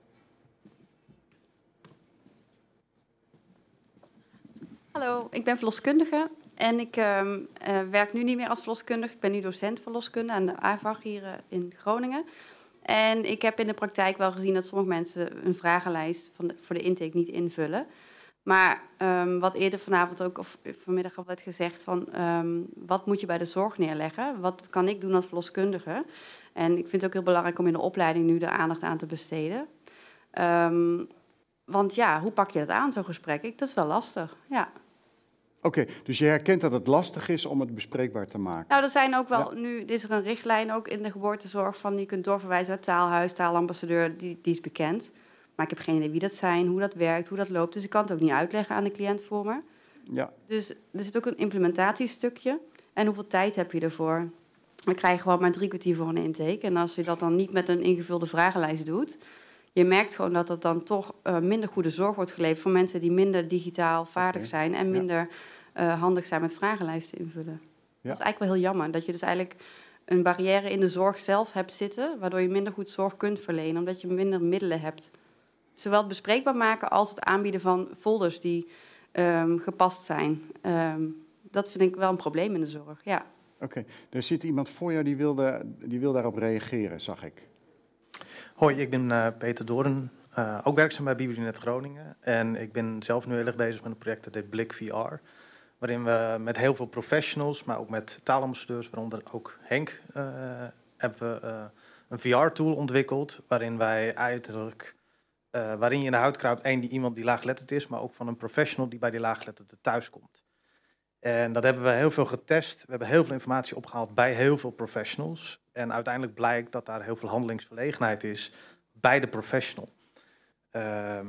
Hallo, ik ben verloskundige en ik ehm, eh, werk nu niet meer als verloskundige. Ik ben nu docent verloskunde aan de AVAG hier eh, in Groningen. En ik heb in de praktijk wel gezien dat sommige mensen een vragenlijst van voor de intake niet invullen. Maar ehm, wat eerder vanavond ook, of vanmiddag al werd gezegd, van ehm, wat moet je bij de zorg neerleggen? Wat kan ik doen als verloskundige? En ik vind het ook heel belangrijk om in de opleiding nu de aandacht aan te besteden. Want ja, hoe pak je dat aan, zo'n gesprek? Ik, dat is wel lastig, ja. Oké, dus je herkent dat het lastig is om het bespreekbaar te maken. Nou, er zijn ook wel, nu is er een richtlijn ook in de geboortezorg van je kunt doorverwijzen naar taalhuis, taalambassadeur, die, die is bekend. Maar ik heb geen idee wie dat zijn, hoe dat werkt, hoe dat loopt. Dus ik kan het ook niet uitleggen aan de cliënt voor me. Ja, Dus er zit ook een implementatiestukje. En hoeveel tijd heb je ervoor? We krijgen gewoon maar drie kwartier voor een intake. En als je dat dan niet met een ingevulde vragenlijst doet, je merkt gewoon dat er dan toch eh, minder goede zorg wordt geleverd voor mensen die minder digitaal vaardig zijn en ja. Eh, handig zijn met vragenlijsten invullen. Ja. Dat is eigenlijk wel heel jammer. Dat je dus eigenlijk een barrière in de zorg zelf hebt zitten, waardoor je minder goed zorg kunt verlenen, omdat je minder middelen hebt. Zowel het bespreekbaar maken als het aanbieden van folders die ehm, gepast zijn. Ehm, dat vind ik wel een probleem in de zorg, ja. oké. Er zit iemand voor jou die, wilde, die wil daarop reageren, zag ik. Hoi, ik ben eh, Peter Doorn, eh, ook werkzaam bij Biblionet Groningen. En ik ben zelf nu heel erg bezig met een project dat heet Blik VR. Waarin we met heel veel professionals, maar ook met taalambassadeurs, waaronder ook Henk, eh, hebben we eh, een VR-tool ontwikkeld. Waarin wij eigenlijk, eh, waarin je in de huid kruipt, één die iemand die laaggeletterd is, maar ook van een professional die bij die laaggeletterde thuis komt. En dat hebben we heel veel getest. We hebben heel veel informatie opgehaald bij heel veel professionals. En uiteindelijk blijkt dat daar heel veel handelingsverlegenheid is bij de professional. Ehm,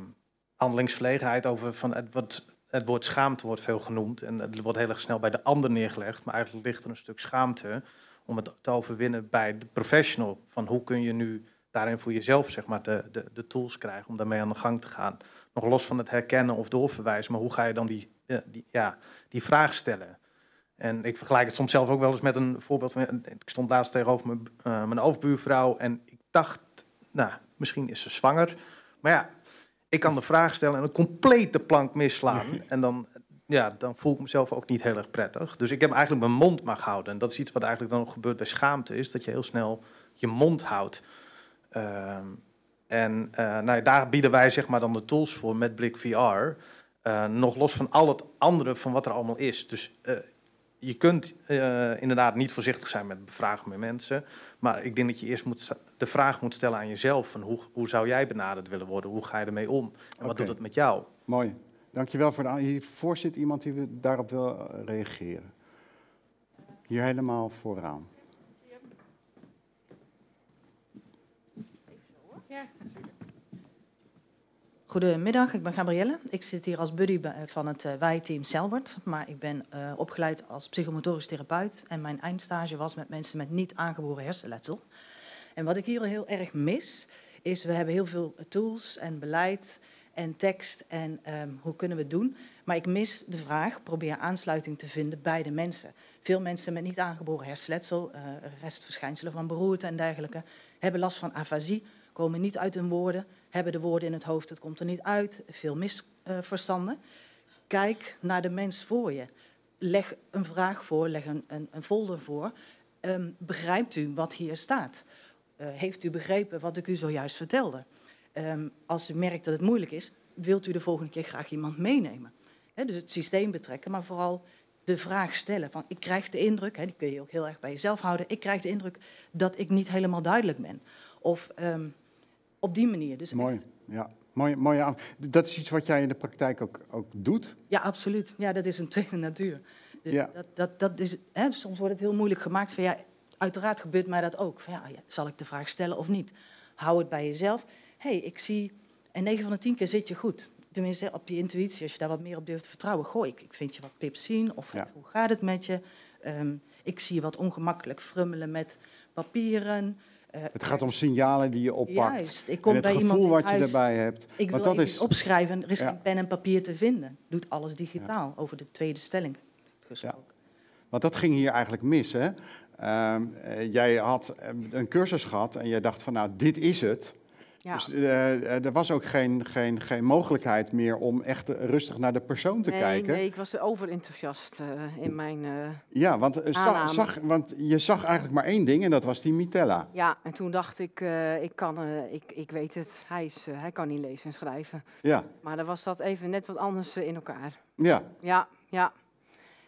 handelingsverlegenheid over van wordt, het woord schaamte wordt veel genoemd. En het wordt heel erg snel bij de ander neergelegd. Maar eigenlijk ligt er een stuk schaamte om het te overwinnen bij de professional. Van hoe kun je nu daarin voor jezelf zeg maar, de, de, de tools krijgen om daarmee aan de gang te gaan. nog los van het herkennen of doorverwijzen, maar hoe ga je dan die, eh, die, ja, die vraag stellen? En ik vergelijk het soms zelf ook wel eens met een voorbeeld. Van, ik stond laatst tegenover mijn, uh, mijn overbuurvrouw en ik dacht, nou, misschien is ze zwanger. Maar ja, ik kan de vraag stellen en een complete plank misslaan. En dan, ja, dan voel ik mezelf ook niet heel erg prettig. Dus ik heb eigenlijk mijn mond maar gehouden. En dat is iets wat eigenlijk dan ook gebeurt bij schaamte, is dat je heel snel je mond houdt. Uh, en uh, nou, daar bieden wij zeg maar dan de tools voor met Blik VR. Uh, eh, nog los van al het andere van wat er allemaal is. Dus uh, je kunt inderdaad niet voorzichtig zijn met bevragen met mensen. Maar ik denk dat je eerst moet de vraag moet stellen aan jezelf: van hoe, hoe zou jij benaderd willen worden? Hoe ga je ermee om? En wat okay. doet het met jou? Mooi. Dankjewel voor de Hiervoor zit iemand die daarop wil reageren. Hier helemaal vooraan. Goedemiddag, ik ben Gabrielle. Ik zit hier als buddy van het uh, wijteam Selbert, maar ik ben uh, opgeleid als psychomotorisch therapeut en mijn eindstage was met mensen met niet aangeboren hersenletsel. En wat ik hier heel erg mis, is we hebben heel veel tools en beleid en tekst en um, hoe kunnen we het doen. Maar ik mis de vraag, probeer aansluiting te vinden bij de mensen. Veel mensen met niet aangeboren hersenletsel, uh, restverschijnselen van beroerte en dergelijke, hebben last van afasie, komen niet uit hun woorden, hebben de woorden in het hoofd, het komt er niet uit, veel misverstanden. Kijk naar de mens voor je. Leg een vraag voor, leg een, een, folder voor. Um, begrijpt u wat hier staat? Uh, heeft u begrepen wat ik u zojuist vertelde? Um, als u merkt dat het moeilijk is, wilt u de volgende keer graag iemand meenemen? Dus het systeem betrekken, maar vooral de vraag stellen. Van, ik krijg de indruk, die kun je ook heel erg bij jezelf houden, ik krijg de indruk dat ik niet helemaal duidelijk ben. Of um, op die manier. Dus mooi, echt... ja. Mooi, mooi, dat is iets wat jij in de praktijk ook, ook doet? Ja, absoluut. Ja, dat is een tweede natuur. Dus ja. dat, dat, dat is, hè, soms wordt het heel moeilijk gemaakt van ja, uiteraard gebeurt mij dat ook. Van, ja, zal ik de vraag stellen of niet? Hou het bij jezelf. Hé, hey, ik zie, en 9 van de 10 keer zit je goed. Tenminste, op je intuïtie, als je daar wat meer op durft te vertrouwen. Goh, ik, ik vind je wat pips zien, of ja. hoe gaat het met je? Um, ik zie je wat ongemakkelijk frummelen met papieren. Uh, het gaat om signalen die je oppakt. Juist, ik kom en het bij gevoel iemand wat je erbij hebt. Ik wil Want dat is... opschrijven, er is Ja. geen pen en papier te vinden. Doet alles digitaal, over de tweede stelling gesproken. Want dat ging hier eigenlijk mis. Hè? Ehm, eh, jij had ehm, een cursus gehad en jij dacht van nou, dit is het. Ja. Dus eh, er was ook geen, geen, geen mogelijkheid meer om echt eh, rustig naar de persoon te nee, kijken. nee, ik was overenthousiast eh in mijn... eh, Ja, want, eh, zag, want je zag eigenlijk maar één ding en dat was die mitella. ja, en toen dacht ik, eh, ik, kan, eh, ik, ik weet het, hij, is, eh, hij kan niet lezen en schrijven. Ja, Maar dan was dat even net wat anders eh, in elkaar. ja. Ja, ja.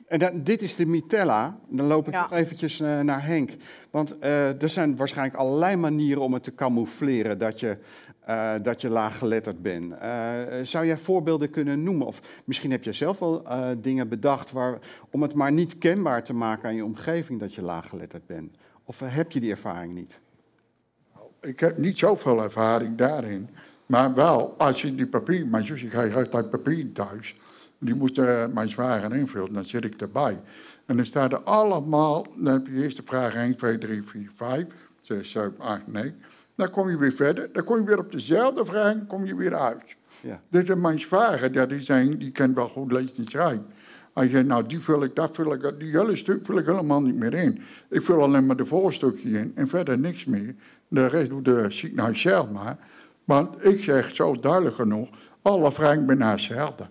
En dan, dit is de mitella. Dan loop ik Ja. nog eventjes eh, naar Henk. Want eh, er zijn waarschijnlijk allerlei manieren om het te camoufleren dat je, eh, dat je laaggeletterd bent. Eh, zou jij voorbeelden kunnen noemen? Of misschien heb je zelf wel eh, dingen bedacht waar, om het maar niet kenbaar te maken aan je omgeving dat je laaggeletterd bent. Of heb je die ervaring niet? Ik heb niet zoveel ervaring daarin. Maar wel, als je die papier... Mijn zusje krijgt altijd papier thuis. Die moet mijn zware invullen, dan zit ik erbij. En dan staat er allemaal... Dan heb je eerst de vraag 1, 2, 3, 4, 5, 6, 7, 8, 9. Dan kom je weer verder. Dan kom je weer op dezelfde vraag kom je weer uit. Ja. Dus mijn zwager, ja, die, zijn, die kent wel goed lezen en schrijven. Hij zei, nou, die vul ik, dat vul ik, die hele stuk vul ik helemaal niet meer in. Ik vul alleen maar de voorstukje in en verder niks meer. De rest doet de ziekenhuis zelf maar. Want ik zeg zo duidelijk genoeg, alle vragen bijna hetzelfde.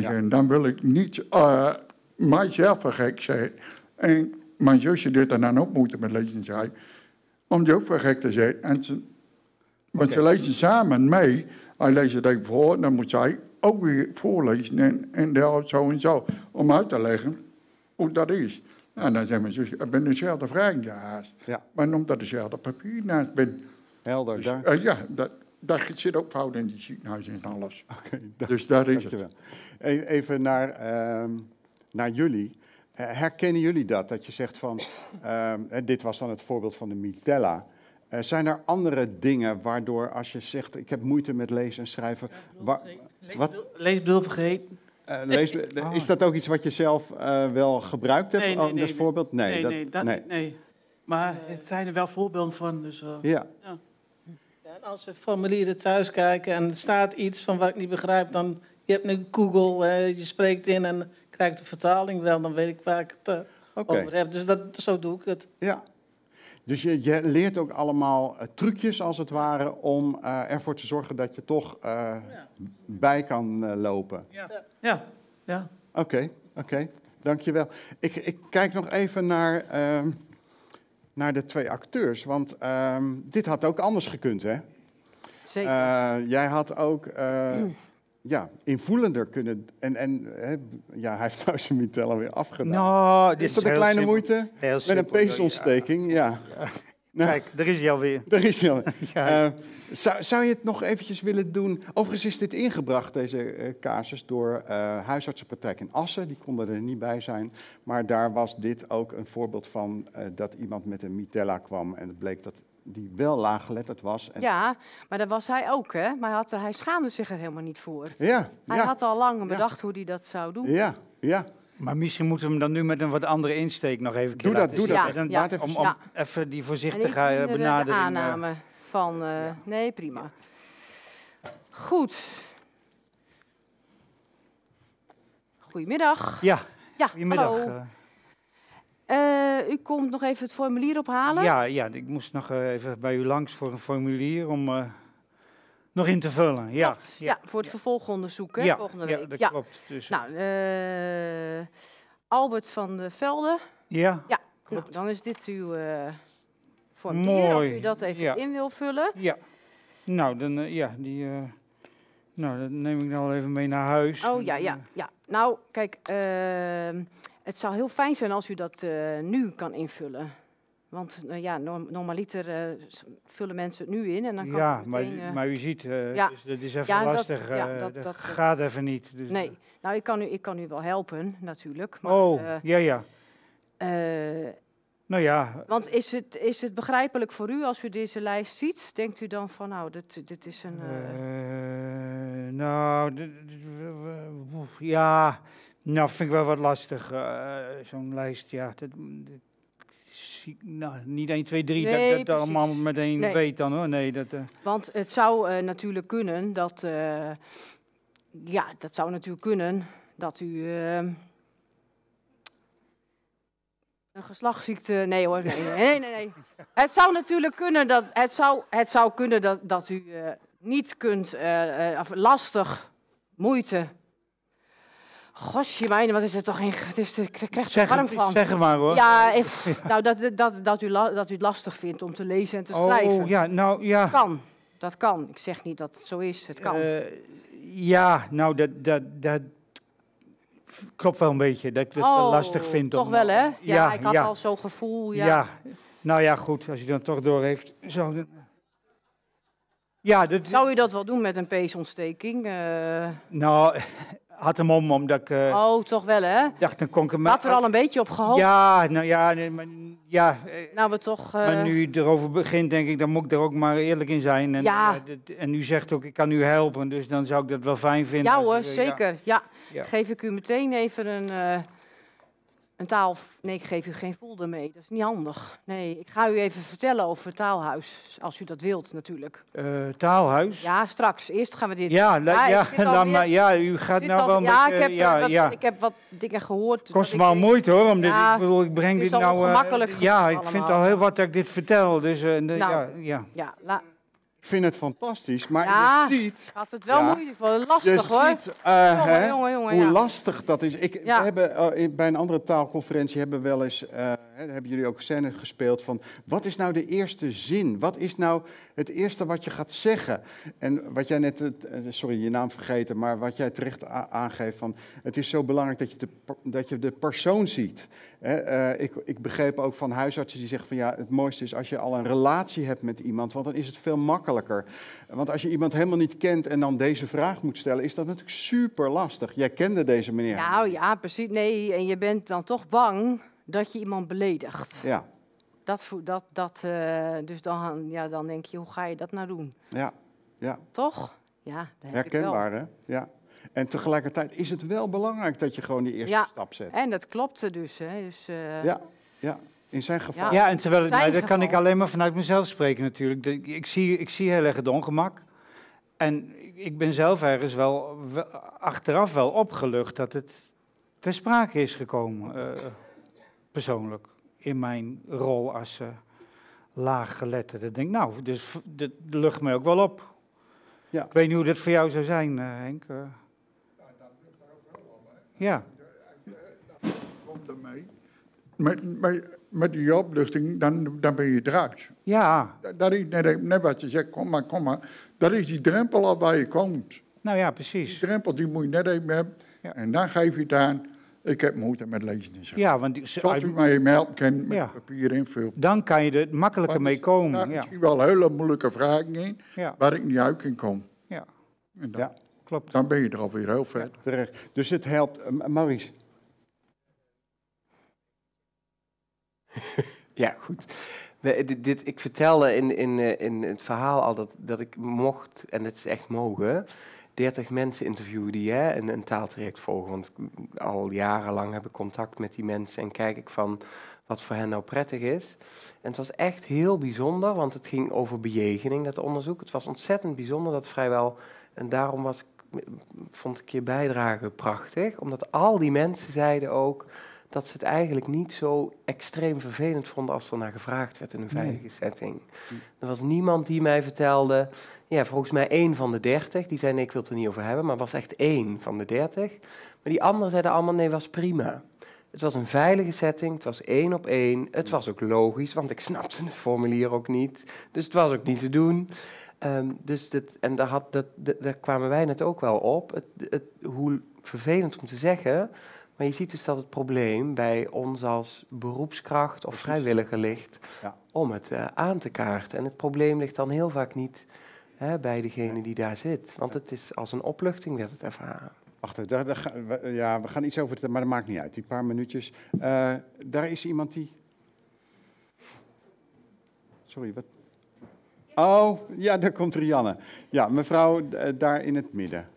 Ja. Zei, dan wil ik niet eh mijzelf gek zijn. En mijn zusje deed er dan ook moeite met lezen en schrijven. Om die ook voor gek te zijn. En ze, want ze lezen samen mee. Hij leest het even voor, dan moet zij ook weer voorlezen. En, en daar zo en zo. Om uit te leggen hoe dat is. En dan zei mijn zusje, ik ben dezelfde vraag haast. Ja. Maar omdat dezelfde papier naast ben. Helder, Dus, daar- eh, ja, dat, daar zit ook fout in die ziekenhuis en alles. da- dus daar is het. Dankjewel. E- Even naar, ehm, naar jullie. Eh, herkennen jullie dat? Dat je zegt van, ehm, eh, dit was dan het voorbeeld van de mitella. Eh, zijn er andere dingen waardoor als je zegt, ik heb moeite met lezen en schrijven... wat, Leesbril vergeten. eh, lees, Is dat ook iets wat je zelf eh, wel gebruikt hebt Nee, nee, als nee, voorbeeld? Nee, dat- nee, dat, nee. Maar het zijn er wel voorbeelden van. Dus, eh, Ja. ja. En als we formulieren thuis kijken en er staat iets van wat ik niet begrijp, dan je hebt nu Google, eh, je spreekt in en krijgt de vertaling wel, dan weet ik waar ik het eh, over heb. Dus dat, zo doe ik het. Ja. Dus je, je leert ook allemaal eh, trucjes, als het ware, om eh, ervoor te zorgen dat je toch eh, bij kan eh, lopen. Ja. Ja. ja. Oké, oké. Dankjewel. Ik, ik kijk nog even naar, ehm, naar de twee acteurs, want ehm, dit had ook anders gekund, hè? Zeker. Eh, jij had ook eh, ja, invoelender kunnen... En, en hè, ja, hij heeft nou zijn mitella weer afgedaan. Dit is is dat een kleine simpel. moeite? Heel Met een ja. peesontsteking, ja. Nou, Kijk, daar is hij alweer. Daar is hij alweer. Ja. Eh, zou, zou je het nog eventjes willen doen? Overigens is dit ingebracht, deze eh, casus, door eh huisartsenpraktijk in Assen. Die konden er niet bij zijn. Maar daar was dit ook een voorbeeld van eh, dat iemand met een mitella kwam. En het bleek dat die wel laaggeletterd was. En, Ja, maar dat was hij ook, hè? Maar hij, had, hij schaamde zich er helemaal niet voor. Ja, Hij ja. had al lang bedacht hoe hij dat zou doen. Ja, ja. Maar misschien moeten we hem dan nu met een wat andere insteek nog even Doe dat, laten doe zien. dat Ja, even. ja, Om, om Ja. even die En voorzichtige benadering. eh, aanname van... eh, Nee, prima. Goed. Goedemiddag. Ja, Ja, goedemiddag. hallo. eh. U komt nog even het formulier ophalen? ja, ja, ik moest nog even bij u langs voor een formulier om eh, nog in te vullen. Ja, Klopt. Ja, voor het vervolgonderzoek, hè, Ja, volgende ja, week. dat ja, klopt. Dus- Nou, eh, Albert van de Velde. Ja, Ja, nou, dan is dit uw eh formulier, Mooi, of u dat even ja. in wil vullen. Ja. Nou, dan, eh, ja, die, eh, nou, dat neem ik dan wel even mee naar huis. Oh ja, ja, ja. Nou, kijk, ehm, het zou heel fijn zijn als u dat eh, nu kan invullen. Want eh, ja, norm- normaliter eh, vullen mensen het nu in en dan kan ja, u maar, meteen... eh, maar u ziet, eh, ja. dus dat is even Ja, dat- lastig. ja, dat- dat, dat- gaat even niet. Dus, nee, nou, ik kan, u, ik kan u wel helpen, natuurlijk. Maar, oh, ja, ja. Nou ja, want is het, is het begrijpelijk voor u als u deze lijst ziet? Denkt u dan van, nou, dit, dit is een... nou, ja, nou vind ik wel wat lastig. Zo'n lijst, ja. Dat zie nou, niet 1, 2, 3, Nee, dat ik dat allemaal meteen Nee. weet dan hoor. Nee, dat... eh, Want het zou eh, natuurlijk kunnen dat. eh, ja, dat zou natuurlijk kunnen dat u. eh, een geslachtsziekte. Nee hoor, nee, nee, nee. nee. Het zou natuurlijk kunnen dat. Het zou, het zou kunnen dat, dat u niet kunt. of lastig, moeite. Gosje, mijn, wat is het toch een. Het is, ik krijg er Zeg warm van. zeg maar, hoor. Ja, nou, dat, dat, dat, u dat u het lastig vindt om te lezen en te schrijven. Oh, ja, nou ja. Kan. Dat kan. Ik zeg niet dat het zo is. Het kan. Eh, ja, nou, dat, dat, dat klopt wel een beetje. Dat ik het wel lastig vind. Oh, Toch om, wel, hè? Ja, ja, ik had ja. al zo'n gevoel. Ja. Ja. nou ja, goed, als je dan toch door heeft. Zo, ja, dat, Zou u dat wel doen met een peesontsteking? Eh, nou, had hem om, omdat ik eh, oh, toch wel, hè? dacht, dan kon ik hem... Had er al een beetje op gehoopt? Ja, nou ja, nee, maar, ja eh, Nou, we toch... eh, maar nu je erover begint, denk ik, dan moet ik er ook maar eerlijk in zijn. En, Ja. en u zegt ook, ik kan u helpen, dus dan zou ik dat wel fijn vinden. Ja hoor, zeker. Ja. Ja. Geef ik u meteen even een, een taal... Nee, ik geef u geen folder mee. Dat is niet handig. Nee, ik ga u even vertellen over het taalhuis. Als u dat wilt, natuurlijk. Eh, taalhuis? Ja, straks. Eerst gaan we dit... Ja, la- ja, maar, ja, u gaat nou al- wel ja, ik heb, ja, wat, ja. ik heb wat dingen gehoord. Kost me wel ik- moeite hoor, omdat Ja, ik bedoel, ik breng dit al nou... ongemakkelijk ja, ik vind al heel wat dat ik dit vertel, dus eh, Nou, ja, ja. Ja, la- Ik vind het fantastisch, maar ja, je ziet... gaat het wel Ja. moeilijk voor. Lastig je hoor. ziet eh, jongen, hè, jongen, jongen, hoe ja. lastig dat is. Ik, we hebben, eh, bij een andere taalconferentie hebben we wel eens, eh, hè, hebben jullie ook scène gespeeld van, wat is nou de eerste zin? Wat is nou het eerste wat je gaat zeggen? En wat jij net, eh, sorry, je naam vergeten, maar wat jij terecht aangeeft van, het is zo belangrijk dat je de, dat je de persoon ziet. Hè, eh, ik, ik begreep ook van huisartsen die zeggen van, ja, het mooiste is als je al een relatie hebt met iemand, want dan is het veel makkelijker. Want als je iemand helemaal niet kent en dan deze vraag moet stellen, is dat natuurlijk super lastig. Jij kende deze meneer. Nou ja, precies. Nee, en je bent dan toch bang dat je iemand beledigt. Ja, Dat, voel- dat, dat, eh, dus dan, ja, dan denk je, hoe ga je dat nou doen? ja, ja. Toch? Ja, dat heb ik wel. Herkenbaar, hè? Ja. En tegelijkertijd is het wel belangrijk dat je gewoon die eerste Ja, stap zet. en dat klopte dus. Hè. dus eh, Ja, ja. In zijn geval. Ja, en terwijl het, zijn maar dat kan ik alleen maar vanuit mezelf spreken natuurlijk. De- Ik zie, ik zie heel erg het ongemak. En ik ben zelf ergens wel, wel- achteraf wel opgelucht dat het ter sprake is gekomen. eh, persoonlijk. In mijn rol als eh laaggeletterde. Ik denk, nou, dus dat lucht mij ook wel op. Ja. Ik weet niet hoe dat voor jou zou zijn, eh, Henk. eh. ja. Kom ermee. Met, met, met die opluchting, dan, dan ben je eruit. Ja. Dat- Dat is net, net wat je zegt, kom maar, kom maar. Dat is die drempel al waar je komt. Nou ja, precies. Die drempel die moet je net even hebben. En dan geef je het aan, ik heb moeite met lezen en schrijven. Ja, want die- Zoals u mij helpen kan met Ja. papier invullen. Dan kan je er makkelijker mee Er komen. staan Ja. misschien wel hele moeilijke vragen in, Ja. waar ik niet uit kan komen. Ja. En dan, Ja. Klopt. dan ben je er alweer heel ver. Terecht. Dus het helpt. eh, Maurice. Ja, goed. We- dit, dit- ik vertelde in, in, eh, in het verhaal al dat, dat ik mocht, en het is echt mogen, 30 mensen interviewen die hè, een, een taaltraject volgen. Want al jarenlang heb ik contact met die mensen en kijk ik van wat voor hen nou prettig is. En het was echt heel bijzonder, want het ging over bejegening, dat onderzoek. Het was ontzettend bijzonder dat vrijwel, en daarom was vond ik je bijdrage prachtig, omdat al die mensen zeiden ook dat ze het eigenlijk niet zo extreem vervelend vonden als er naar gevraagd werd in een Nee. veilige setting. Er was niemand die mij vertelde, ja, volgens mij één van de dertig, die zei nee, ik wil het er niet over hebben, maar was echt één van de dertig. Maar die anderen zeiden allemaal nee, was prima. Het was een veilige setting, het was één op één, het was ook logisch, want ik snapte het formulier ook niet, dus het was ook niet te doen. Ehm, dus dit, en daar, had, dat, dat- daar kwamen wij net ook wel op, het, het, hoe vervelend om te zeggen, maar je ziet dus dat het probleem bij ons als beroepskracht of vrijwilliger ligt Ja. om het eh, aan te kaarten. En het probleem ligt dan heel vaak niet hè, bij degene die daar zit, want het is als een opluchting werd het ervaren. Wacht daar, daar ja, we gaan iets over maar dat maakt niet uit. Die paar minuutjes. Eh, daar is iemand die... Sorry, wat? Oh, ja, daar komt Rianne. Ja, mevrouw eh, daar in het midden.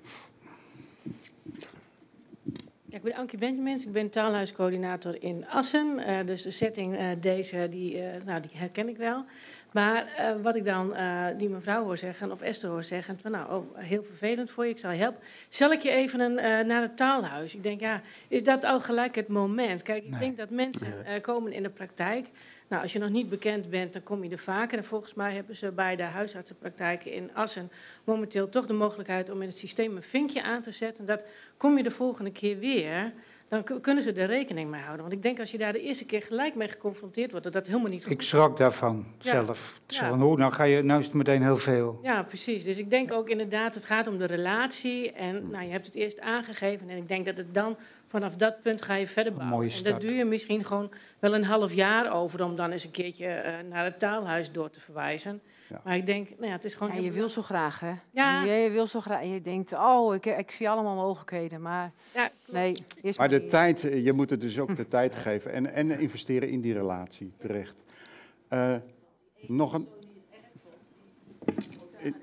Ik ben Ankie Benjamins, ik ben taalhuiscoördinator in Assen. Eh, dus de setting eh, deze, die, eh, nou, die herken ik wel. Maar wat ik dan die mevrouw hoor zeggen, of Esther hoor zeggen, van nou, oh, heel vervelend voor je, ik zal je helpen. Zal ik je even een, naar het taalhuis? Ik denk, ja, is dat al gelijk het moment? Kijk, ik denk dat mensen komen in de praktijk. Nou, als je nog niet bekend bent, dan kom je er vaker. En volgens mij hebben ze bij de huisartsenpraktijken in Assen momenteel toch de mogelijkheid om in het systeem een vinkje aan te zetten. Dat kom je de volgende keer weer, dan ku- kunnen ze er rekening mee houden. Want ik denk als je daar de eerste keer gelijk mee geconfronteerd wordt, dat dat helemaal niet goed Ik schrok daarvan Ja. zelf. Ja. Zo van, hoe, nou, ga je, nou is het meteen heel veel. Ja, precies. Dus ik denk ook inderdaad, het gaat om de relatie. En nou, je hebt het eerst aangegeven. En ik denk dat het dan, vanaf dat punt ga je verder bouwen. mooie en daar duur je misschien gewoon wel een half jaar over... om dan eens een keertje eh, naar het taalhuis door te verwijzen. Maar ik denk, nou ja, het is gewoon... Ja, je wil zo graag, hè? Ja. Je, je wil zo graag. En je denkt, oh, ik, ik zie allemaal mogelijkheden. Maar nee, eerst Maar de tijd, eh, je moet het dus ook de tijd geven en, en investeren in die relatie, terecht. Eh, nog een...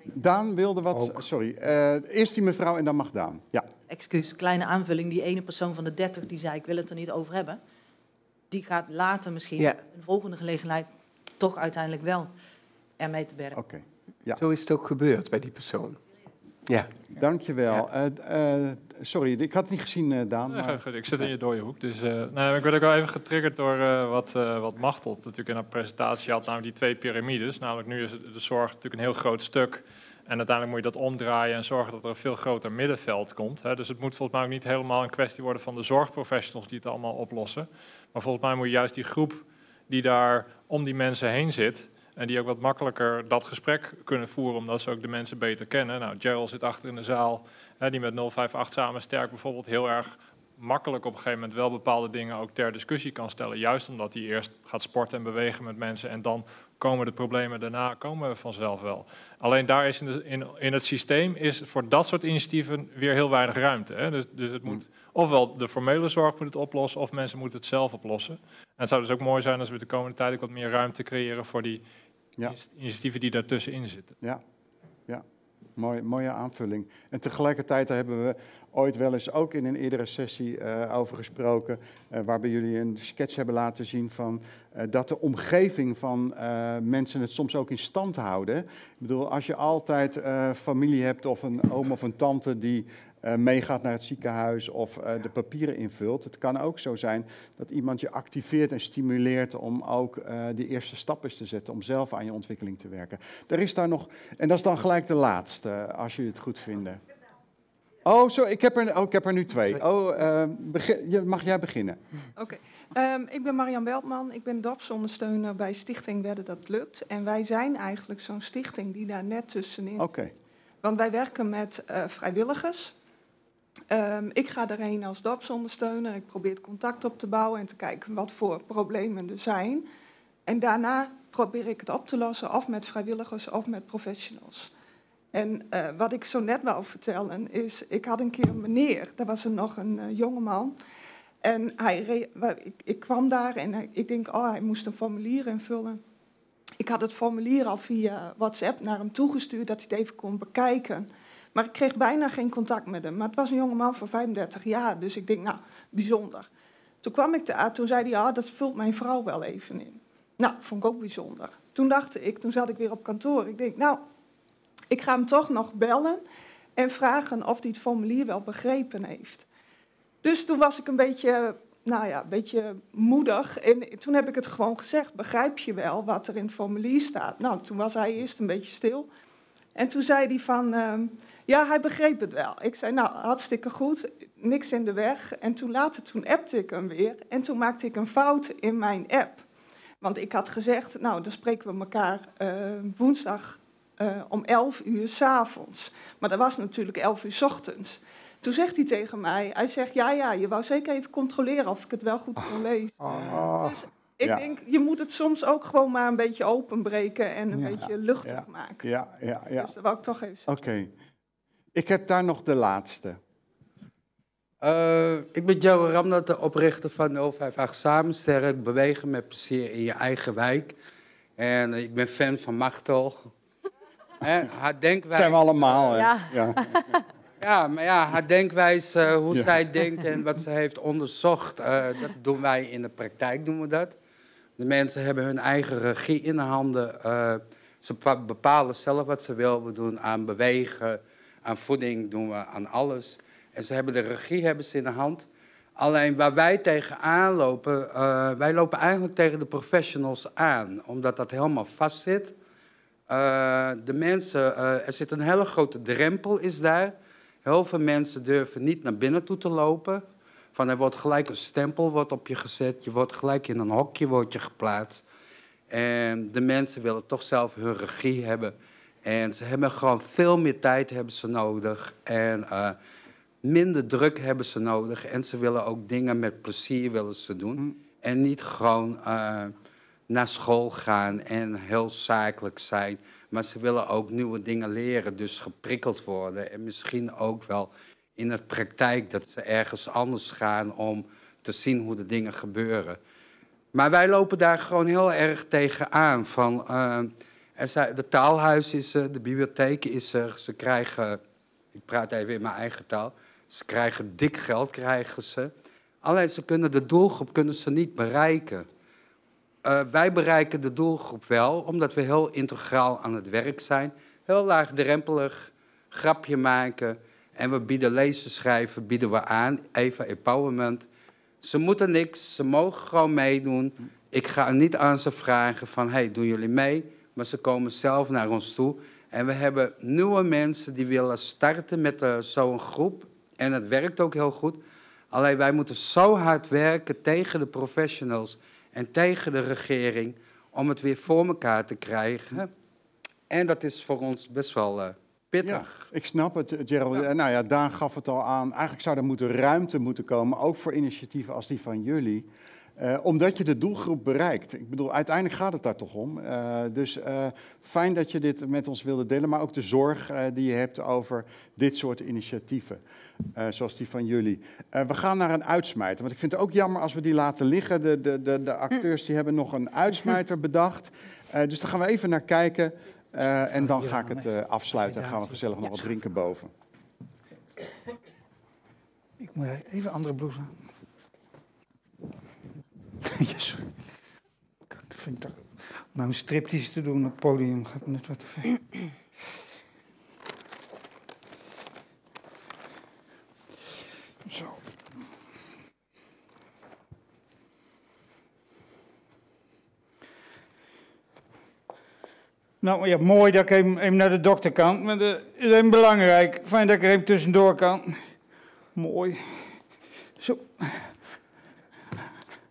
Daan wilde wat, sorry. Eh, eerst die mevrouw en dan mag Daan. Ja. Excuus, kleine aanvulling. Die ene persoon van de 30 die zei: Ik wil het er niet over hebben. Die gaat later misschien, Ja. een volgende gelegenheid, toch uiteindelijk wel ermee te werken. Oké. Ja. Zo is het ook gebeurd bij die persoon. Ja. Dankjewel. Eh, eh, sorry, ik had het niet gezien, eh, Daan. Nee, maar- goed, ik zit in je dode hoek. Dus, eh, nee, ik werd ook wel even getriggerd door eh, wat, eh wat Machteld natuurlijk in haar presentatie had, namelijk die twee piramides. Namelijk nu is het, de zorg natuurlijk een heel groot stuk. En uiteindelijk moet je dat omdraaien en zorgen dat er een veel groter middenveld komt. Dus het moet volgens mij ook niet helemaal een kwestie worden van de zorgprofessionals die het allemaal oplossen. Maar volgens mij moet je juist die groep die daar om die mensen heen zit, en die ook wat makkelijker dat gesprek kunnen voeren, omdat ze ook de mensen beter kennen. Nou, Gerald zit achter in de zaal, die met 058 samen sterk bijvoorbeeld heel erg makkelijk op een gegeven moment wel bepaalde dingen ook ter discussie kan stellen. Juist omdat hij eerst gaat sporten en bewegen met mensen en dan komen de problemen daarna komen vanzelf wel. Alleen daar is in, de, in, in het systeem is voor dat soort initiatieven weer heel weinig ruimte. Hè? Dus, dus het moet ofwel de formele zorg moet het oplossen of mensen moeten het zelf oplossen. En het zou dus ook mooi zijn als we de komende tijd ook wat meer ruimte creëren voor die Ja. initiatieven die daartussenin zitten. Ja, ja. Mooi, mooie aanvulling. En tegelijkertijd hebben we ooit wel eens ook in een eerdere sessie uh, over gesproken, uh, waarbij jullie een sketch hebben laten zien van uh, dat de omgeving van mensen het soms ook in stand houden. Ik bedoel, als je altijd familie hebt of een oom of een tante die meegaat naar het ziekenhuis of de papieren invult, het kan ook zo zijn dat iemand je activeert en stimuleert om ook die eerste stappen te zetten, om zelf aan je ontwikkeling te werken. Er is daar nog, en dat is dan gelijk de laatste, als jullie het goed vinden. Oh, zo, ik heb er, oh, ik heb er nu twee. Oh, uh, begin, mag jij beginnen? Oké. Okay. Um, ik ben Marian Beltman. Ik ben dorpsondersteuner bij Stichting Wedden Dat Lukt. En wij zijn eigenlijk zo'n stichting die daar net tussenin Oké. Okay. Want wij werken met uh, vrijwilligers. Um, ik ga erheen als dorpsondersteuner. Ik probeer contact op te bouwen en te kijken wat voor problemen er zijn. En daarna probeer ik het op te lossen, of met vrijwilligers of met professionals. En uh, wat ik zo net wou vertellen is, ik had een keer een meneer, daar was er nog een uh, jongeman. En hij ik, ik, kwam daar en ik denk, oh, hij moest een formulier invullen. Ik had het formulier al via WhatsApp naar hem toegestuurd, dat hij het even kon bekijken. Maar ik kreeg bijna geen contact met hem. Maar het was een jongeman van 35 jaar, dus ik denk, nou, bijzonder. Toen kwam ik daar, toen zei hij, ah, dat vult mijn vrouw wel even in. Nou, vond ik ook bijzonder. Toen dacht ik, toen zat ik weer op kantoor, ik denk, nou, ik ga hem toch nog bellen en vragen of hij het formulier wel begrepen heeft. Dus toen was ik een beetje, nou ja, een beetje moedig. En toen heb ik het gewoon gezegd, begrijp je wel wat er in het formulier staat? Nou, toen was hij eerst een beetje stil. En toen zei hij van, uh, ja, hij begreep het wel. Ik zei, nou, hartstikke goed, niks in de weg. En toen later, toen appte ik hem weer. En toen maakte ik een fout in mijn app. Want ik had gezegd, nou, dan spreken we elkaar uh, woensdag uh, om 11 uur s'avonds. Maar dat was natuurlijk 11 uur s ochtends. Toen zegt hij tegen mij, hij zegt, ja, ja, je wou zeker even controleren of ik het wel goed kon lezen. Oh. Dus ik Ja. denk, je moet het soms ook gewoon maar een beetje openbreken en een Ja. beetje luchtig Ja. maken. Ja, ja, ja. Dus dat wou ik toch even Oké. Ik heb daar nog de laatste. Eh, ik ben Joe Ramdat, de oprichter van 058 Samen Sterk, bewegen met plezier in je eigen wijk. En eh, ik ben fan van Machtel. Hè, haar denkwijze... Zijn we allemaal, hè? Ja. Ja. Ja, maar ja, haar denkwijze, eh, hoe Ja. zij denkt en wat ze heeft onderzocht, eh, dat doen wij in de praktijk, doen we dat. De mensen hebben hun eigen regie in de handen. eh, ze pa- bepalen zelf wat ze willen. We doen aan bewegen, aan voeding, doen we aan alles. En ze hebben de regie hebben ze in de hand. Alleen waar wij tegenaan lopen, eh, wij lopen eigenlijk tegen de professionals aan, omdat dat helemaal vast zit. Eh, de mensen, eh, er zit een hele grote drempel is daar. Heel veel mensen durven niet naar binnen toe te lopen. Van er wordt gelijk een stempel wordt op je gezet. Je wordt gelijk in een hokje wordt je geplaatst. En de mensen willen toch zelf hun regie hebben. En ze hebben gewoon veel meer tijd hebben ze nodig. En eh, minder druk hebben ze nodig. En ze willen ook dingen met plezier willen ze doen. En niet gewoon eh, naar school gaan en heel zakelijk zijn. Maar ze willen ook nieuwe dingen leren, dus geprikkeld worden. En misschien ook wel in de praktijk dat ze ergens anders gaan om te zien hoe de dingen gebeuren. Maar wij lopen daar gewoon heel erg tegenaan. Van, eh, zijn, de taalhuis is er, de bibliotheek is er. Ze krijgen, ik praat even in mijn eigen taal, ze krijgen dik geld, krijgen ze. Alleen ze kunnen de doelgroep kunnen ze niet bereiken. Eh, wij bereiken de doelgroep wel, omdat we heel integraal aan het werk zijn. Heel laagdrempelig, grapje maken. En we bieden lezen, schrijven, bieden we aan. Even empowerment. Ze moeten niks, ze mogen gewoon meedoen. Ik ga niet aan ze vragen van, hey, doen jullie mee? Maar ze komen zelf naar ons toe. En we hebben nieuwe mensen die willen starten met eh, zo'n groep. En het werkt ook heel goed. Alleen wij moeten zo hard werken tegen de professionals en tegen de regering om het weer voor elkaar te krijgen. En dat is voor ons best wel eh, pittig. Ik snap het, Gerald. Eh, Nou ja, Daan gaf het al aan. Eigenlijk zou er moeten ruimte moeten komen, ook voor initiatieven als die van jullie. Eh, omdat je de doelgroep bereikt. Ik bedoel, uiteindelijk gaat het daar toch om. Eh, dus eh, fijn dat je dit met ons wilde delen, maar ook de zorg eh, die je hebt over dit soort initiatieven, eh, zoals die van jullie. Eh, we gaan naar een uitsmijter, want ik vind het ook jammer als we die laten liggen. De, de, de, de acteurs die hebben nog een uitsmijter bedacht. Eh, dus daar gaan we even naar kijken. Uh, en dan ga ik het uh, afsluiten en gaan we gezellig nog wat drinken boven. Ik moet even andere blouse aan. yes. Ik vind dat, nou een striptease te doen op het podium gaat net wat te ver. Zo. Nou ja, mooi dat ik even, even naar de dokter kan. Maar dat is even belangrijk. Fijn dat ik er even tussendoor kan. Mooi. Zo.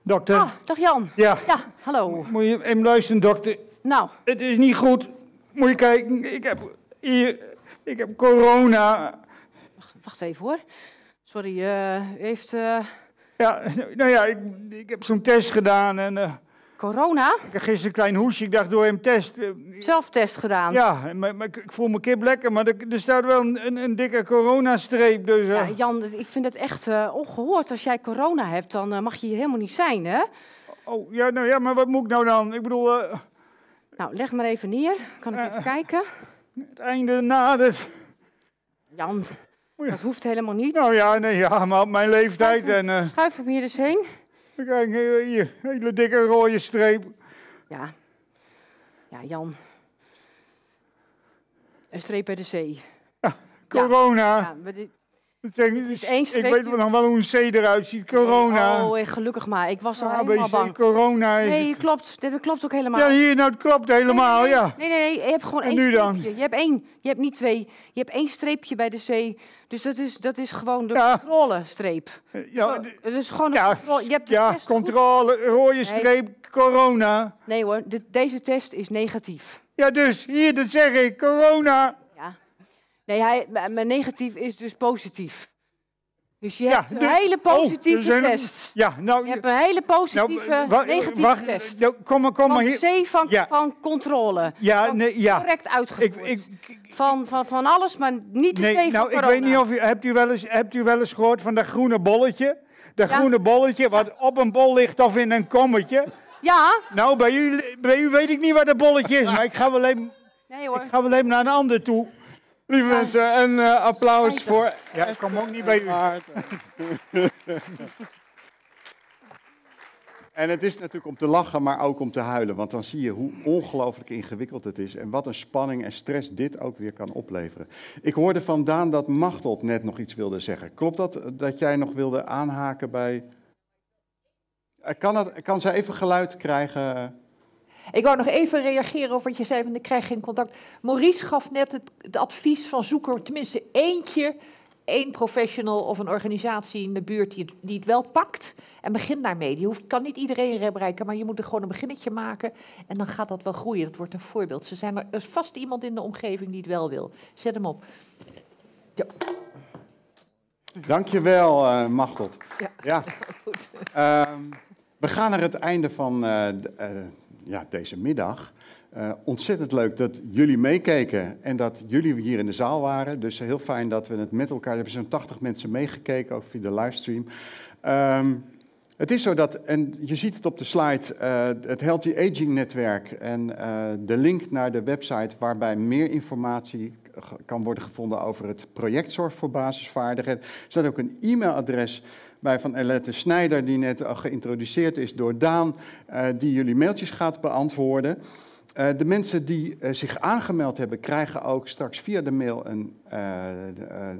Dokter. Ah, dag Jan. Ja. Ja, hallo. Moet je even luisteren, dokter. Nou. Het is niet goed. Moet je kijken. Ik heb hier... Ik heb corona. Wacht, wacht even hoor. Sorry, uh, heeft... Uh... Ja, nou ja, ik, ik heb zo'n test gedaan en... Uh, corona? Ik heb gisteren een klein hoesje, ik dacht door hem test. Zelftest gedaan? Ja, maar, maar, ik voel me kip lekker, maar er, er staat wel een, een, een dikke coronastreep. Dus, ja, Jan, ik vind het echt ongehoord. Als jij corona hebt, dan mag je hier helemaal niet zijn, hè? Oh, ja, nou ja, maar wat moet ik nou dan? Ik bedoel... Nou, leg maar even neer. Kan ik even kijken? Het einde nadert. Jan, dat hoeft helemaal niet. Nou ja, nee, ja maar op mijn leeftijd Schuif, en... Schuif hem hier eens heen. Kijk, hier, hele dikke rode streep. Ja. Ja, Jan. Een streep bij de zee. Ja, corona. Ja, ja, dit, het is, het is één streep. Ik weet nog wel hoe een zee eruit ziet, corona. Oh, gelukkig maar. Ik was al ja, helemaal bang. corona is Nee, klopt. Dit klopt ook helemaal. Ja, hier, nou, het klopt helemaal, nee, nee, ja. Nee, nee, nee. Je hebt gewoon en één nu streepje. dan? Je hebt één. Je hebt niet twee. Je hebt één streepje bij de zee. Dus dat is, dat is gewoon de ja. controlestreep. Ja, het is gewoon ja, controle. Je hebt de ja test controle, goed. rode streep, nee. corona. Nee hoor, de, deze test is negatief. Ja, dus hier, dat zeg ik, corona. Nee, hij, maar negatief is dus positief. Dus je hebt ja, een hele positieve oh, test. Ja, nou, je hebt een hele positieve, nou, wa, negatieve wacht, test. Nou, kom maar, kom maar hier. C van, ja. van controle. Ja, van nee, ja. Correct uitgevoerd. Ik, ik, van, van, van alles, maar niet de nee, C van nou, corona. Ik weet niet of u, hebt u, wel eens, hebt u wel eens gehoord van dat groene bolletje? Dat ja. groene bolletje wat op een bol ligt of in een kommetje? Ja. Nou, bij u, bij u weet ik niet wat dat bolletje is, maar ik ga wel even, nee, hoor. Ik ga wel even naar een ander toe. Lieve ja. mensen, een uh, applaus voor. Ja, ik kom ook niet bij u. en het is natuurlijk om te lachen, maar ook om te huilen. Want dan zie je hoe ongelooflijk ingewikkeld het is. En wat een spanning en stress dit ook weer kan opleveren. Ik hoorde van Daan dat Machtot net nog iets wilde zeggen. Klopt dat dat jij nog wilde aanhaken bij. Kan, het, kan zij even geluid krijgen? Ik wou nog even reageren op wat je zei, want ik krijg geen contact. Maurice gaf net het, het, advies van zoek er tenminste eentje, één professional of een organisatie in de buurt die het, die het wel pakt. En begin daarmee. Die hoeft, kan niet iedereen bereiken, maar je moet er gewoon een beginnetje maken. En dan gaat dat wel groeien. Dat wordt een voorbeeld. Ze zijn er, er is vast iemand in de omgeving die het wel wil. Zet hem op. Ja. Dankjewel, uh, Machtot. Ja, ja. goed. Uh, we gaan naar het einde van uh, uh, ja, deze middag. Uh, ontzettend leuk dat jullie meekeken en dat jullie hier in de zaal waren. Dus heel fijn dat we het met elkaar... Hebben zo'n 80 mensen meegekeken, ook via de livestream. Um, het is zo dat, en je ziet het op de slide, uh, het Healthy Aging Netwerk en uh, de link naar de website waarbij meer informatie kan worden gevonden over het project Zorg voor Basisvaardigheden. Er staat ook een e-mailadres bij van Elette Snijder, die net geïntroduceerd is door Daan, uh, die jullie mailtjes gaat beantwoorden. Uh, de mensen die uh, zich aangemeld hebben, krijgen ook straks via de mail een,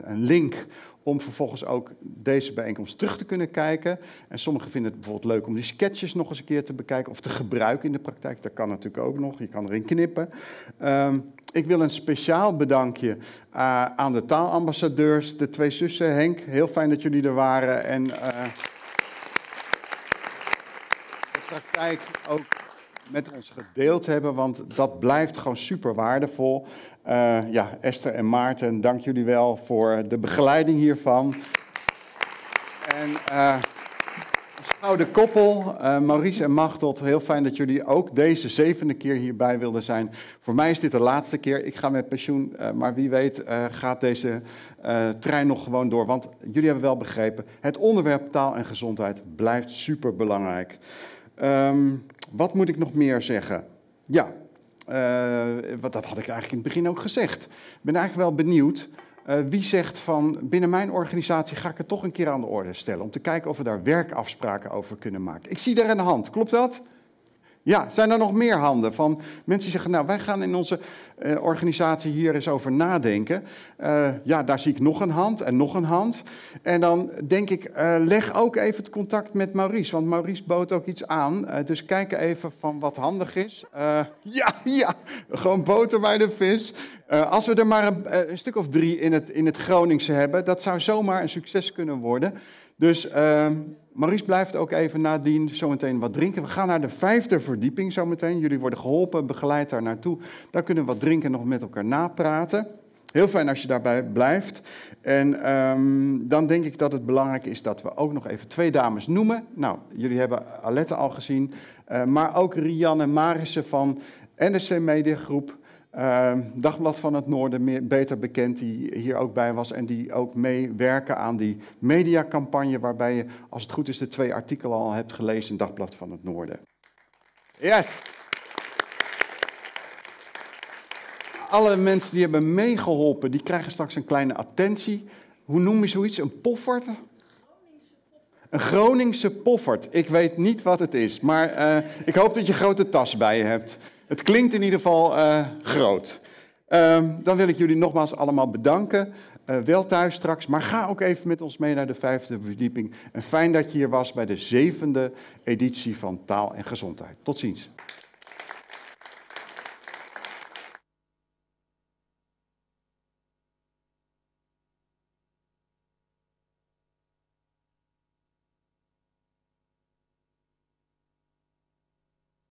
een link om vervolgens ook deze bijeenkomst terug te kunnen kijken. En sommigen vinden het bijvoorbeeld leuk om die sketches nog eens een keer te bekijken of te gebruiken in de praktijk. Dat kan natuurlijk ook nog, je kan erin knippen. Um, ik wil een speciaal bedankje aan de taalambassadeurs, de twee zussen. Henk, heel fijn dat jullie er waren. En de praktijk ook met ons gedeeld hebben, want dat blijft gewoon super waardevol. Uh, ja, Esther en Maarten, dank jullie wel voor de begeleiding hiervan. En uh, oude koppel, uh, Maurice en Machtot, heel fijn dat jullie ook deze zevende keer hierbij wilden zijn. Voor mij is dit de laatste keer. Ik ga met pensioen, maar wie weet gaat deze trein nog gewoon door. Want jullie hebben wel begrepen, het onderwerp taal en gezondheid blijft super belangrijk. Um, wat moet ik nog meer zeggen? Ja, uh, wat, dat had ik eigenlijk in het begin ook gezegd. Ik ben eigenlijk wel benieuwd uh, wie zegt van binnen mijn organisatie ga ik het toch een keer aan de orde stellen. Om te kijken of we daar werkafspraken over kunnen maken. Ik zie daar een hand, klopt dat? Ja, zijn er nog meer handen van mensen die zeggen, nou wij gaan in onze uh, organisatie hier eens over nadenken. Uh, ja, daar zie ik nog een hand en nog een hand. En dan denk ik, uh, leg ook even het contact met Maurice, want Maurice bood ook iets aan. dus kijk even van wat handig is. ja, ja, gewoon boter bij de vis. als we er maar een, een, stuk of drie in het, in het Groningse hebben, dat zou zomaar een succes kunnen worden. Dus ehm, Maurice blijft ook even nadien zometeen wat drinken. We gaan naar de vijfde verdieping zometeen. Jullie worden geholpen, begeleid daar naartoe. Daar kunnen we wat drinken en nog met elkaar napraten. Heel fijn als je daarbij blijft. En um, dan denk ik dat het belangrijk is dat we ook nog even twee dames noemen. Nou, jullie hebben Alette al gezien, uh, maar ook Rianne Marissen van NSC Media Groep. Uh, Dagblad van het Noorden, beter bekend, die hier ook bij was en die ook meewerken aan die mediacampagne, waarbij je, als het goed is, de twee artikelen al hebt gelezen in Dagblad van het Noorden. Yes! Alle mensen die hebben meegeholpen, die krijgen straks een kleine attentie. Hoe noem je zoiets? Een poffert? Een Groningse poffert. Ik weet niet wat het is, maar uh, ik hoop dat je grote tas bij je hebt. Het klinkt in ieder geval uh, groot. Uh, dan wil ik jullie nogmaals allemaal bedanken. Uh, wel thuis straks, maar ga ook even met ons mee naar de vijfde verdieping. En fijn dat je hier was bij de zevende editie van Taal en Gezondheid. Tot ziens.